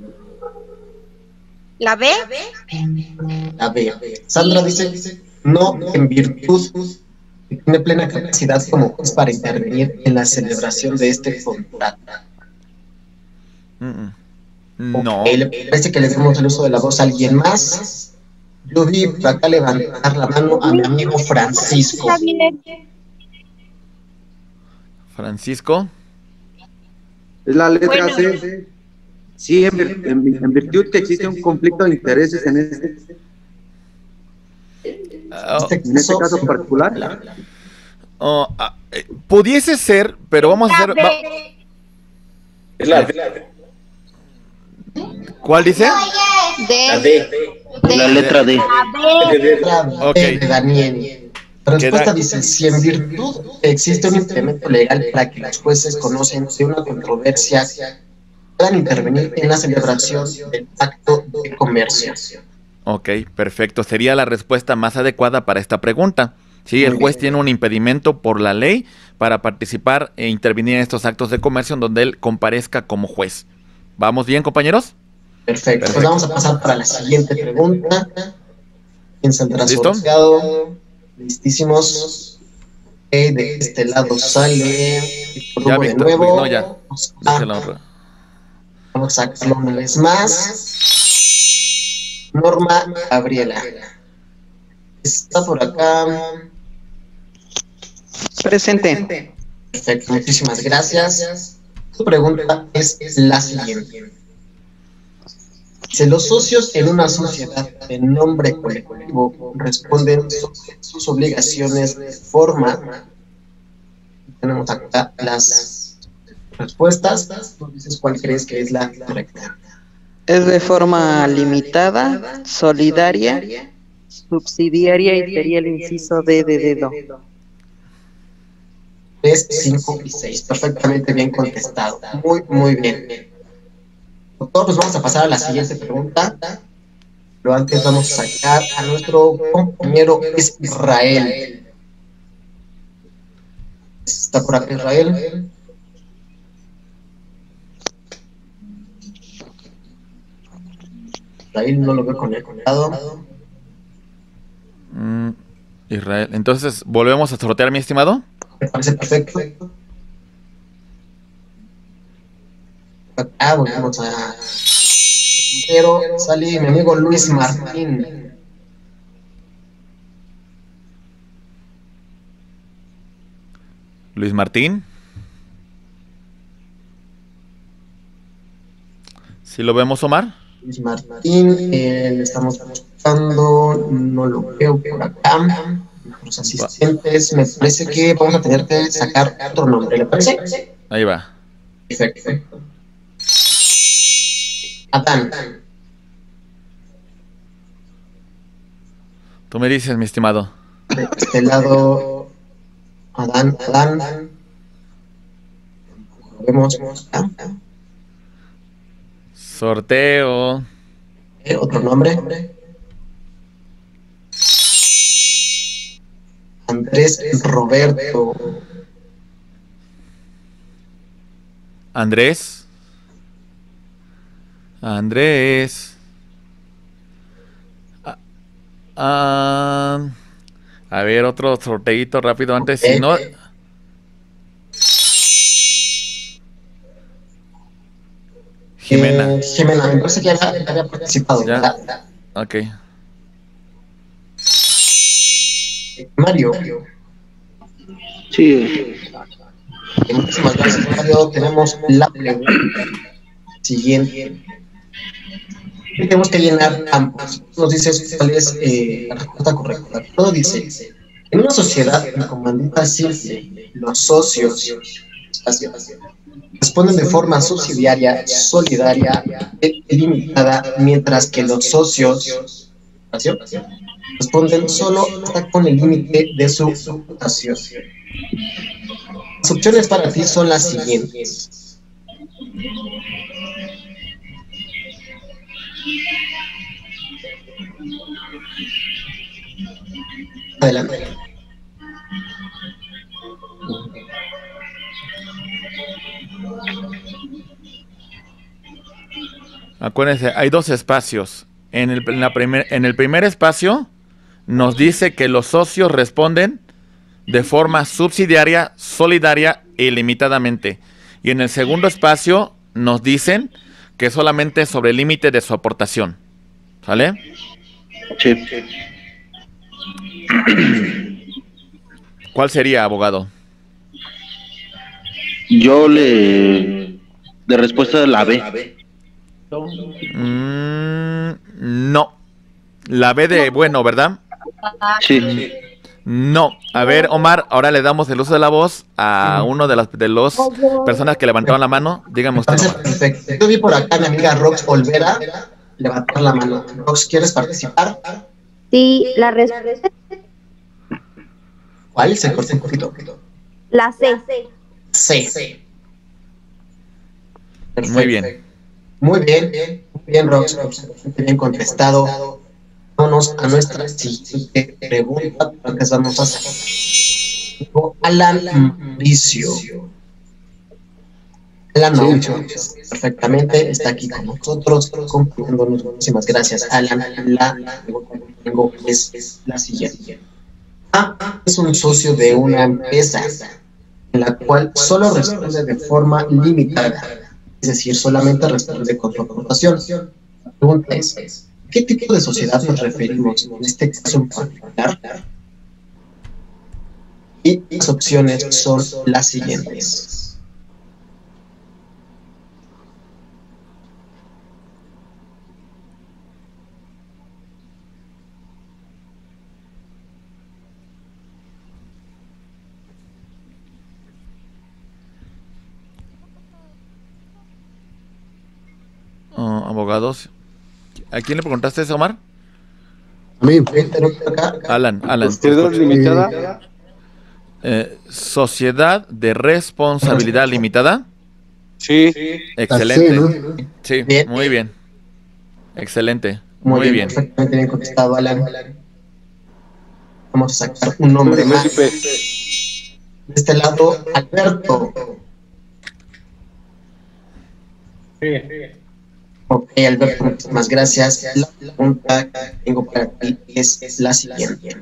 ¿La B?
A ver, Sandra dice, no en virtud que tiene plena capacidad como juez para intervenir en la celebración de este contrato.
Mm, mm. No.
Ok, ¿Le parece que le demos el uso de la voz a alguien más? Yo vi acá levantar la mano a mi amigo Francisco.
Francisco.
Es la letra
Bueno.
C. Sí, en, vir- en- en virtud que existe un conflicto de intereses en este,
Ah,
en este caso particular.
oh, ah, eh, pudiese ser, pero vamos a hacer. va-
Es la D.
¿Cuál dice?
La D.
La letra D.
Letra
Ok.
D de Daniel. La respuesta dice, si en virtud existe un impedimento legal para que los jueces conocen de una controversia, puedan intervenir en la celebración del acto de comercio.
Ok, perfecto. Sería la respuesta más adecuada para esta pregunta. Sí, el juez tiene un impedimento por la ley para participar e intervenir en estos actos de comercio en donde él comparezca como juez. ¿Vamos bien, compañeros?
Perfecto. Pues
Perfecto.
vamos a pasar para la siguiente pregunta. ¿Quién saldrá
¿Listo?
Listísimos. De este lado sale
Ya,
Hugo de nuevo.
No, ya.
Vamos a-
honra.
Vamos a sacarlo una vez más. Norma Gabriela. Está por acá.
Presente.
Perfecto, muchísimas gracias. Tu pregunta es la siguiente. Si los socios en una sociedad de nombre colectivo responden sobre sus obligaciones de forma, tenemos acá las respuestas. Tú dices cuál crees que es la correcta.
Es de forma limitada, solidaria, subsidiaria y sería el inciso D de dedo.
3, 5 y 6. Perfectamente bien contestado. Muy, muy bien. Pues vamos a pasar a la siguiente pregunta. Pero antes vamos a sacar a nuestro compañero Israel. ¿Está por acá Israel? Israel no lo veo conectado.
Mm, Israel. Entonces, ¿volvemos a sortear, mi estimado?
Me parece perfecto. Acá volvemos a. Pero sale mi amigo Luis Martín.
Luis Martín. ¿Sí lo vemos, Omar?
Luis Martín, eh, estamos buscando, no lo veo por acá. Los asistentes, me parece que vamos a tener que sacar otro nombre, ¿le parece?
Ahí va.
Perfecto. Adán.
Tú me dices, mi estimado.
De este lado, Adán, Adán. Vemos acá.
Sorteo.
¿Eh? ¿Otro nombre? Andrés Roberto.
Andrés. Andrés. Ah, ah, a ver, otro sorteito rápido antes. Si no. Jimena.
Eh, Jimena, me parece que ya había participado.
Ya. Ok.
Mario.
Sí.
Muchísimas gracias, Mario. Tenemos la pregunta siguiente. Tenemos que llenar ambos. Nos dice cuál es eh, la respuesta correcta. Todo dice, en una sociedad como maldita simple, los socios responden de forma subsidiaria, solidaria ilimitada, mientras que los socios responden solo hasta con el límite de su reputación. Las opciones para ti son las siguientes. Adelante.
Acuérdense, hay dos espacios. En el, primer, en el primer espacio nos dice que los socios responden de forma subsidiaria, solidaria e ilimitadamente. Y en el segundo espacio nos dicen que solamente sobre el límite de su aportación. ¿Sale?
Sí.
¿Cuál sería, abogado?
Yo le. De respuesta la B.
Mm, no. La B de bueno, ¿verdad?
Sí.
No. A ver, Omar, ahora le damos el uso de la voz a uno de las de los personas que levantaron la mano. Dígame usted.
Perfecto. Yo vi por acá a mi amiga Rox Olvera levantar la mano. Rox, ¿quieres participar?
Sí, la respuesta.
¿Cuál? Se cortó un poquito.
La C.
C.
Muy bien.
Muy bien, muy bien, Rox. Bien contestado. Vámonos a nuestra siguiente pregunta. Antes vamos a hacer. Alan Mauricio. Alan Mauricio, perfectamente, está aquí con nosotros, acompañándonos. Muchísimas gracias, Alan. La pregunta que tengo es la siguiente. A es un socio de una empresa en la cual solo responde de forma limitada, es decir, solamente responde con su aportación. La pregunta es, ¿qué tipo de sociedad nos referimos en este caso en particular? Y las opciones son las siguientes.
Oh, abogados. ¿A quién le preguntaste eso, Omar?
A mí,
Alan, Alan.
Sociedad limitada.
Eh, sociedad de responsabilidad limitada.
Sí.
Excelente. Sí, muy bien. Excelente. Muy, bien.
Perfectamente bien contestado, Alan. Vamos a sacar un nombre más. De este lado, Alberto.
Sí.
Ok, Alberto, muchas gracias. La pregunta que tengo para ti es la siguiente.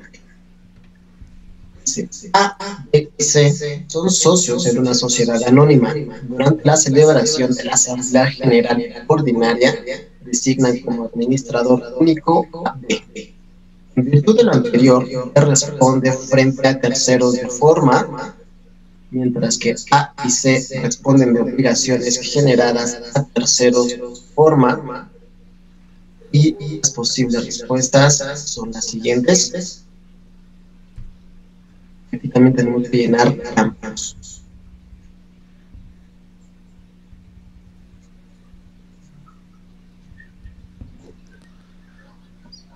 A, B y C son socios en una sociedad anónima. Durante la celebración de la Asamblea General Ordinaria, designan como administrador único a B. En virtud de lo anterior, responde frente a terceros de forma, mientras que A y C responden de obligaciones generadas a terceros forma. Y las posibles respuestas son las siguientes. Aquí también tenemos que llenar campos.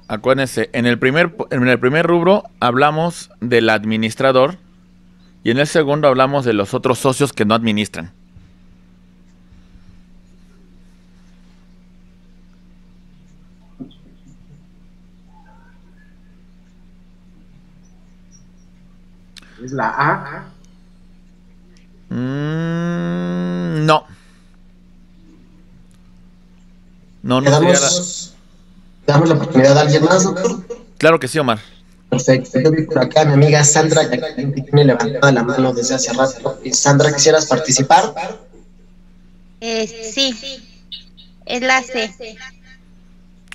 Acuérdense, en el, primer, en el primer rubro hablamos del administrador y en el segundo hablamos de los otros socios que no administran.
¿Es la A?
Mm, no. No, no
¿Damos, ¿Damos la oportunidad a alguien más, doctor?
Claro que sí, Omar.
Perfecto. Yo vi por acá mi amiga Sandra, que tiene levantada la mano desde hace rato. Sandra, ¿quisieras participar?
Eh, sí, es la C.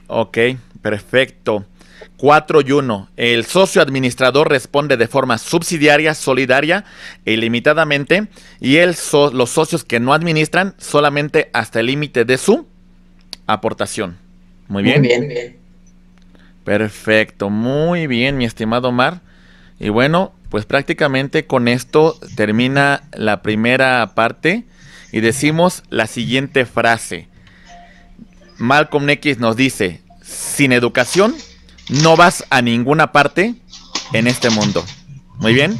Ok, perfecto. 4 y 1. El socio administrador responde de forma subsidiaria, solidaria e ilimitadamente. Y el los socios que no administran solamente hasta el límite de su aportación. Muy bien.
Muy bien, bien.
Perfecto, muy bien, mi estimado Omar. Y bueno, pues prácticamente con esto termina la primera parte y decimos la siguiente frase. Malcolm X nos dice, sin educación no vas a ninguna parte en este mundo. Muy bien,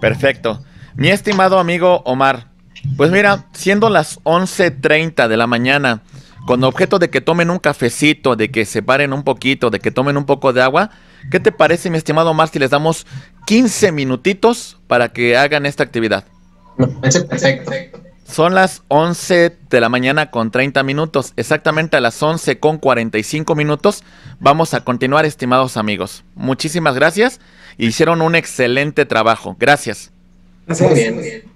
perfecto. Mi estimado amigo Omar, pues mira, siendo las 11.30 de la mañana, con objeto de que tomen un cafecito, de que se paren un poquito, de que tomen un poco de agua, ¿qué te parece, mi estimado Omar, si les damos 15 minutitos para que hagan esta actividad?
perfecto.
Son las 11 de la mañana con 30 minutos. Exactamente a las 11 con 45 minutos vamos a continuar, estimados amigos. Muchísimas gracias. Hicieron un excelente trabajo. Gracias.
Gracias. Muy bien.